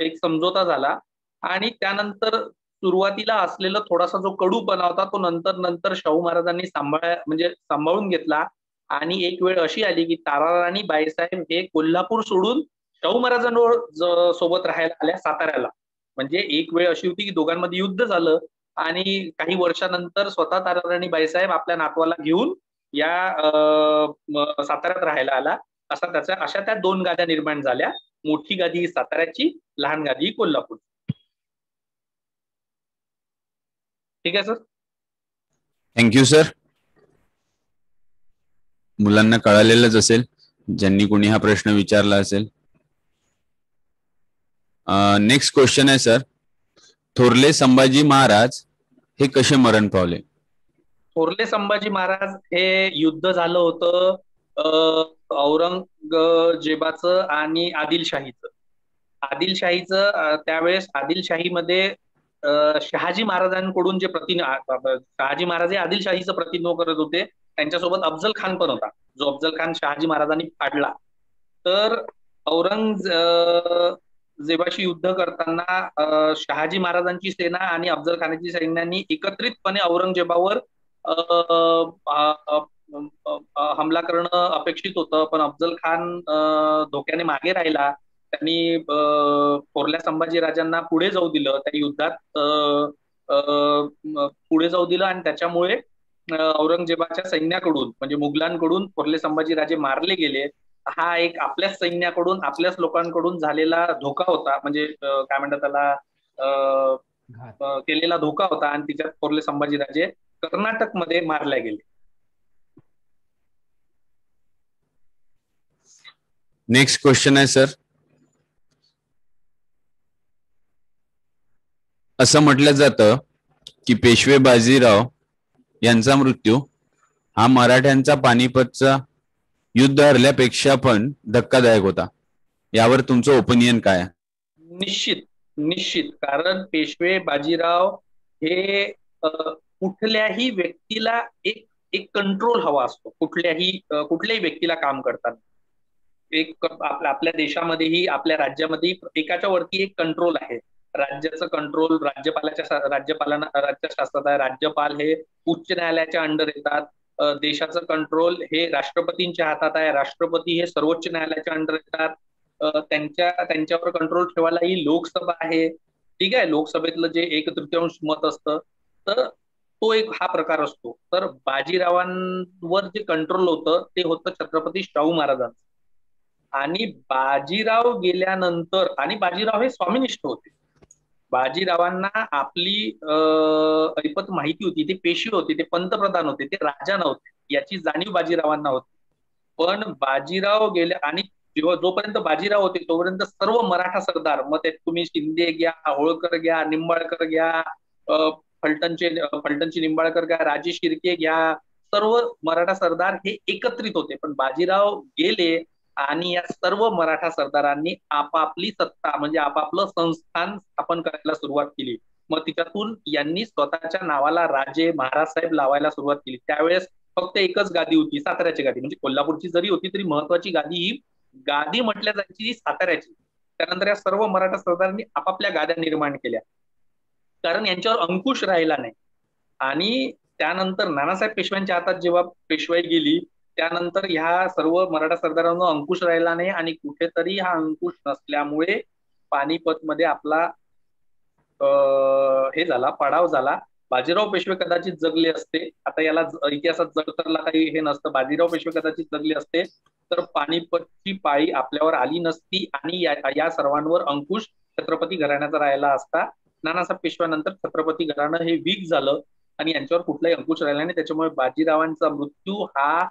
एक समझोता झाला. आणि त्यानंतर सुरुवातीला असलेला थोडासा जो कडूपणा होता तो नंतर नंतर शाहू महाराजांनी सांभाळ म्हणजे सांभाळून घेतला. आणि एक वेळ अशी आली की ताराराणी बाईसाहेब हे कोल्हापूर सोडून शाहू महाराजांवर सोबत राहायला आल्या साताऱ्याला. म्हणजे एक वेळ अशी होती की दोघांमध्ये युद्ध झालं आणि काही वर्षानंतर स्वतः ताराराणी बाईसाहेब आपल्या नातवाला घेऊन या साताऱ्यात राहायला आला. असा त्याच्या अशा त्या दोन गाद्या निर्माण झाल्या. मोठी गादी ही साताऱ्याची लहान गादी कोल्हापूर ठीक आहे सर थँक्यू सर मुलांना कळालेलंच असेल ज्यांनी कोणी हा प्रश्न विचारला असेल. नेक्स्ट क्वेश्चन आहे सर थोरले संभाजी महाराज हे कसे मरण पावले? थोरले संभाजी महाराज हे युद्ध झालं होतं औरंगजेबाचं आणि आदिलशाहीचं. आदिलशाहीचं त्यावेळेस आदिलशाहीमध्ये शहाजी महाराजांकडून जे प्रति शहाजी महाराज हे आदिलशाहीचं प्रतिनिधित्व करत होते. त्यांच्यासोबत अफजल खान पण होता. जो अफजल खान शहाजी महाराजांनी फाडला. तर औरंगजेबाशी युद्ध करताना शहाजी महाराजांची सेना आणि अफजल खानाची सैन्यांनी एकत्रितपणे औरंगजेबावर हमला करणं अपेक्षित होतं. पण अफजल खान धोक्याने मागे राहिला. त्यांनी थोरल्या संभाजी राजांना पुढे जाऊ दिलं त्या युद्धात पुढे जाऊ दिलं आणि त्याच्यामुळे औरंगजेबाच्या सैन्याकडून म्हणजे मुघलांकडून थोरले संभाजी राजे मारले गेले. हा एक आपल्याच सैन्याकडून आपल्याच लोकांकडून झालेला धोका होता. म्हणजे काय म्हणतात त्याला केलेला धोका होता आणि तिच्यात थोरले संभाजीराजे कर्नाटकमध्ये मारल्या गेले. नेक्स्ट क्वेश्चन आहे सर असं म्हटलं जातं की पेशवे बाजीराव यांचा मृत्यू हा मराठ्यांचा पानिपतचा युद्ध हरल्यापेक्षा पण धक्कादायक होता. यावर तुमचं ओपिनियन काय निश्चित निश्चित. कारण पेशवे बाजीराव हे कुठल्याही व्यक्तीला एक एक कंट्रोल हवा असतो. कुठल्याही कुठल्याही व्यक्तीला काम करताना. एक आपल्या देशामध्येही आपल्या राज्यामध्येही एकाच्या वरती एक कंट्रोल आहे. राज्याचं कंट्रोल राज्यपालाच्या राज्यपालांना राज्य शासनात आहे. राज्यपाल हे उच्च न्यायालयाच्या अंडर येतात. देशाचं कंट्रोल हे राष्ट्रपतींच्या हातात आहे. राष्ट्रपती हे सर्वोच्च न्यायालयाच्या अंडर येतात. त्यांच्या त्यांच्यावर कंट्रोल ठेवायला ही लोकसभा आहे. ठीक आहे? लोकसभेतलं जे एक तृतीयांश मत असतं तर तो एक हा प्रकार असतो. तर बाजीरावांवर जे कंट्रोल होतं ते होतं छत्रपती शाहू महाराजांचं. आणि बाजीराव गेल्यानंतर आणि बाजीराव हे स्वामिनिष्ठ होते. बाजीरावांना आपली ऐपत माहिती होती ते पेशी होते ते पंतप्रधान होते ते राजा नव्हते याची जाणीव बाजीरावांना होती. पण बाजीराव गेल्या आणि जेव्हा जोपर्यंत बाजीराव होते तोपर्यंत सर्व मराठा सरदार मग ते तुम्ही शिंदे घ्या होळकर घ्या निंबाळकर घ्या फलटणचे फलटणची निंबाळकर घ्या राजे शिर्के घ्या सर्व मराठा सरदार हे एकत्रित होते. पण बाजीराव गेले आणि या सर्व मराठा सरदारांनी आपापली सत्ता म्हणजे आपापलं संस्थान स्थापन करायला सुरुवात केली. मग तिच्यातून यांनी स्वतःच्या नावाला राजे महाराज साहेब लावायला सुरुवात केली. त्यावेळेस फक्त एकच गादी होती साताऱ्याची गादी. म्हणजे कोल्हापूरची जरी होती तरी महत्वाची गादी ही गादी म्हटल्या जायची साताऱ्याची. त्यानंतर या सर्व मराठा सरदारांनी आपापल्या गाद्या निर्माण केल्या. कारण यांच्यावर अंकुश राहिला नाही. आणि त्यानंतर नानासाहेब पेशव्यांच्या हातात जेव्हा पेशवाई गेली त्यानंतर ह्या सर्व मराठा सरदारांवर अंकुश राहिला नाही आणि कुठेतरी हा अंकुश नसल्यामुळे पानिपत मध्ये आपला हे झाला पडाव झाला. बाजीराव पेशवे कदाचित जगले असते. आता याला इतिहासात जगतरला काही हे नसतं. बाजीराव पेशवे कदाचित जगले असते. तर पानिपतची पाळी आपल्यावर आली नसती आणि या सर्वांवर अंकुश छत्रपती घराण्याचा राहिला असता. नानासाहेब पेशव्यानंतर छत्रपती घराणं हे वीक झालं आणि यांच्यावर कुठलाही अंकुश राहिला नाही. त्याच्यामुळे बाजीरावांचा मृत्यू हा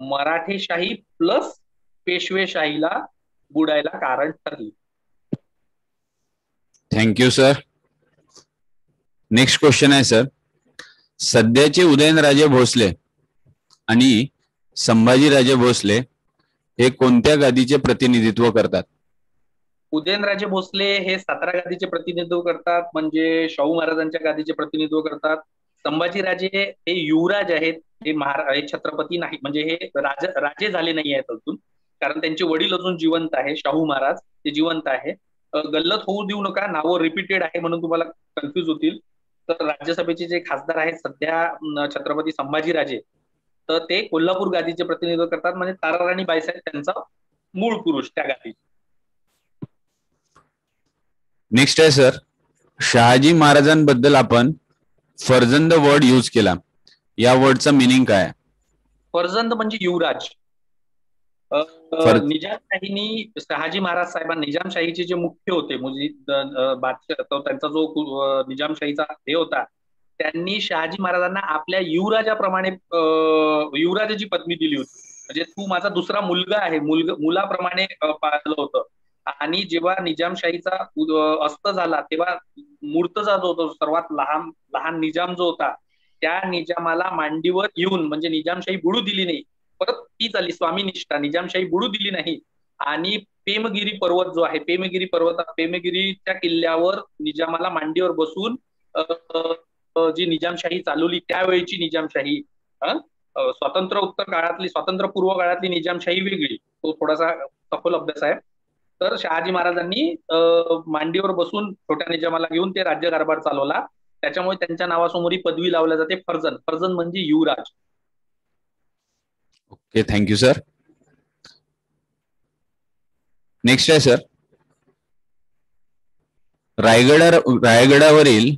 मराठेशाही प्लस पेशवेशाहीला बुडायला कारण ठरली. Thank you sir next question आहे सर सध्याचे उदयनराजे भोसले आणि संभाजीराजे भोसले हे कोणत्या गादीचे प्रतिनिधित्व करतात? उदयनराजे भोसले हे सातारा गादीचे प्रतिनिधित्व करतात म्हणजे शाहू महाराजांच्या गादीचे प्रतिनिधित्व करतात. संभाजीराजे हे युवराज आहेत हे महारा हे छत्रपती नाही. म्हणजे हे राज राजे झाले नाही आहेत अजून. कारण त्यांचे वडील अजून जिवंत आहे. शाहू महाराज ते जिवंत आहे. गल्लत होऊ देऊ नका. नावं रिपीटेड आहे म्हणून तुम्हाला कन्फ्युज होतील. तर राज्यसभेचे जे खासदार आहेत सध्या छत्रपती संभाजीराजे तर ते कोल्हापूर गादीचे प्रतिनिधित्व करतात. म्हणजे ताराराणी बाईसाहेब त्यांचा मूळ पुरुष त्या गादी नेक्स्ट आहे सर शहाजी महाराजांबद्दल आपण फर्जंद वर्ड यूज केला. या वर्डचा मिनिंग काय? फर्जंद म्हणजे युवराज. निजामशाहीनी शहाजी महाराज साहेबांना निजामशाहीचे जे मुख्य होते बादशाह त्यांचा जो निजामशाहीचा हे होता त्यांनी शहाजी महाराजांना आपल्या युवराजाप्रमाणे युवराजाची पत्नी दिली होती. म्हणजे तू माझा दुसरा मुलगा आहे मुलगा मुलाप्रमाणे पाळलं होतं. आणि जेव्हा निजामशाहीचा अस्त झाला तेव्हा मूर्तजा जो होतो सर्वात लहान लहान निजाम जो होता त्या निजामाला मांडीवर येऊन म्हणजे निजामशाही बुडू दिली नाही. परत ती चालली स्वामी निष्ठा. निजामशाही बुडू दिली नाही. आणि पेमगिरी पर्वत जो आहे पेमगिरी पर्वत पेमगिरीच्या किल्ल्यावर निजामाला मांडीवर बसून जी निजामशाही चालवली त्यावेळीची निजामशाही स्वातंत्र्य उत्तर काळातली स्वातंत्र्य पूर्व काळातली निजामशाही वेगळी. तो थोडासा सखोल अभ्यास आहे. तर शहाजी महाराजांनी मांडीवर बसून छोट्या निजामाला घेऊन ते राज्यकारभार चालवला. त्याच्यामुळे त्यांच्या नावासमोर ही पदवी लावल्या जाते फर्जन. फर्जन म्हणजे युवराज. Okay thank you sir next आहे सर रायगडा रायगडावरील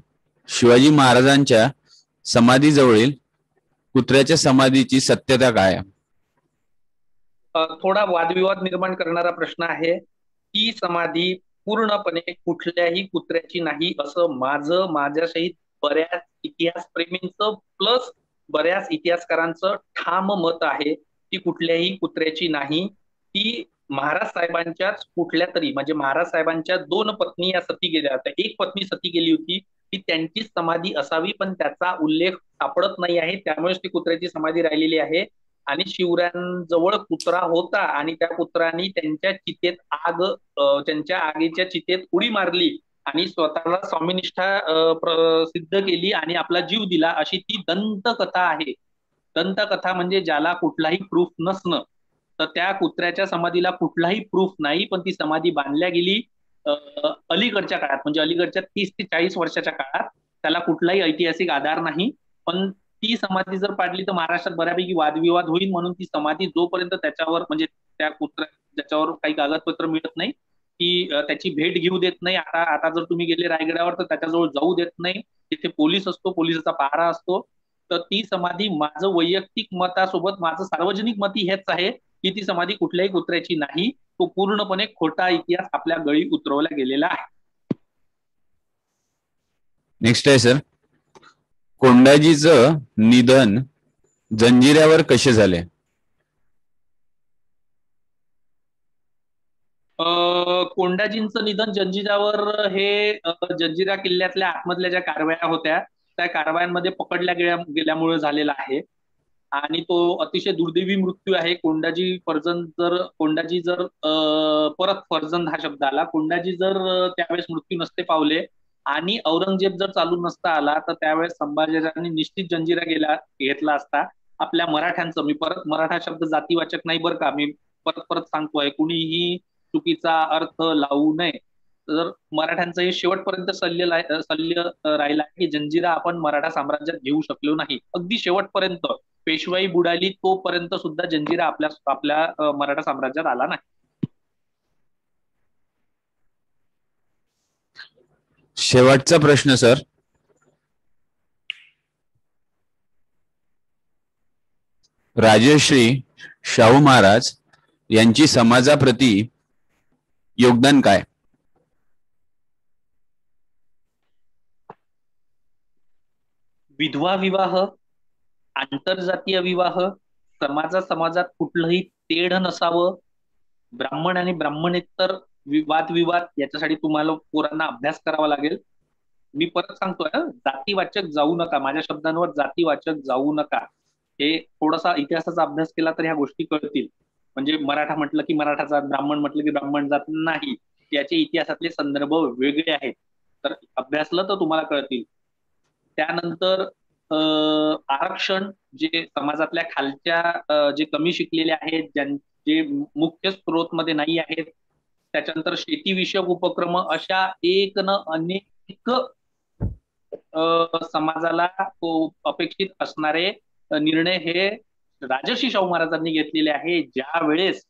शिवाजी महाराजांच्या समाधीजवळील कुत्र्याच्या समाधीची सत्यता काय थोडा वादविवाद निर्माण करणारा प्रश्न आहे. ती समाधी पूर्णपणे कुठल्याही कुत्र्याची नाही असं माझं माझ्यासहित बऱ्याच इतिहास प्रेमींचं प्लस बऱ्याच इतिहासकारांचं ठाम मत आहे ती कुठल्याही कुत्र्याची नाही. ती महाराज साहेबांच्याच कुठल्या तरी म्हणजे महाराज साहेबांच्या दोन पत्नी या सती गेल्या होत्या. एक पत्नी सती गेली होती ती त्यांचीच समाधी असावी पण त्याचा उल्लेख सापडत नाही आहे. त्यामुळेच ती कुत्र्याची समाधी राहिलेली आहे. आणि शिवरायांजवळ कुत्रा होता आणि त्या कुत्रांनी त्यांच्या चितेत आग त्यांच्या आगीच्या चितेत उडी मारली आणि स्वतःला स्वामीनिष्ठा सिद्ध केली आणि आपला जीव दिला अशी ती दंतकथा आहे. दंतकथा म्हणजे ज्याला कुठलाही प्रूफ नसणं. तर त्या कुत्र्याच्या समाधीला कुठलाही प्रूफ नाही पण ती समाधी बांधल्या गेली अलीकडच्या काळात. म्हणजे अलीकडच्या तीस ते चाळीस वर्षाच्या काळात त्याला कुठलाही ऐतिहासिक आधार नाही पण ती समाधी जर पाडली तर महाराष्ट्रात बऱ्यापैकी वादविवाद होईल म्हणून ती समाधी जोपर्यंत त्याच्यावर म्हणजे त्या कुत्र्या ज्याच्यावर काही कागदपत्र मिळत नाही ती त्याची भेट घेऊ देत नाही. आता आता जर तुम्ही गेले रायगडावर तर त्याच्याजवळ जाऊ देत नाही. तिथे पोलीस असतो पोलिसाचा पहारा असतो तर ती समाधी माझं वैयक्तिक मतासोबत माझं सार्वजनिक मती हेच आहे की ती समाधी कुठल्याही कुत्र्याची नाही. तो पूर्णपणे खोटा इतिहास आपल्या गळी उतरवला गेलेला आहे. नेक्स्ट आहे सर कोंडाजीचं निधन जंजिऱ्यावर कसे झाले? कोंडाजींचं निधन जंजिरावर हे जंजिरा किल्ल्यातल्या आतमधल्या ज्या कारवाया होत्या त्या कारवायांमध्ये पकडल्या गेल्या गेल्यामुळे झालेला आहे. आणि तो अतिशय दुर्दैवी मृत्यू आहे. कोंडाजी फर्जन जर कोंडाजी जर परत फर्जंद हा शब्द आला. कोंडाजी जर त्यावेळेस मृत्यू नसते पावले आणि औरंगजेब जर चालू नसता आला तर त्यावेळेस संभाजीराजांनी निश्चित जंजिरा गेला घेतला असता. आपल्या मराठ्यांचं मी परत मराठा शब्द जातीवाचक नाही बरं का? मी परत परत सांगतोय कुणीही चुकीचा अर्थ लावू नये. तर मराठ्यांचं हे शेवटपर्यंत सल्य सल्य राहिला की जंजिरा आपण मराठा साम्राज्यात घेऊ शकलो नाही. अगदी शेवटपर्यंत पेशवाई बुडाली तोपर्यंत सुद्धा जंजिरा आपल्या आपल्या मराठा साम्राज्यात आला नाही. शेवटचा प्रश्न सर. राजश्री शाहू महाराज यांची समाजाप्रती योगदान काय? विधवा विवाह आंतरजातीय विवाह समाजा समाजात कुठलंही तेढ नसावं ब्राह्मण आणि ब्राह्मणेतर वादविवाद याच्यासाठी तुम्हाला पोरांना अभ्यास करावा लागेल. मी परत सांगतोय जातीवाचक जाऊ नका. माझ्या शब्दांवर जातीवाचक जाऊ नका. हे थोडासा इतिहासाचा अभ्यास केला तर ह्या गोष्टी कळतील. म्हणजे मराठा म्हटलं की मराठाचा ब्राह्मण म्हटलं की ब्राह्मण जात नाही. याचे इतिहासातले संदर्भ वेगळे आहेत. तर अभ्यासलं तर तुम्हाला कळतील. त्यानंतर आरक्षण जे समाजातल्या खालच्या जे कमी शिकलेले आहेत जे मुख्य स्त्रोत मध्ये नाही आहेत त्याच्यानंतर शेतीविषयक उपक्रम अशा एक न अनेक समाजाला अपेक्षित असणारे निर्णय हे राजर्षी शाहू महाराजांनी घेतलेले आहे. ज्या वेळेस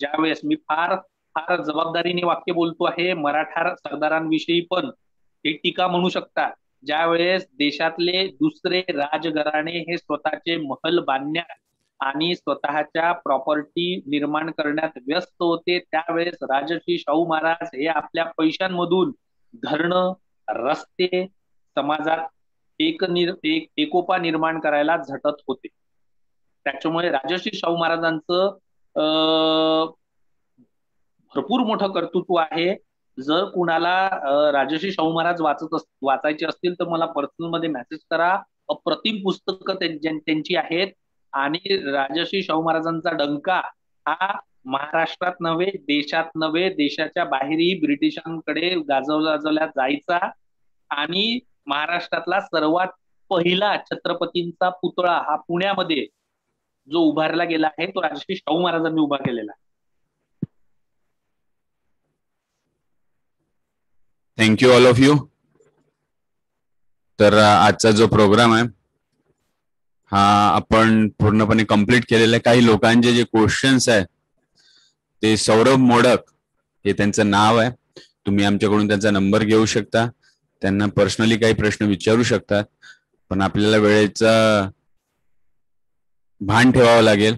ज्या वेळेस मी फार फार जबाबदारीने वाक्य बोलतो आहे मराठा सरदारांविषयी पण हे टीका म्हणू शकता ज्या वेळेस देशातले दुसरे राजघराणे हे स्वतःचे महल बांधण्यात आणि स्वतःच्या प्रॉपर्टी निर्माण करण्यात व्यस्त होते. त्यावेळेस राजश्री शाहू महाराज हे आपल्या पैशांमधून धरणं रस्ते समाजात एक निर एक एकोपा निर्माण करायला झटत होते. त्याच्यामुळे राजश्री शाहू महाराजांचं भरपूर मोठं कर्तृत्व आहे. जर कुणाला राजश्री शाहू महाराज वाचत वाचायचे असतील तर मला पर्सनलमध्ये मेसेज करा. अप्रतिम पुस्तकं त्यांची आहेत आणि राजश्री शाहू महाराजांचा डंका हा महाराष्ट्रात नव्हे देशात नव्हे देशाच्या बाहेरही ब्रिटिशांकडे गाजवला जायचा आणि महाराष्ट्रातला सर्वात पहिला छत्रपतींचा पुतळा हा पुण्यामध्ये जो उभारला गेला आहे तो राजश्री शाहू महाराजांनी उभा केलेला थँक्यू ऑल ऑफ यू तर आजचा जो प्रोग्राम आहे हा आपण पूर्णपणे कंप्लीट केलेले काही लोकांचे जे क्वेश्चन्स आहेत ते सौरभ मोडक हे त्यांचं नाव आहे. तुम्ही आमच्याकडून त्यांचा नंबर घेऊ शकता. त्यांना पर्सनली काही प्रश्न विचारू शकतात पण आपल्याला वेळेचा भान ठेवावं लागेल.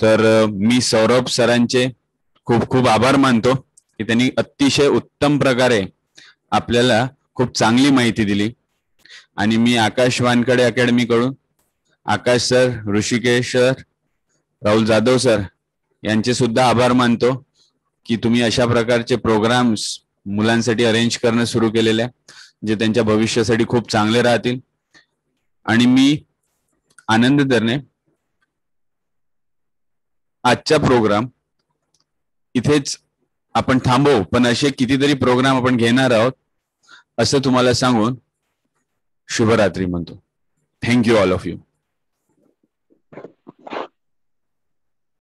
तर मी सौरभ सरांचे खूप खूप आभार मानतो की त्यांनी अतिशय उत्तम प्रकारे आपल्याला खूप चांगली माहिती दिली. आणि मी Akash Wankhede अकॅडमीकडून Akash sir Rishikesh sir Rahul Jadhav sir यांचे सुद्धा आभार मानतो की तुम्ही अशा प्रकारचे प्रोग्राम्स मुलांसाठी अरेंज करणं सुरू केलेले आहे जे त्यांच्या भविष्यासाठी खूप चांगले राहतील. आणि मी आनंद दरने आजचा प्रोग्राम इथेच आपण थांबवू. पण असे कितीतरी प्रोग्राम आपण घेणार आहोत असं तुम्हाला सांगून शुभरात्री म्हणतो. Thank you all of you